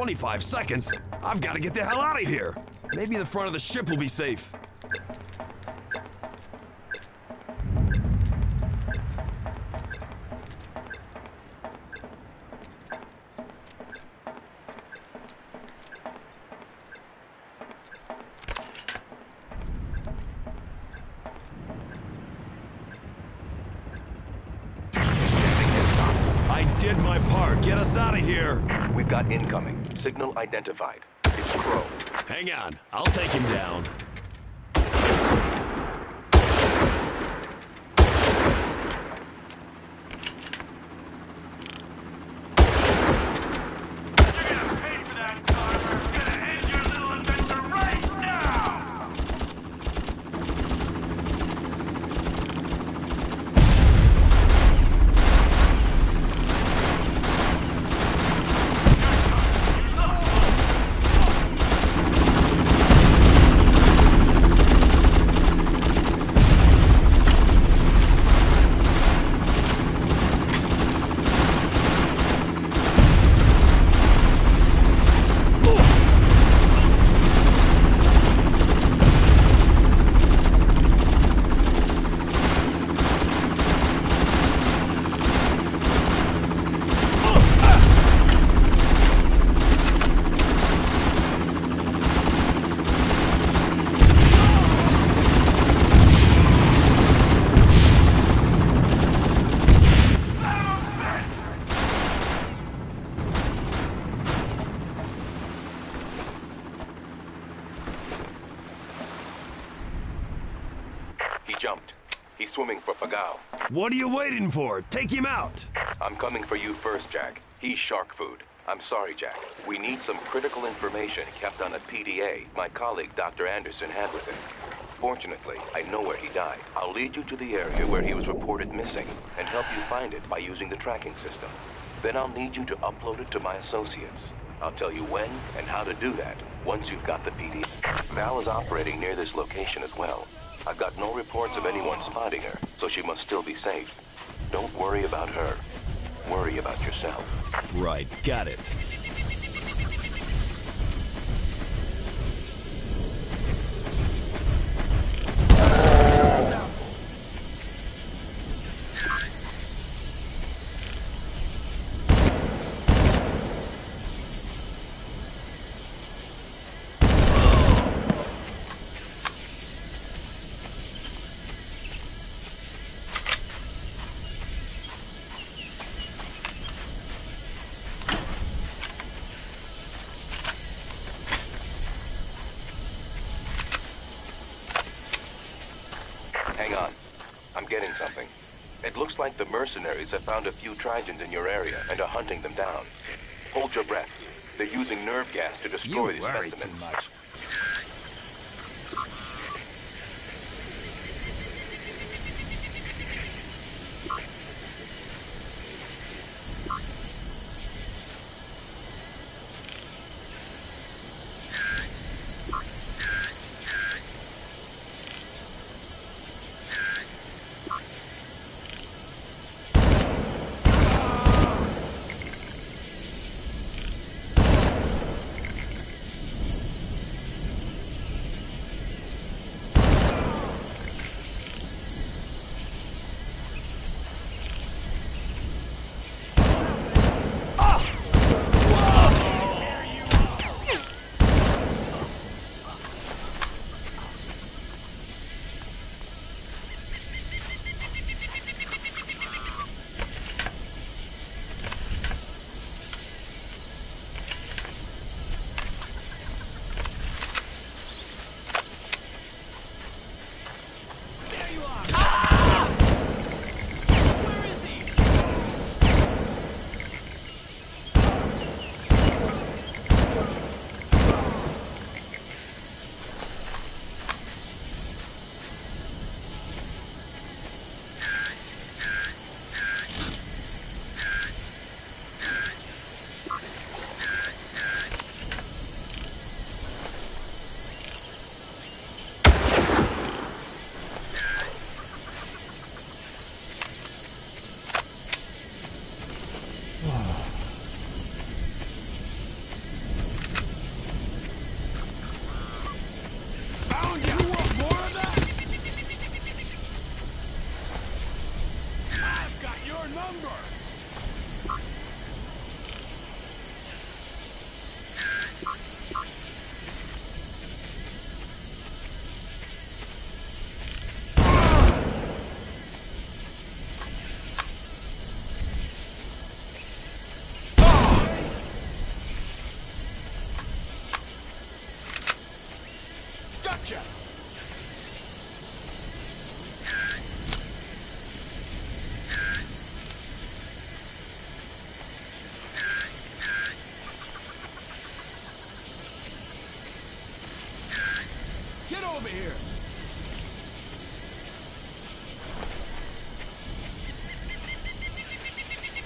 Twenty-five seconds? I've got to get the hell out of here. Maybe the front of the ship will be safe. I did my part. Get us out of here. We've got incoming. Signal identified. It's Crowe. Hang on. I'll take him down. What are you waiting for? Take him out! I'm coming for you first, Jack. He's shark food. I'm sorry, Jack. We need some critical information kept on a PDA my colleague Dr. Anderson had with him. Fortunately, I know where he died. I'll lead you to the area where he was reported missing and help you find it by using the tracking system. Then I'll need you to upload it to my associates. I'll tell you when and how to do that once you've got the PDA. Val is operating near this location as well. I've got no reports of anyone spotting her, she must still be safe. Don't worry about her. Worry about yourself. Right, got it. Hang on. I'm getting something. It looks like the mercenaries have found a few Trigens in your area and are hunting them down. Hold your breath. They're using nerve gas to destroy You these specimens.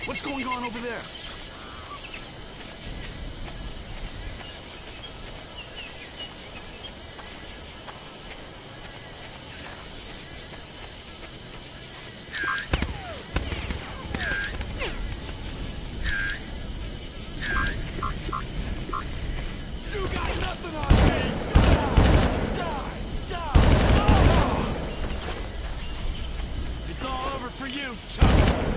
What's going on over there? You got nothing on me! Die! Die! Die! It's all over for you, Chuck!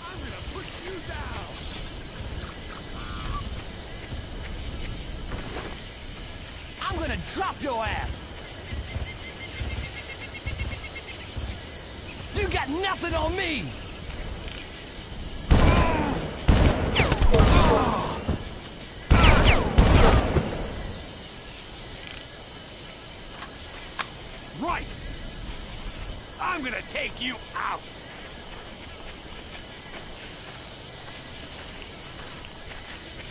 I'm gonna put you down! I'm gonna drop your ass! You got nothing on me! Right! I'm gonna take you out!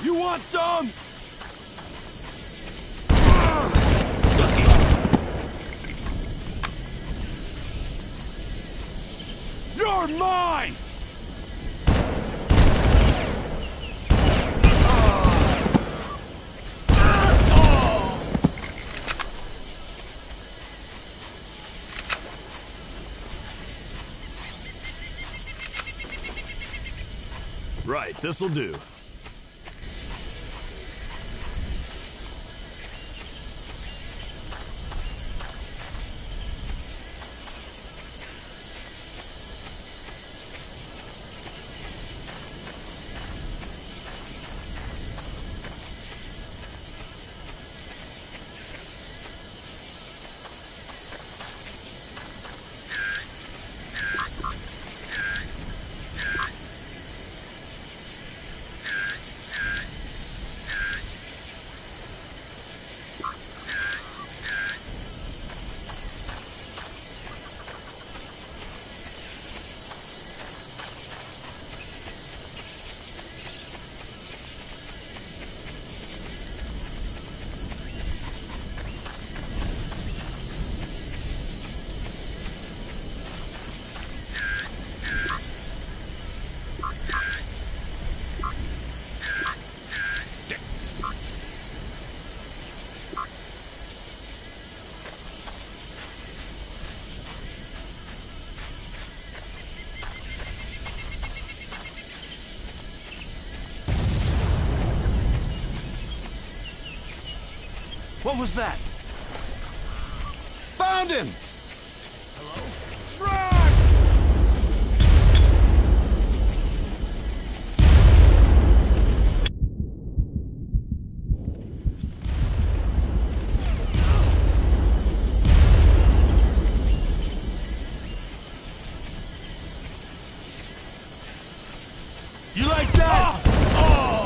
You want some? You're mine! Right, this'll do. Was that? Found him! You like that? Oh!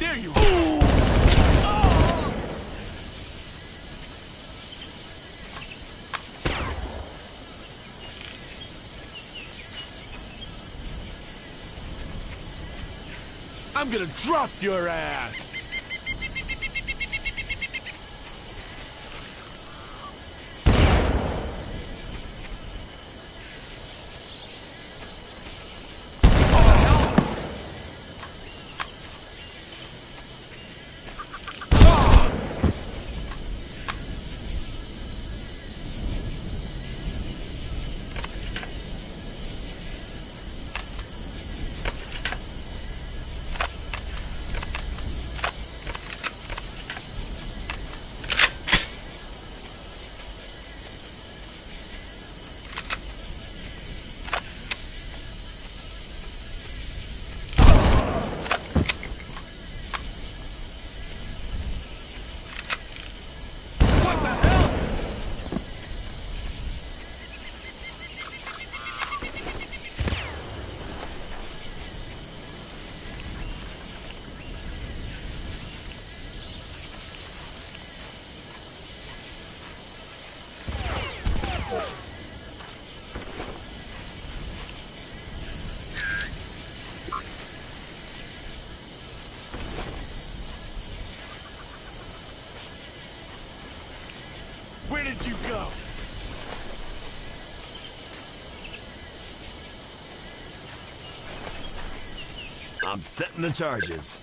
There you are! I'm gonna drop your ass! Did you go? I'm setting the charges.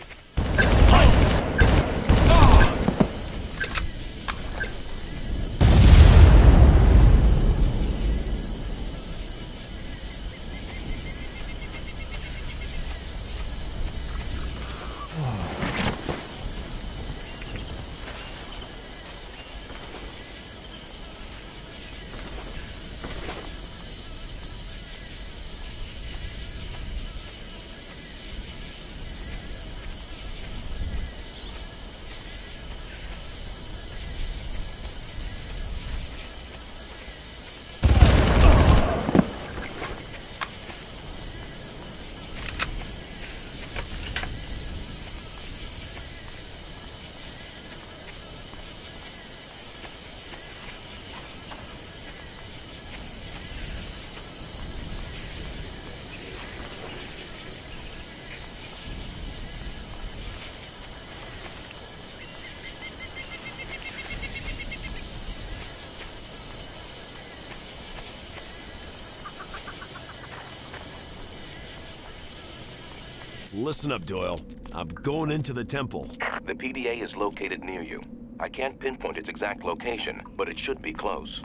Listen up, Doyle. I'm going into the temple. The PDA is located near you. I can't pinpoint its exact location, but it should be close.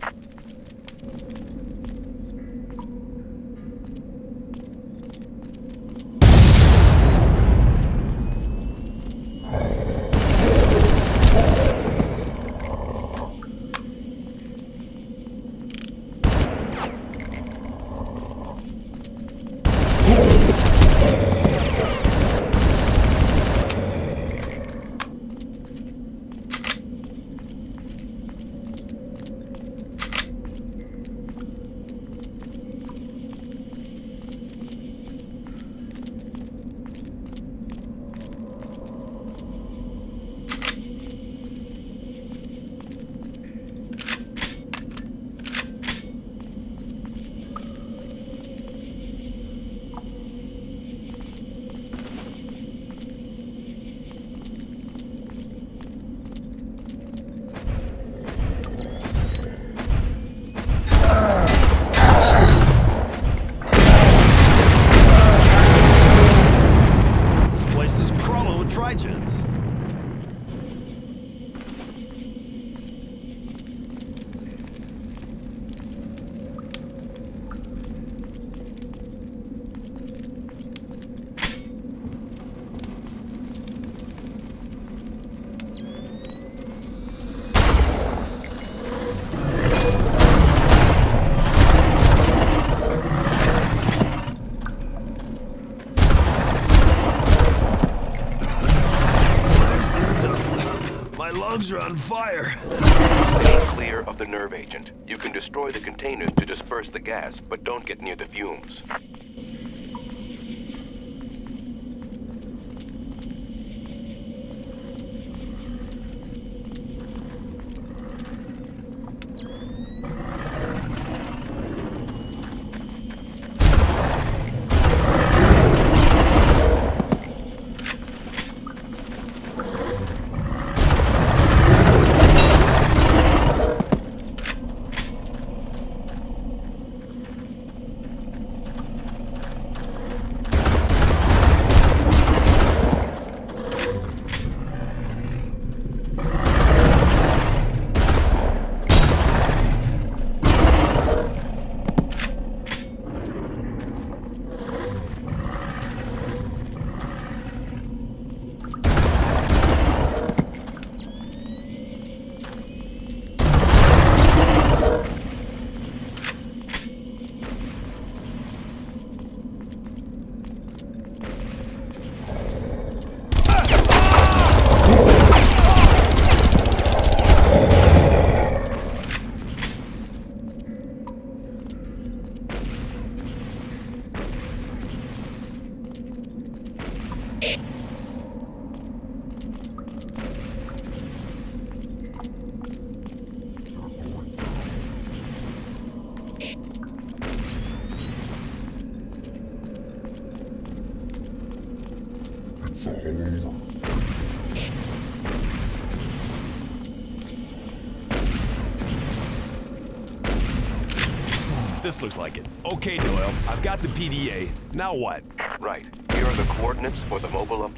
This place is crawling with Trigens. Where's the are on fire. Stay clear of the nerve agent. You can destroy the containers to disperse the gas, but don't get near the fumes. Looks like it. Okay, Doyle, I've got the PDA. Now what? Right. Here are the coordinates for the mobile uplink.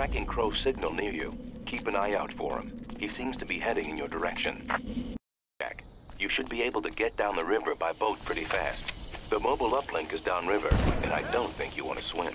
Tracking Crowe's signal near you. Keep an eye out for him. He seems to be heading in your direction. Jack, you should be able to get down the river by boat pretty fast. The mobile uplink is downriver, and I don't think you want to swim.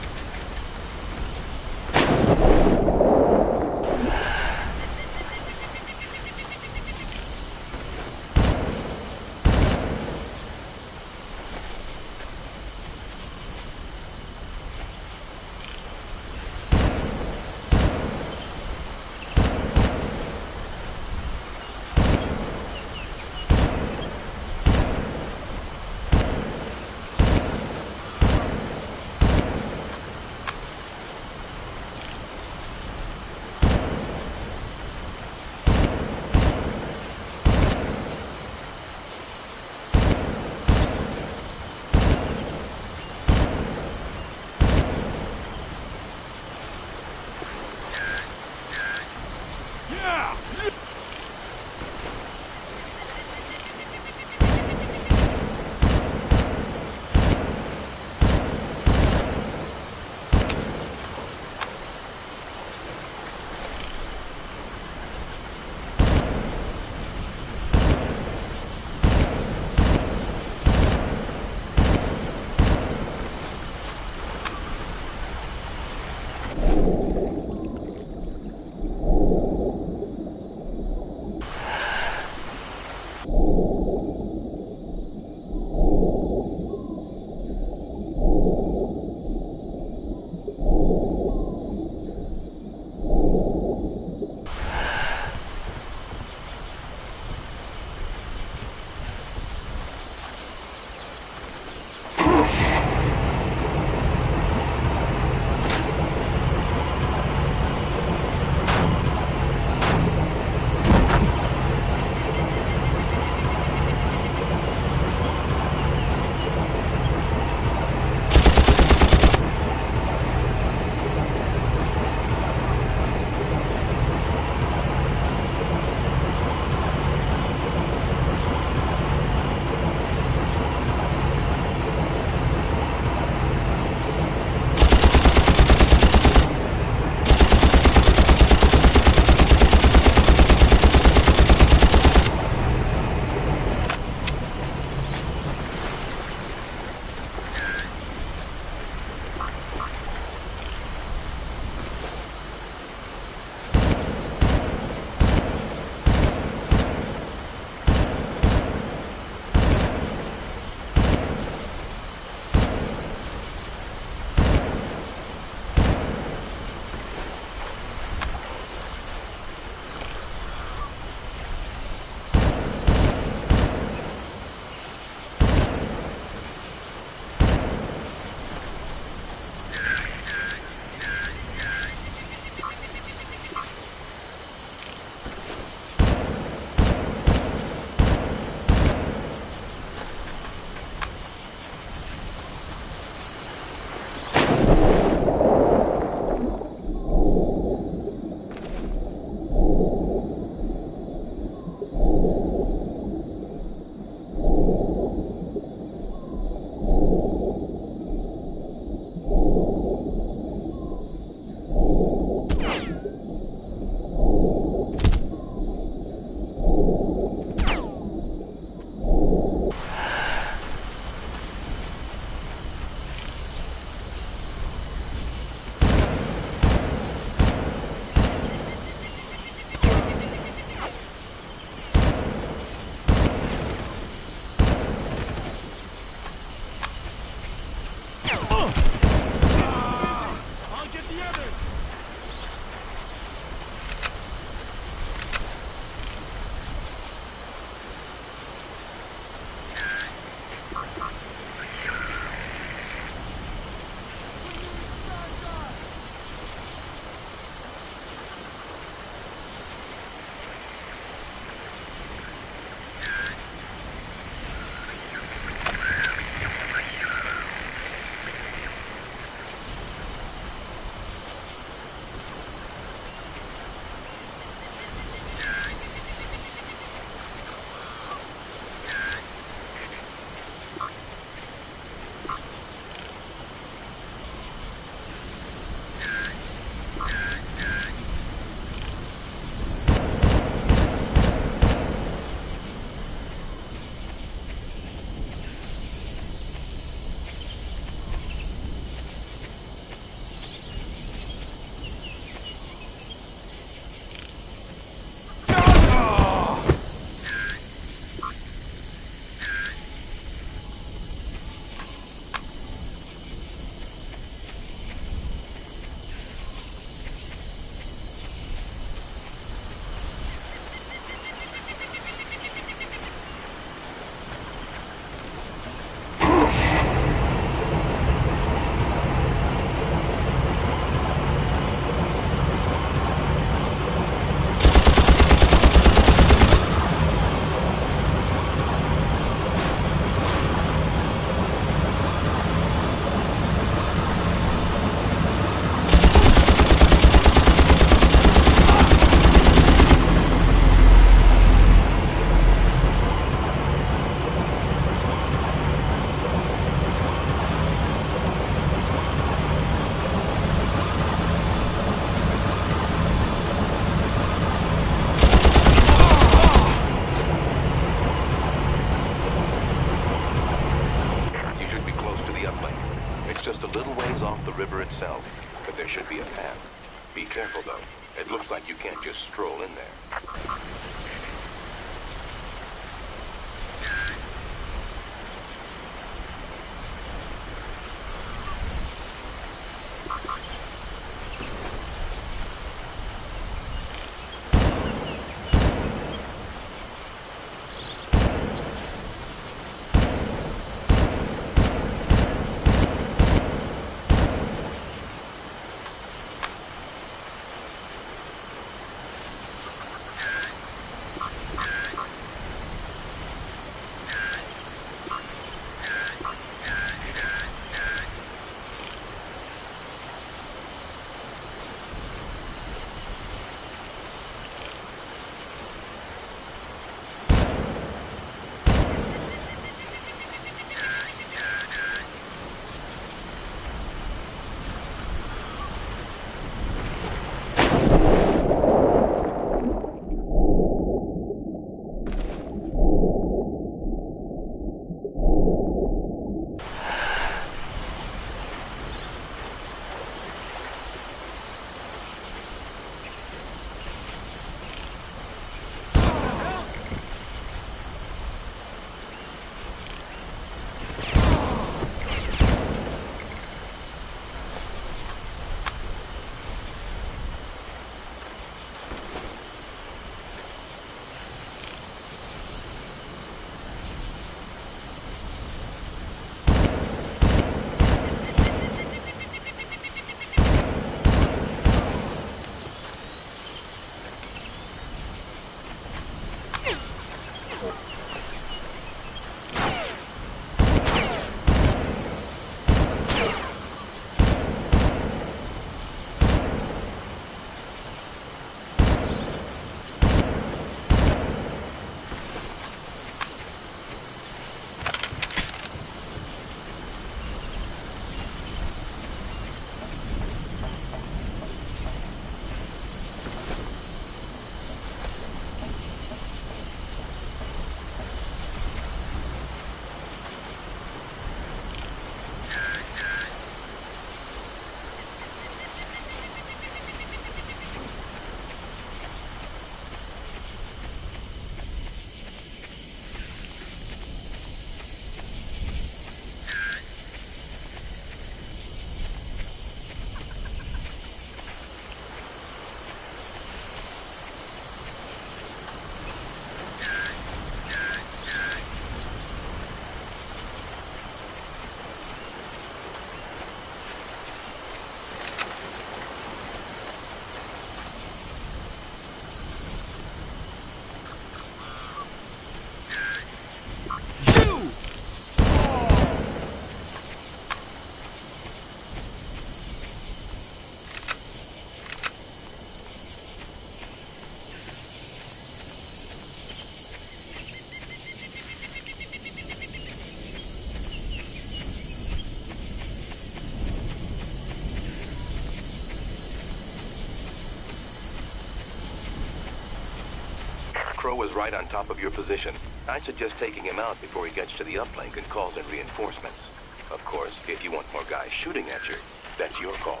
Is right on top of your position. I suggest taking him out before he gets to the uplink and calls in reinforcements. Of course, if you want more guys shooting at you, that's your call.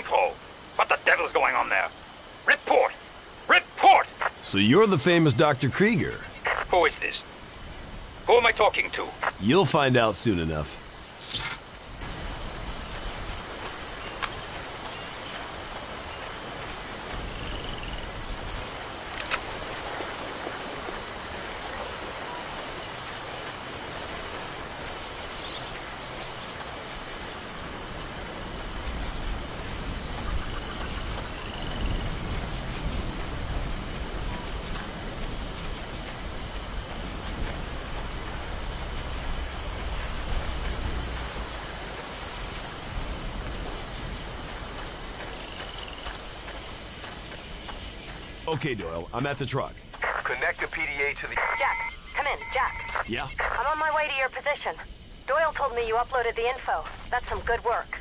What the devil's going on there? Report! Report! So you're the famous Dr. Krieger. Who is this? Who am I talking to? You'll find out soon enough. Okay, Doyle, I'm at the truck. Connect the PDA to the... Jack, come in, Jack. Yeah? I'm on my way to your position. Doyle told me you uploaded the info. That's some good work.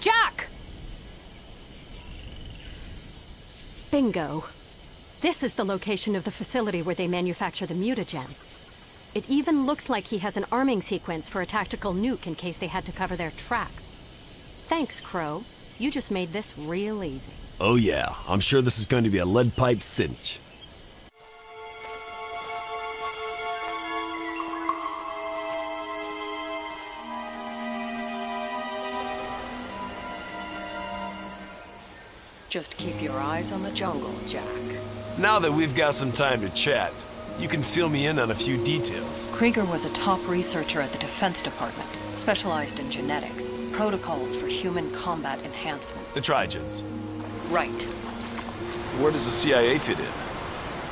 Jack! Bingo. This is the location of the facility where they manufacture the mutagen. It even looks like he has an arming sequence for a tactical nuke in case they had to cover their tracks. Thanks, Crowe. You just made this real easy. Oh yeah, I'm sure this is going to be a lead pipe cinch. Just keep your eyes on the jungle, Jack. Now that we've got some time to chat, you can fill me in on a few details. Krieger was a top researcher at the Defense Department, specialized in genetics, protocols for human combat enhancement. The Trigens. Right. Where does the CIA fit in?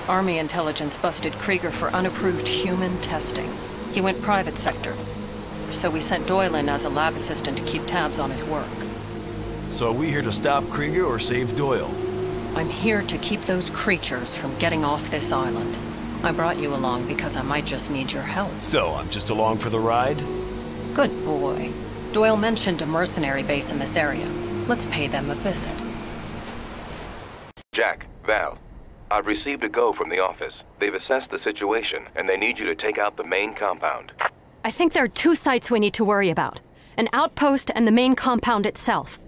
Army intelligence busted Krieger for unapproved human testing. He went private sector. So we sent Doyle in as a lab assistant to keep tabs on his work. So are we here to stop Krieger or save Doyle? I'm here to keep those creatures from getting off this island. I brought you along because I might just need your help. So I'm just along for the ride? Good boy. Doyle mentioned a mercenary base in this area. Let's pay them a visit. Jack, Val, I've received a go from the office. They've assessed the situation, and they need you to take out the main compound. I think there are two sites we need to worry about an outpost and the main compound itself.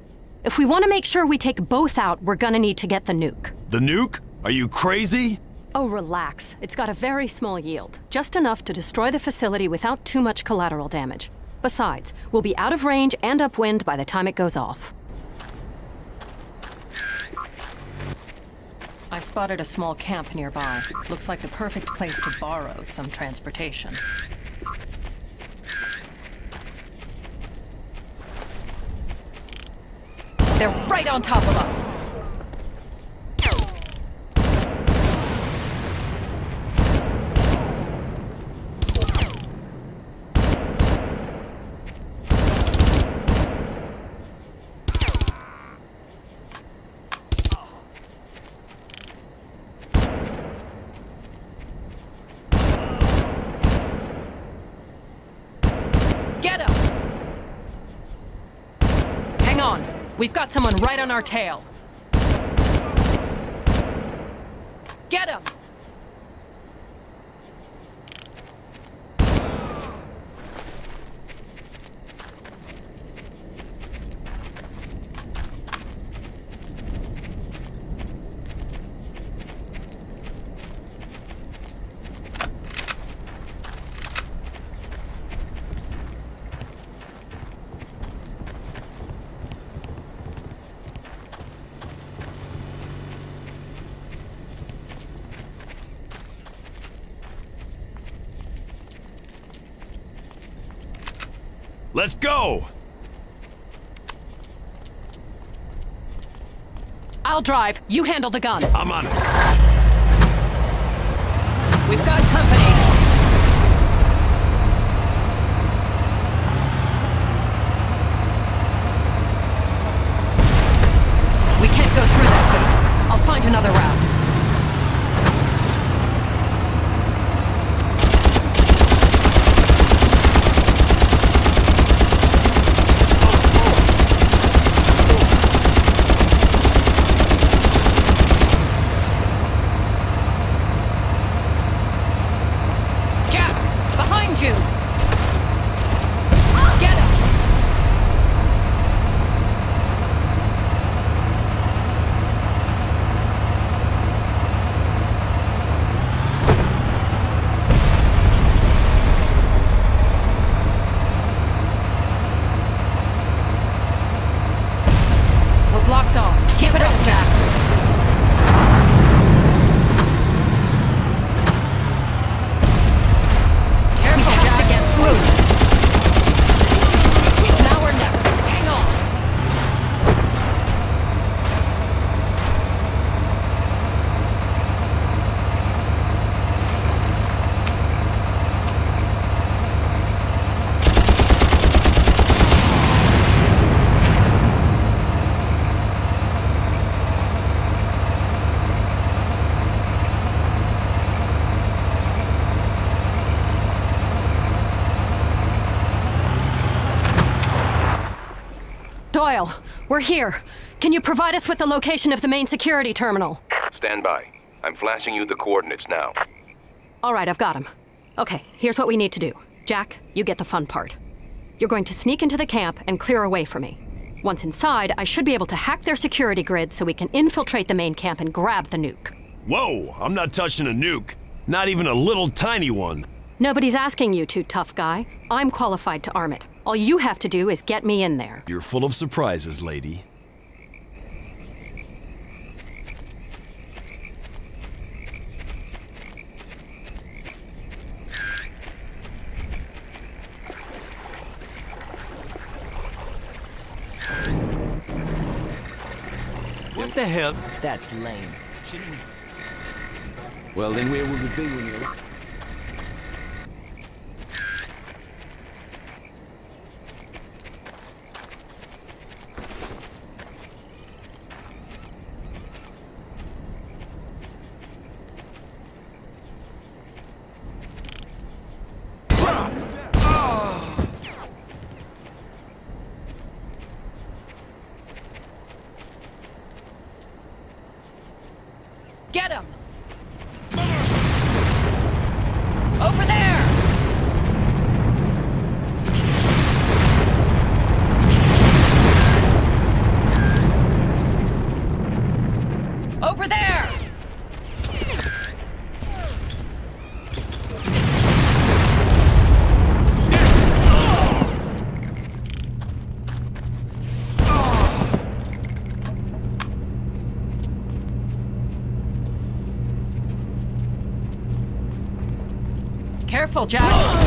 If we want to make sure we take both out, we're gonna need to get the nuke. The nuke? Are you crazy? Oh, relax. It's got a very small yield, just enough to destroy the facility without too much collateral damage. Besides, we'll be out of range and upwind by the time it goes off. I spotted a small camp nearby. Looks like the perfect place to borrow some transportation. They're right on top of us! Get him! Hang on. We've got someone right on our tail. Get him! Let's go! I'll drive. You handle the gun. I'm on it. We've got company. We can't go through that gate. I'll find another route. Jack, behind you! Get him! We're blocked off. Keep it up, Jack. Careful, we have to get through. It's now or never. Hang on. Doyle, we're here. Can you provide us with the location of the main security terminal? Stand by. I'm flashing you the coordinates now. All right, I've got him. Okay, here's what we need to do. Jack, you get the fun part. You're going to sneak into the camp and clear away for me. Once inside, I should be able to hack their security grid so we can infiltrate the main camp and grab the nuke. Whoa, I'm not touching a nuke. Not even a little tiny one. Nobody's asking you to, tough guy. I'm qualified to arm it. All you have to do is get me in there. You're full of surprises, lady. What the hell? That's lame. Well, then where will we be when you're... Get him! Over there! Over there! Careful, Jack.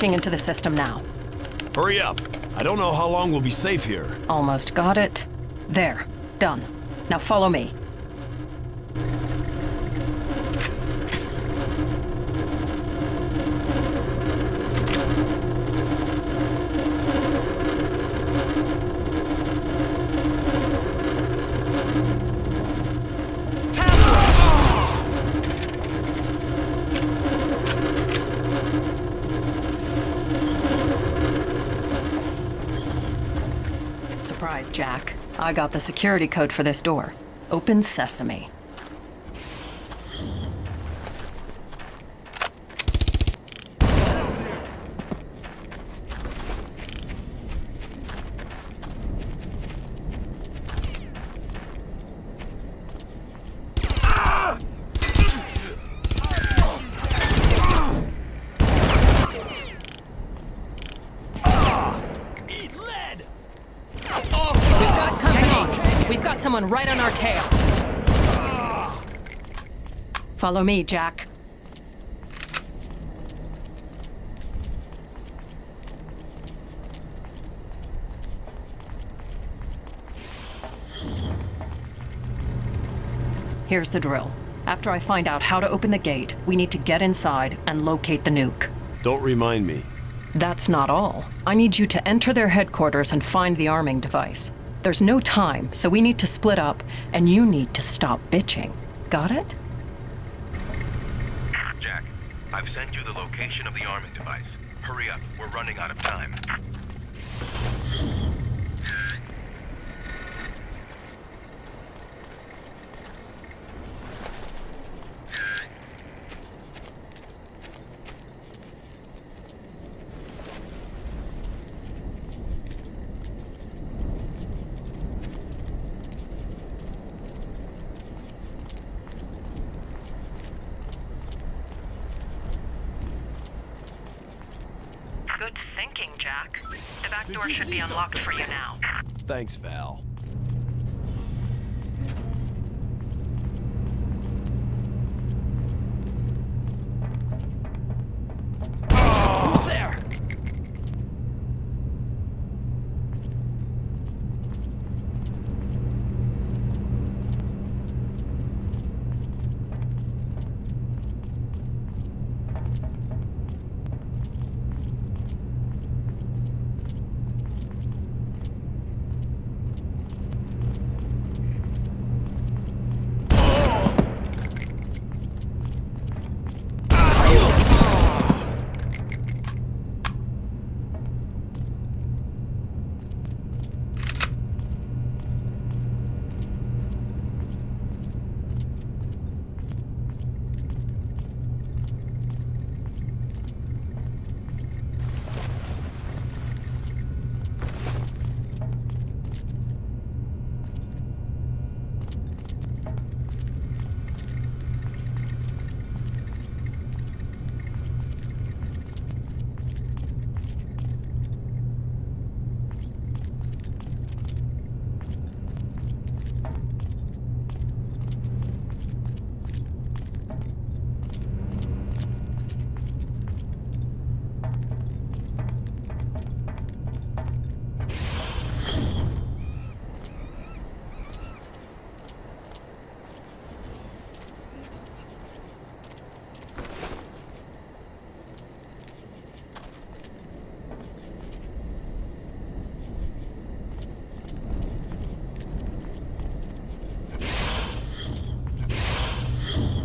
Hacking into the system now. Hurry up. I don't know how long we'll be safe here. Almost got it. There, done. Now follow me. Surprise, Jack. I got the security code for this door. Open sesame. Eat lead! We've got company. We've got someone right on our tail. Follow me, Jack. Here's the drill. After I find out how to open the gate, we need to get inside and locate the nuke. Don't remind me. That's not all. I need you to enter their headquarters and find the arming device. There's no time, so we need to split up, and you need to stop bitching. Got it? Jack, I've sent you the location of the arming device. Hurry up, we're running out of time. Good thinking, Jack. The back door should be unlocked for you now. Thanks, Val. Who's there?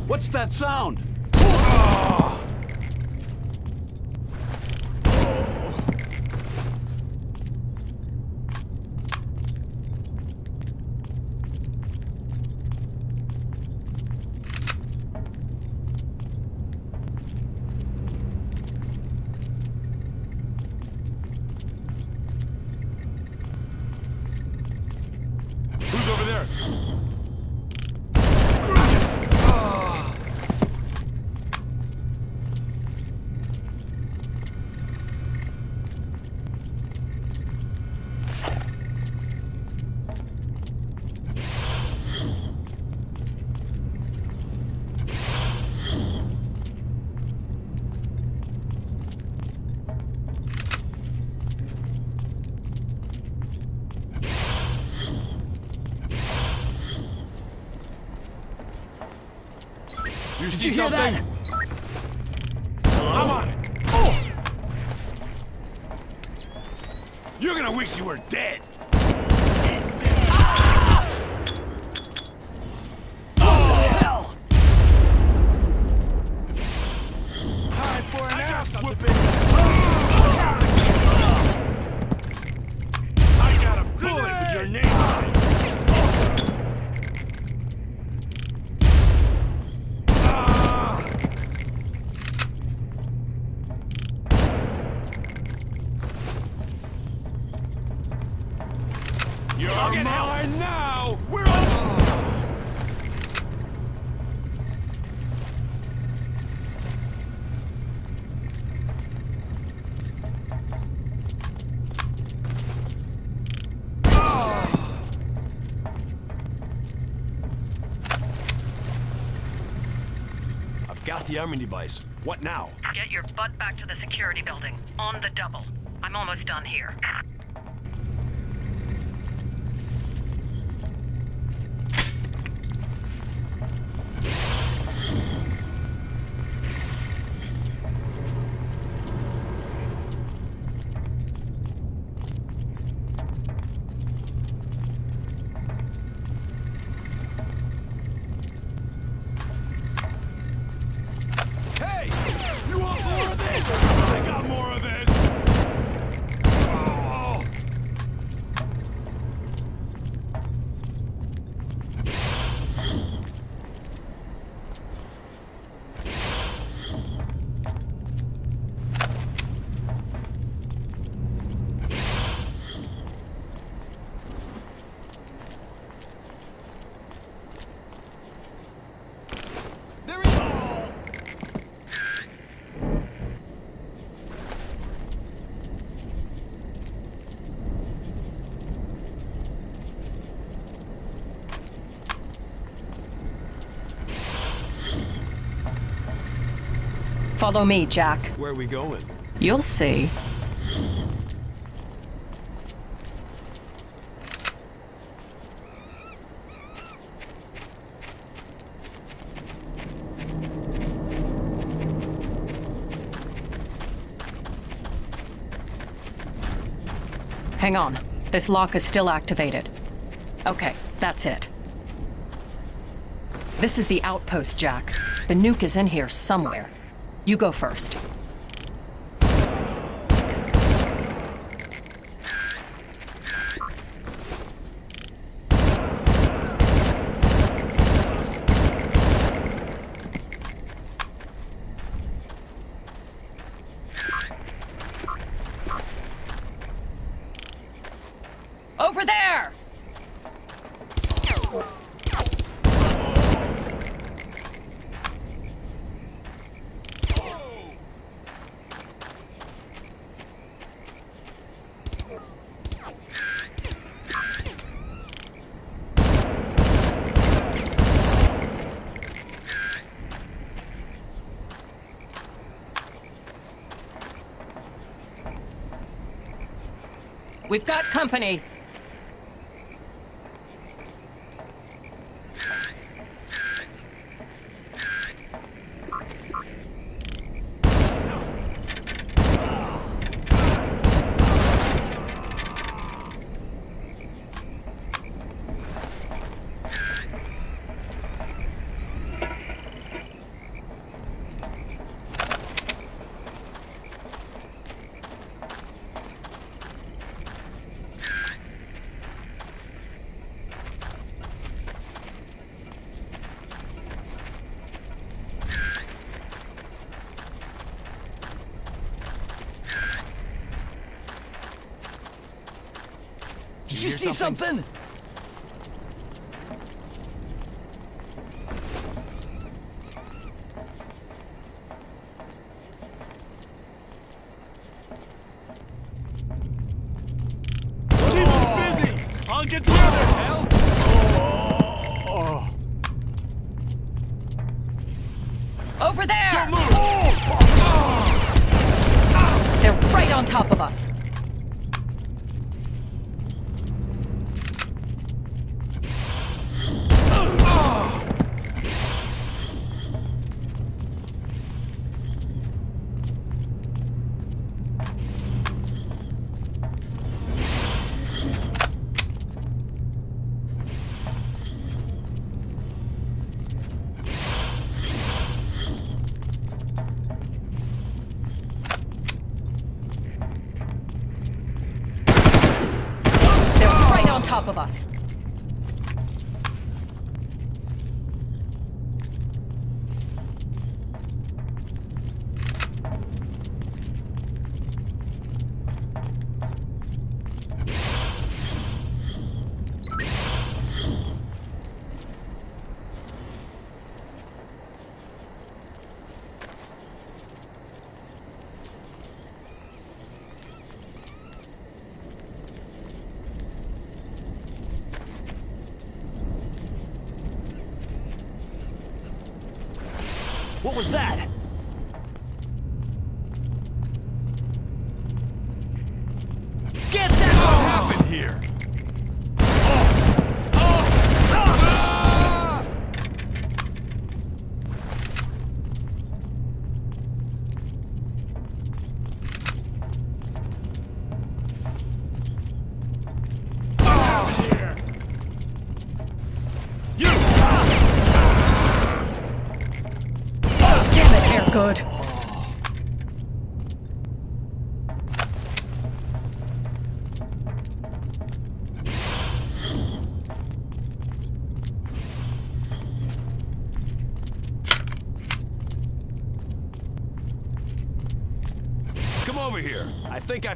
What's that sound? Did you hear something? that? Arming device. What now? Get your butt back to the security building. On the double. I'm almost done here. Hey! You want more of this? I got more of this! Oh. Follow me, Jack. Where are we going? You'll see. Hang on. This lock is still activated. Okay, that's it. This is the outpost, Jack. The nuke is in here somewhere. You go first. Over there! We've got company. See something? I'll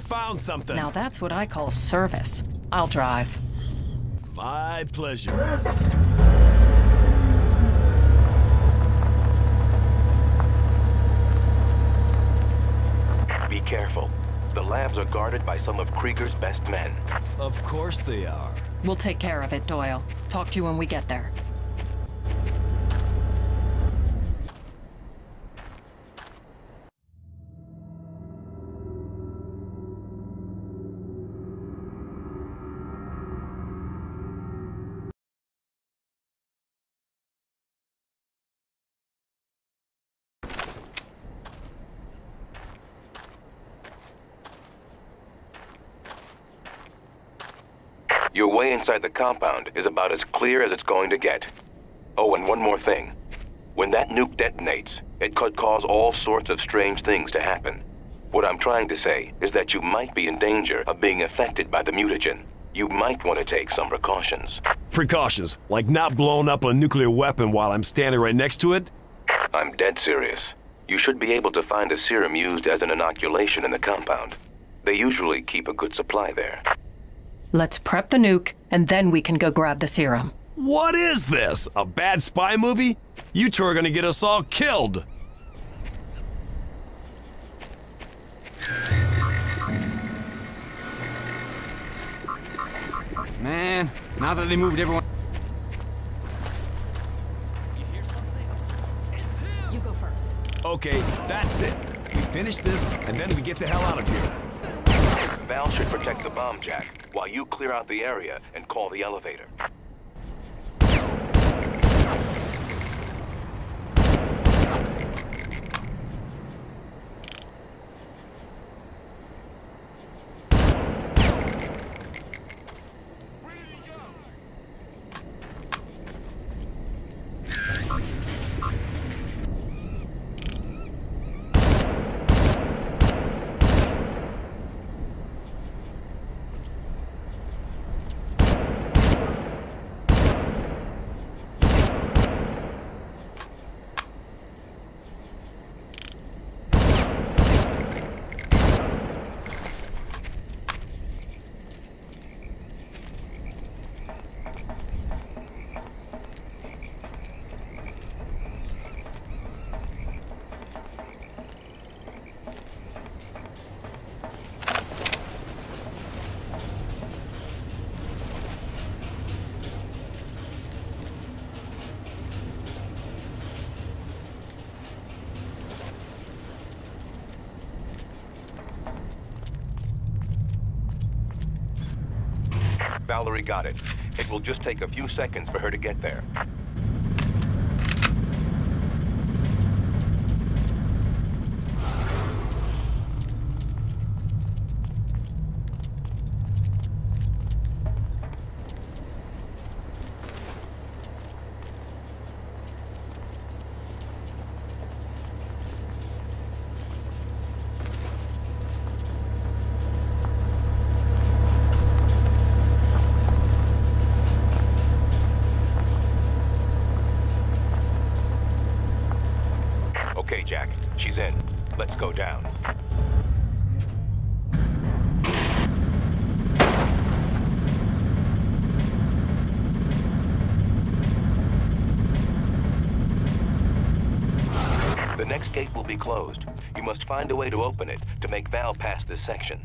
found something. Now that's what I call service. I'll drive. My pleasure. Be careful. The labs are guarded by some of Krieger's best men. Of course they are. We'll take care of it, Doyle. Talk to you when we get there. Inside the compound is about as clear as it's going to get. Oh, and one more thing. When that nuke detonates, it could cause all sorts of strange things to happen. What I'm trying to say is that you might be in danger of being affected by the mutagen. You might want to take some precautions. Precautions, like not blowing up a nuclear weapon while I'm standing right next to it? I'm dead serious. You should be able to find a serum used as an inoculation in the compound. They usually keep a good supply there. Let's prep the nuke, and then we can go grab the serum. What is this? A bad spy movie? You two are gonna get us all killed! Man, now that they moved everyone... You go first. Okay, that's it. We finish this, and then we get the hell out of here. Val should protect the bomb jack while you clear out the area and call the elevator. Valerie got it. It will just take a few seconds for her to get there. Okay, Jack. She's in. Let's go down. The next gate will be closed. You must find a way to open it to make Val pass this section.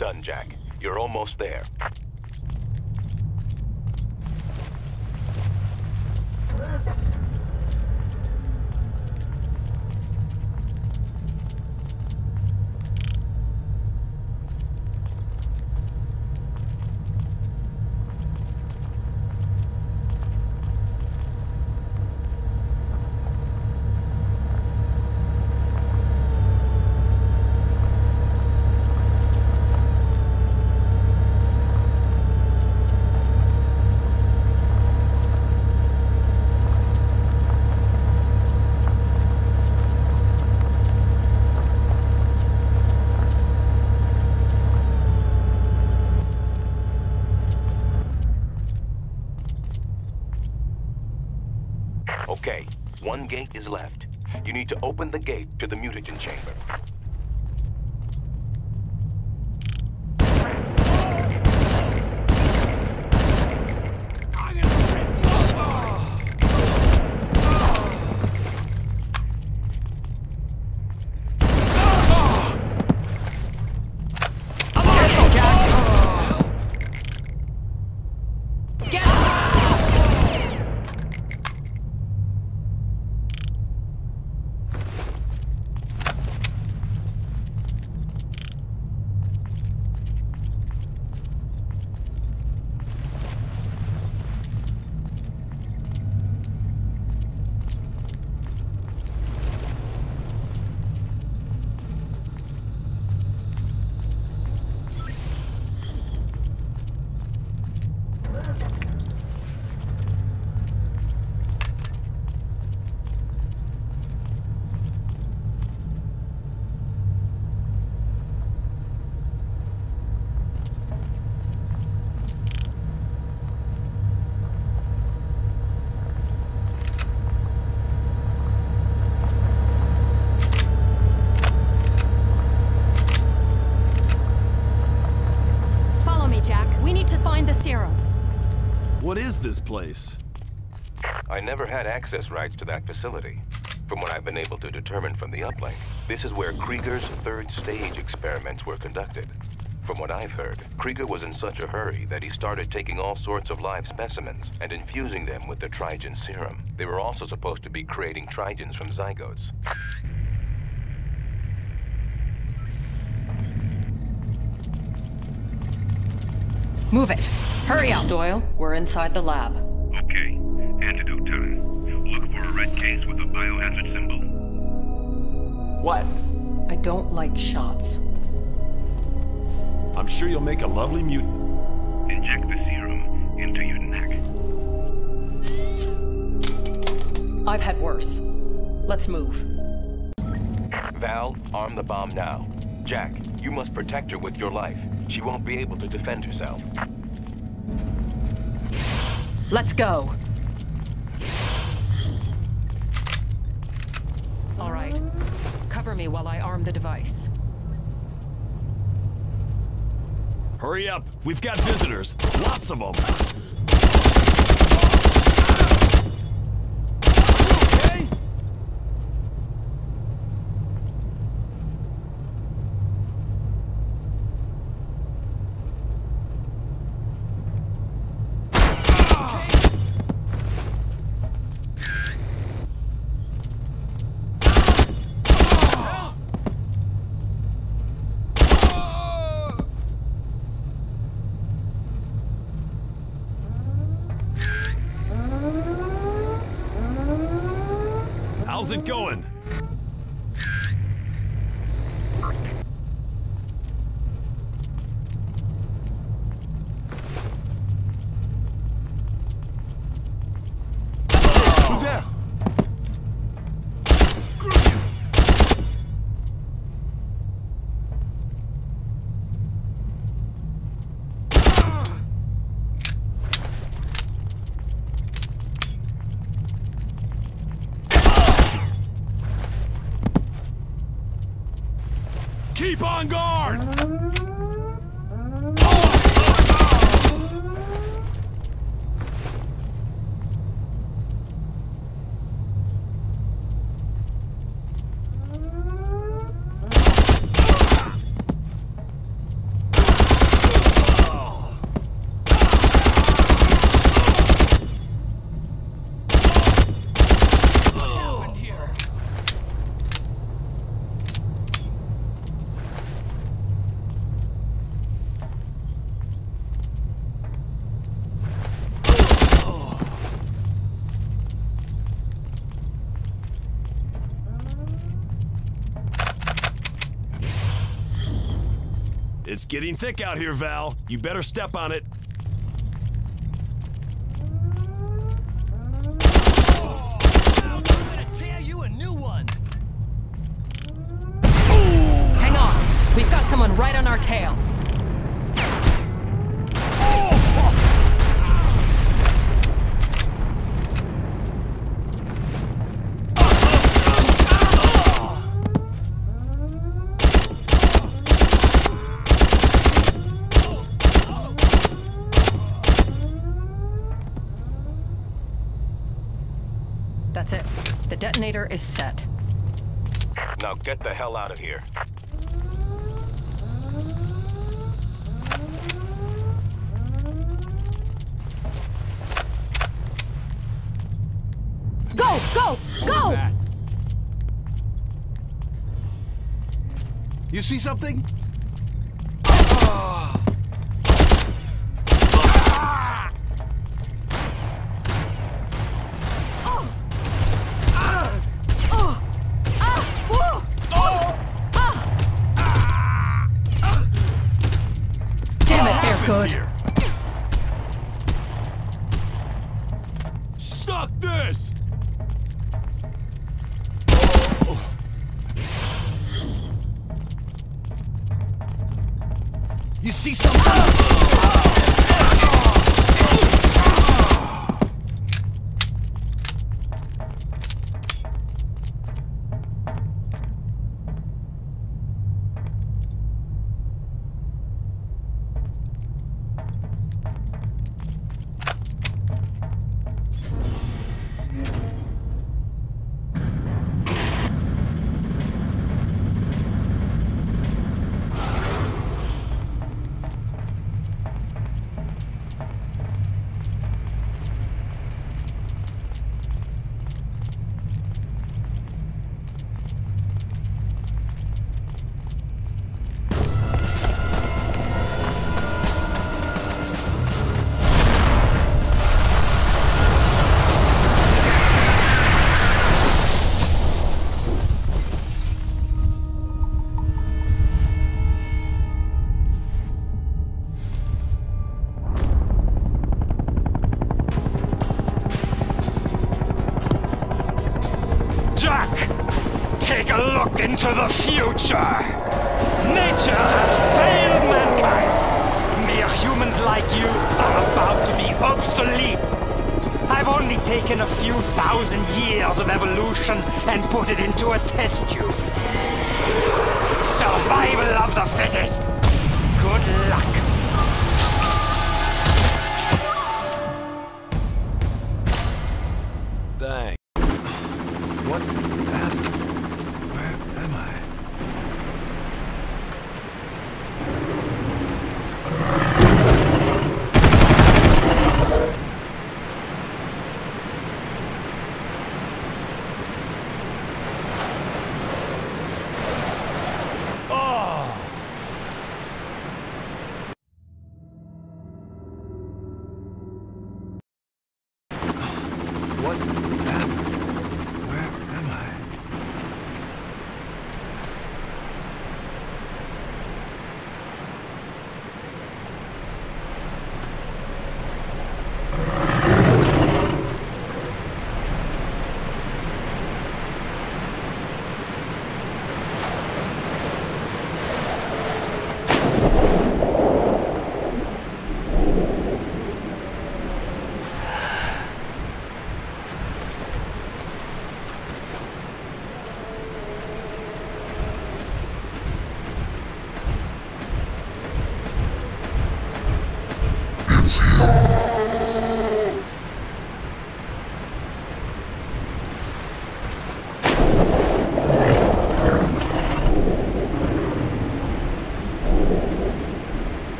Done, Jack. You're almost there. Okay, one gate is left. You need to open the gate to the mutagen chamber. Follow me, Jack. We need to find the serum. What is this place? I never had access rights to that facility. From what I've been able to determine from the uplink, this is where Krieger's third stage experiments were conducted. From what I've heard, Krieger was in such a hurry that he started taking all sorts of live specimens and infusing them with the Trigen serum. They were also supposed to be creating Trigens from zygotes. Move it. Hurry up. Doyle, we're inside the lab. Okay, antidote time. Look for a red case with a biohazard symbol. What? I don't like shots. I'm sure you'll make a lovely mutant. Inject the serum into your neck. I've had worse. Let's move. Val, arm the bomb now. Jack, you must protect her with your life. She won't be able to defend herself. Let's go. All right. Cover me while I arm the device. Hurry up! We've got visitors. Lots of them. Okay? How's it going? Who's there? Keep on guard! It's getting thick out here, Val. You better step on it. I'm gonna tear you a new one. Hang on. We've got someone right on our tail. That's it. The detonator is set. Now get the hell out of here. Go! Go! Go! You see something? Future.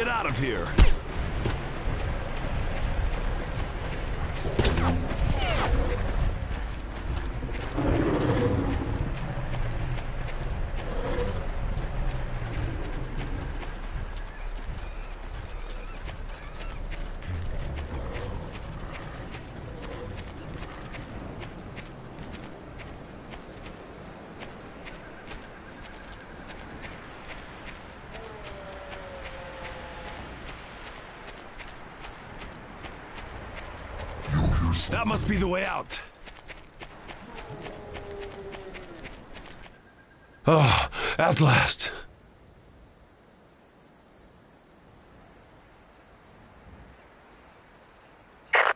Get out of here. That must be the way out. Oh, at last.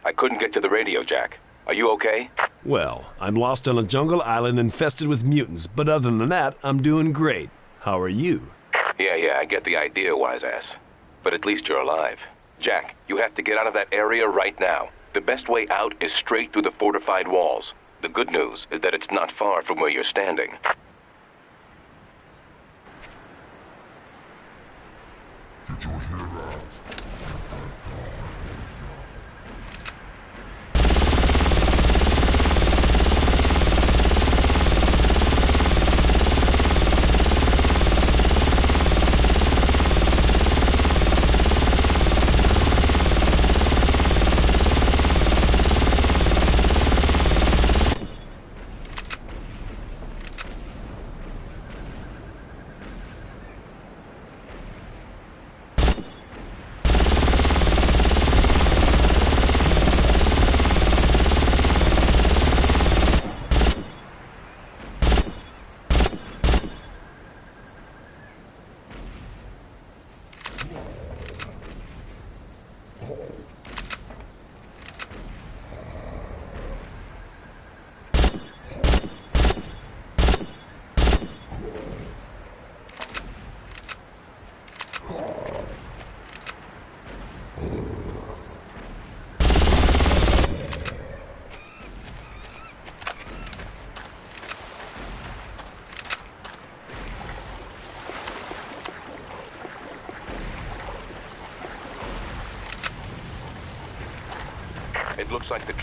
I couldn't get to the radio, Jack. Are you okay? Well, I'm lost on a jungle island infested with mutants, but other than that, I'm doing great. How are you? Yeah, yeah, I get the idea, wise ass. But at least you're alive. Jack, you have to get out of that area right now. The best way out is straight through the fortified walls. The good news is that it's not far from where you're standing.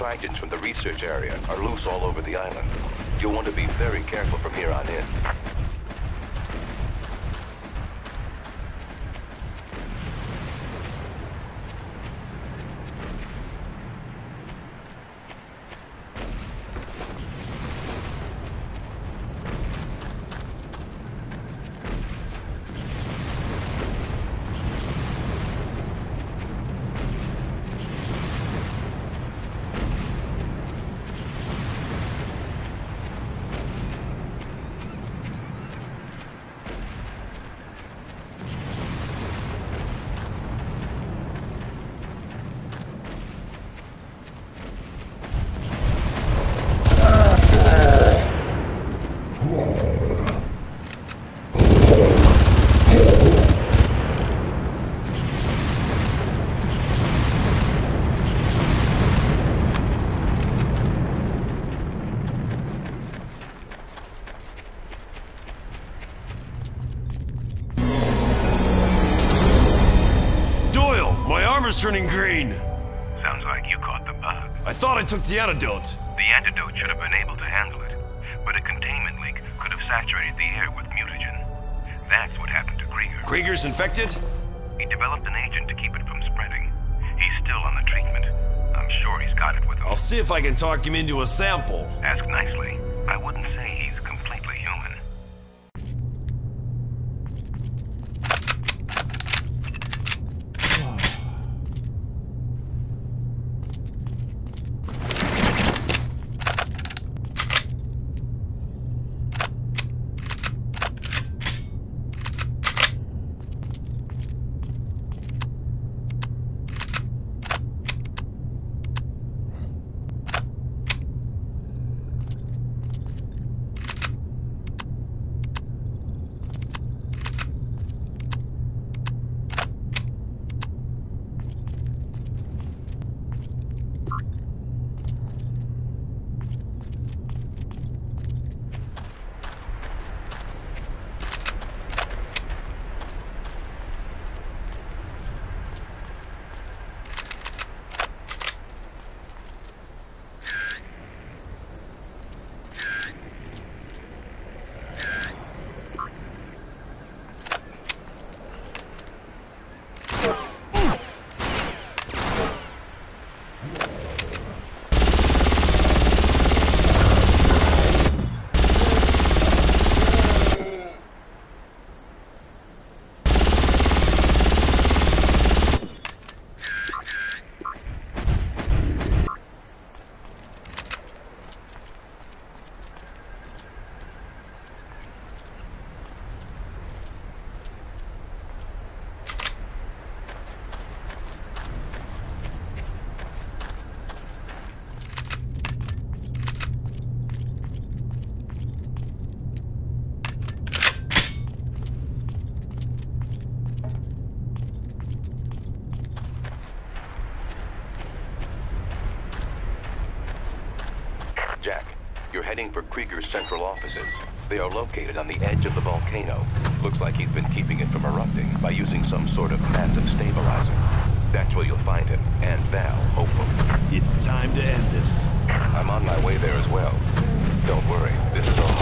Trigens from the research area are loose all over the island. You'll want to be very careful from here on in. Doyle, my armor's turning green. Sounds like you caught the bug. I thought I took the antidote. The antidote should have been able to handle it, but a containment leak could have saturated the air with mutagen. That's what happened to Krieger. Krieger's infected? He developed an agent to keep it from spreading. He's still on the treatment. I'm sure he's got it with him. I'll see if I can talk him into a sample. Ask heading for Krieger's central offices. They are located on the edge of the volcano. Looks like he's been keeping it from erupting by using some sort of massive stabilizer. That's where you'll find him, and Val, hopefully. It's time to end this. I'm on my way there as well. Don't worry, this is almost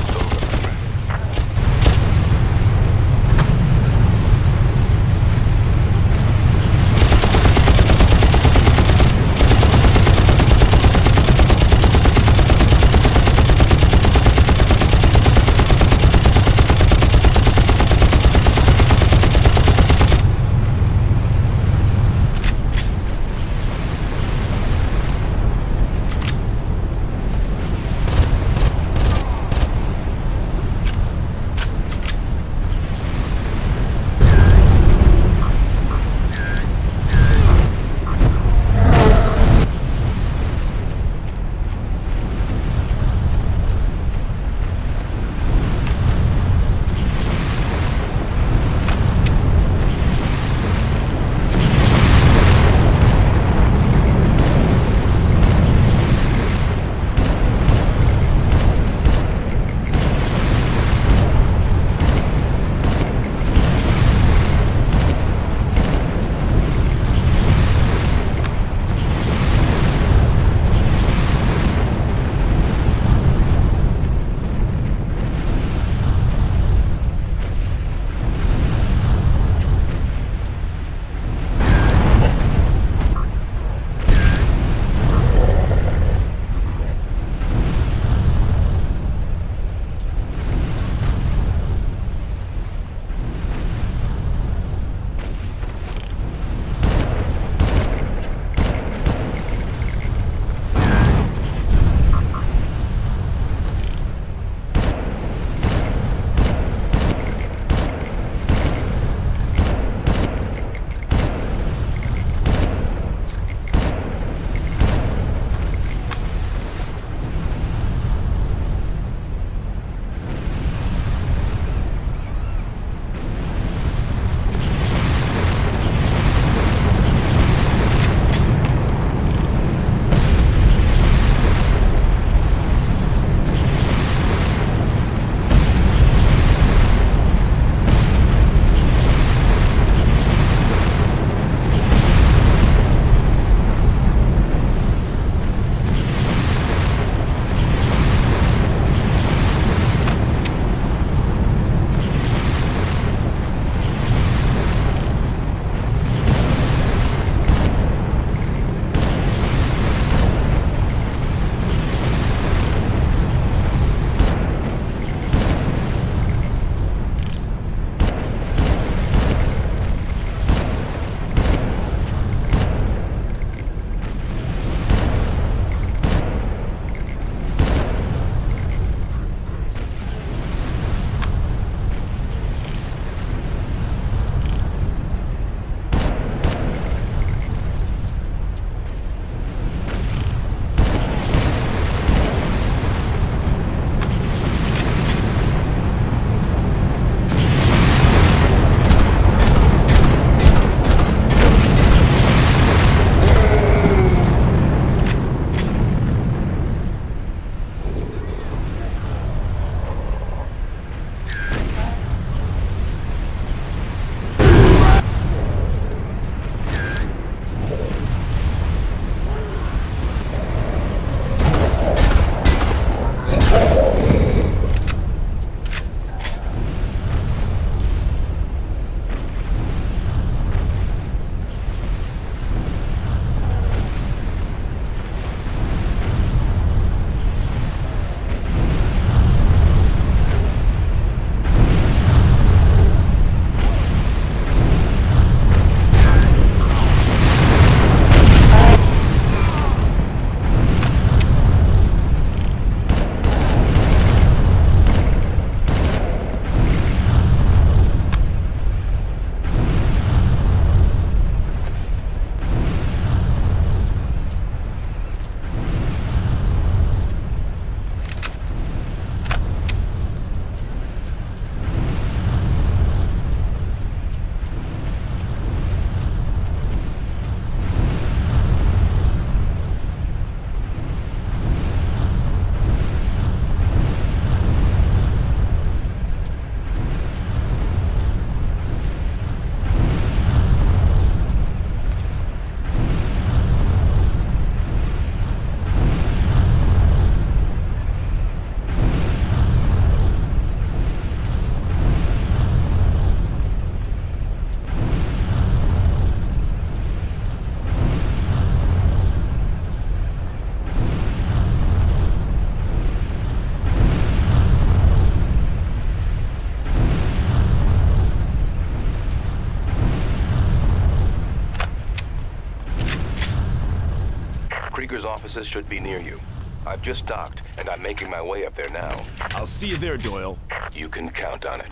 offices should be near you. I've just docked, and I'm making my way up there now. I'll see you there, Doyle. You can count on it.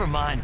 Never mind.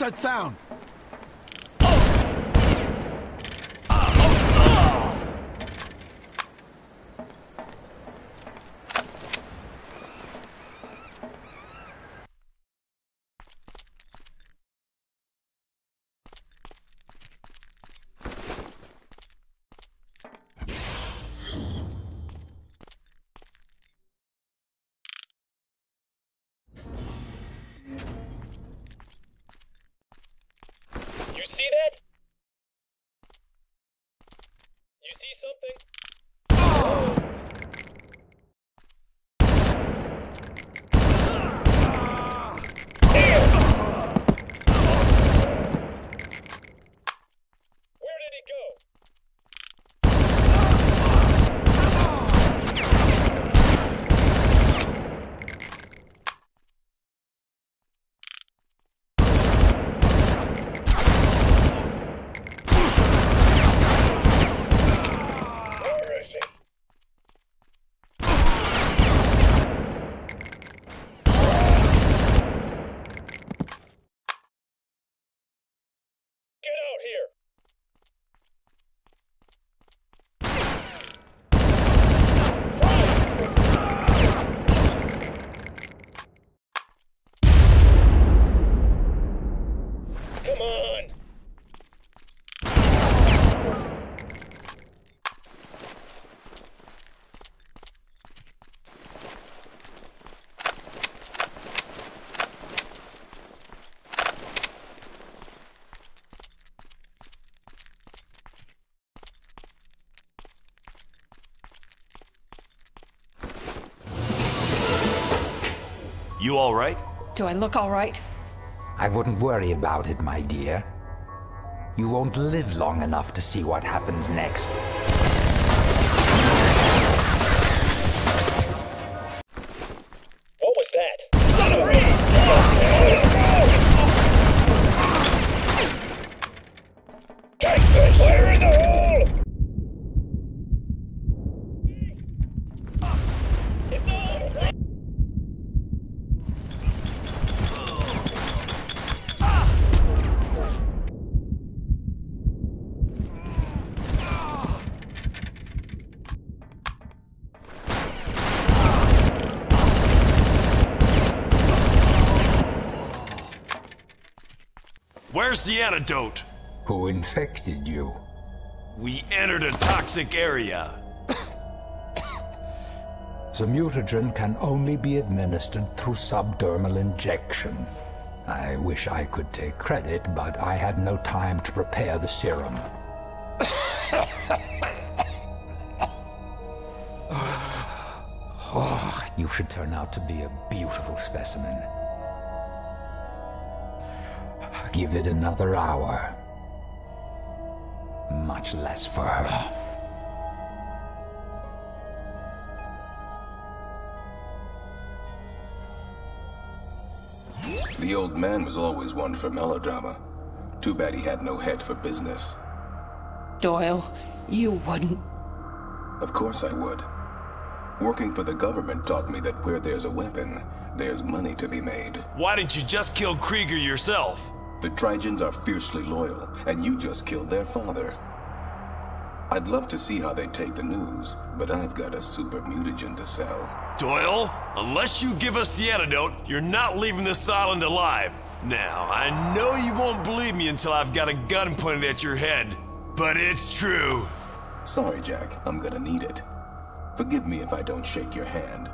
What's that sound? You see that? You see something? Where did he go? Where is he? Get out here! Come on! You all right? Do I look all right? I wouldn't worry about it, my dear. You won't live long enough to see what happens next. The antidote? Who infected you? We entered a toxic area. *coughs* The mutagen can only be administered through subdermal injection. I wish I could take credit, but I had no time to prepare the serum. oh, *coughs* you should turn out to be a beautiful specimen. Give it another hour. Much less for her. The old man was always one for melodrama. Too bad he had no head for business. Doyle, you wouldn't. Of course I would. Working for the government taught me that where there's a weapon, there's money to be made. Why didn't you just kill Krieger yourself? The Trigens are fiercely loyal, and you just killed their father. I'd love to see how they take the news, but I've got a super mutagen to sell. Doyle, unless you give us the antidote, you're not leaving this island alive. Now, I know you won't believe me until I've got a gun pointed at your head, but it's true. Sorry, Jack, I'm gonna need it. Forgive me if I don't shake your hand.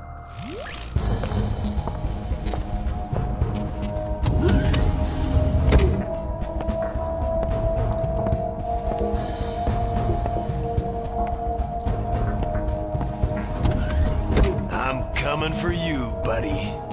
Coming for you, buddy.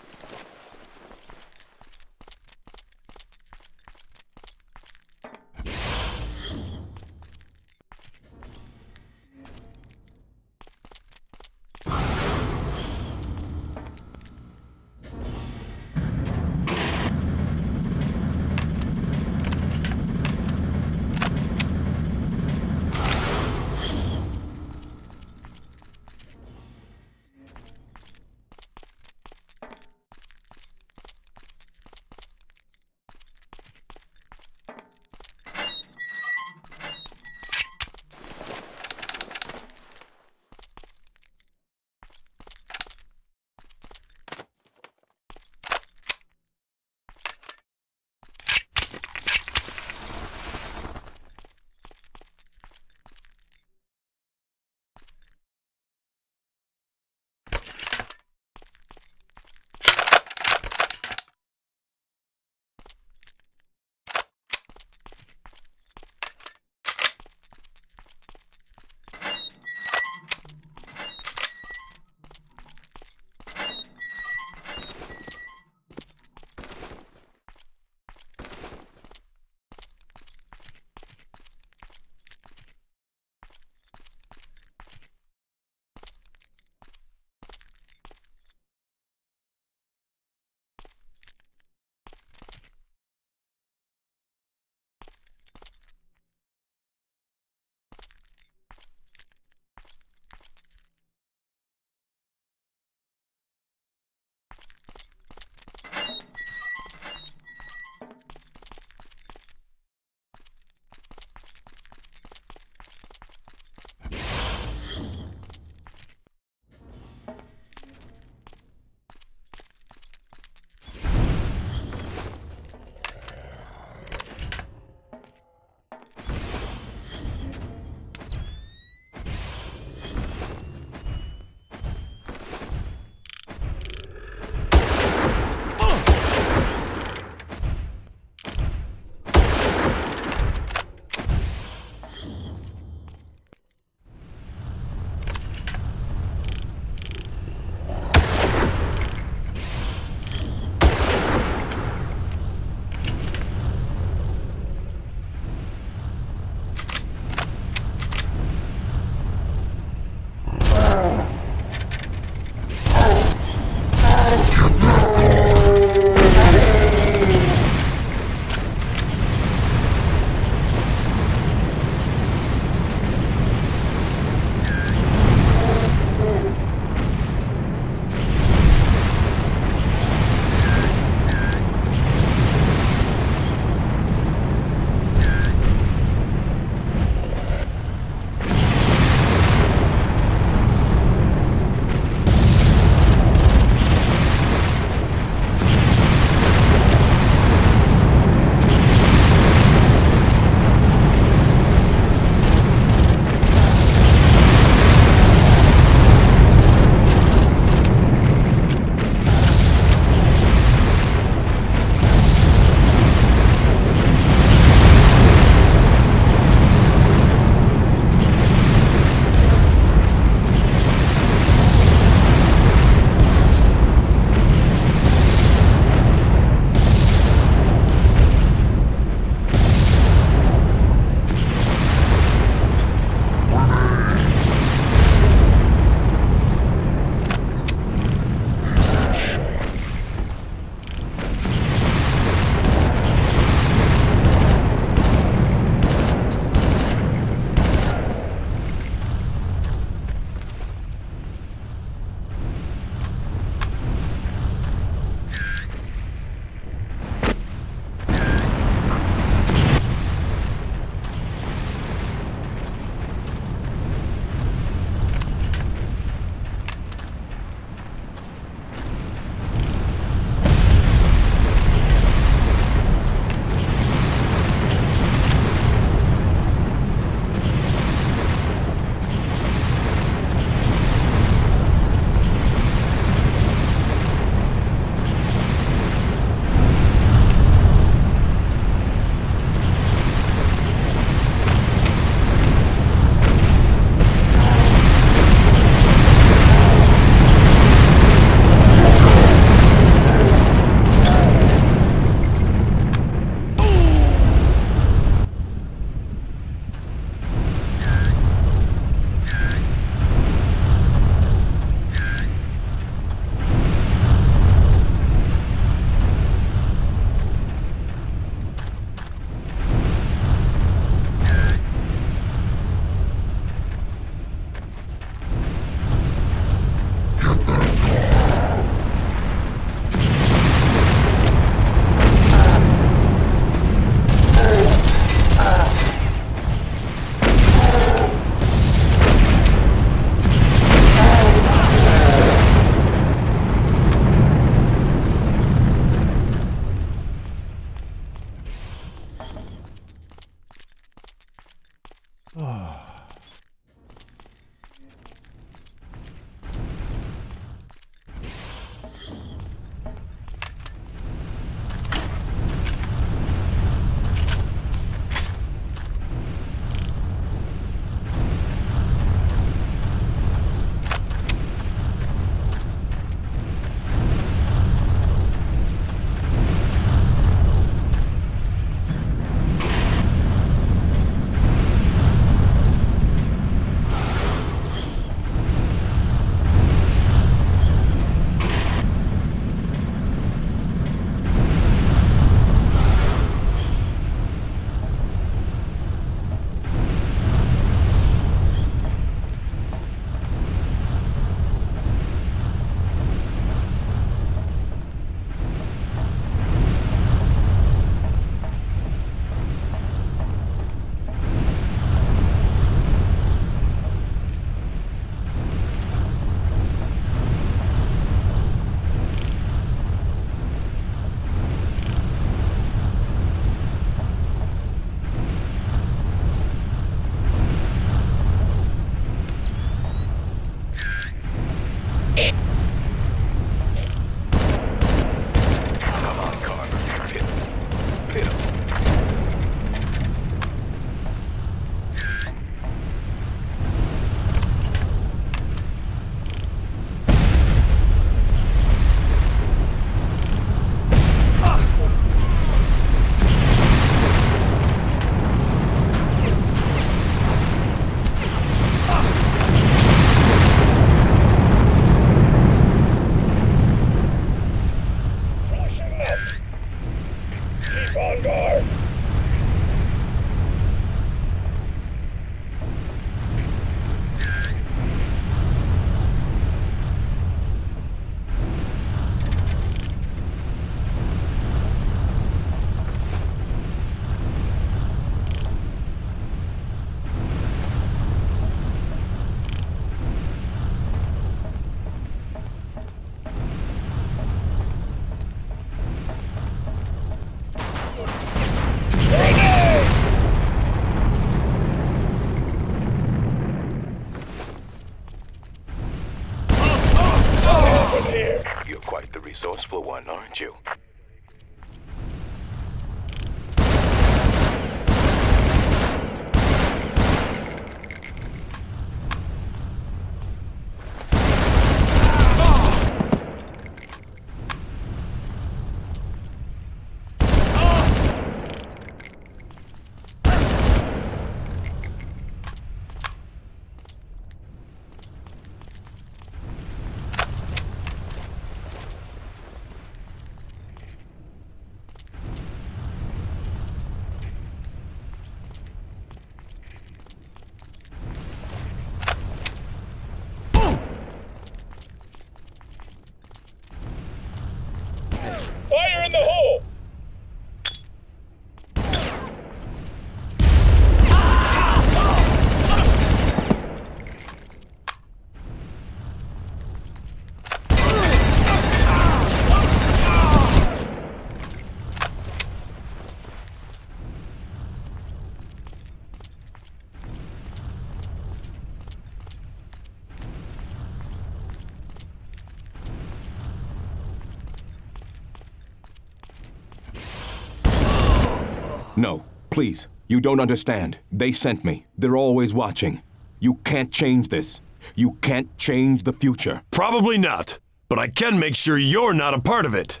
Please. You don't understand. They sent me. They're always watching. You can't change this. You can't change the future. Probably not, but I can make sure you're not a part of it.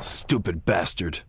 Stupid bastard.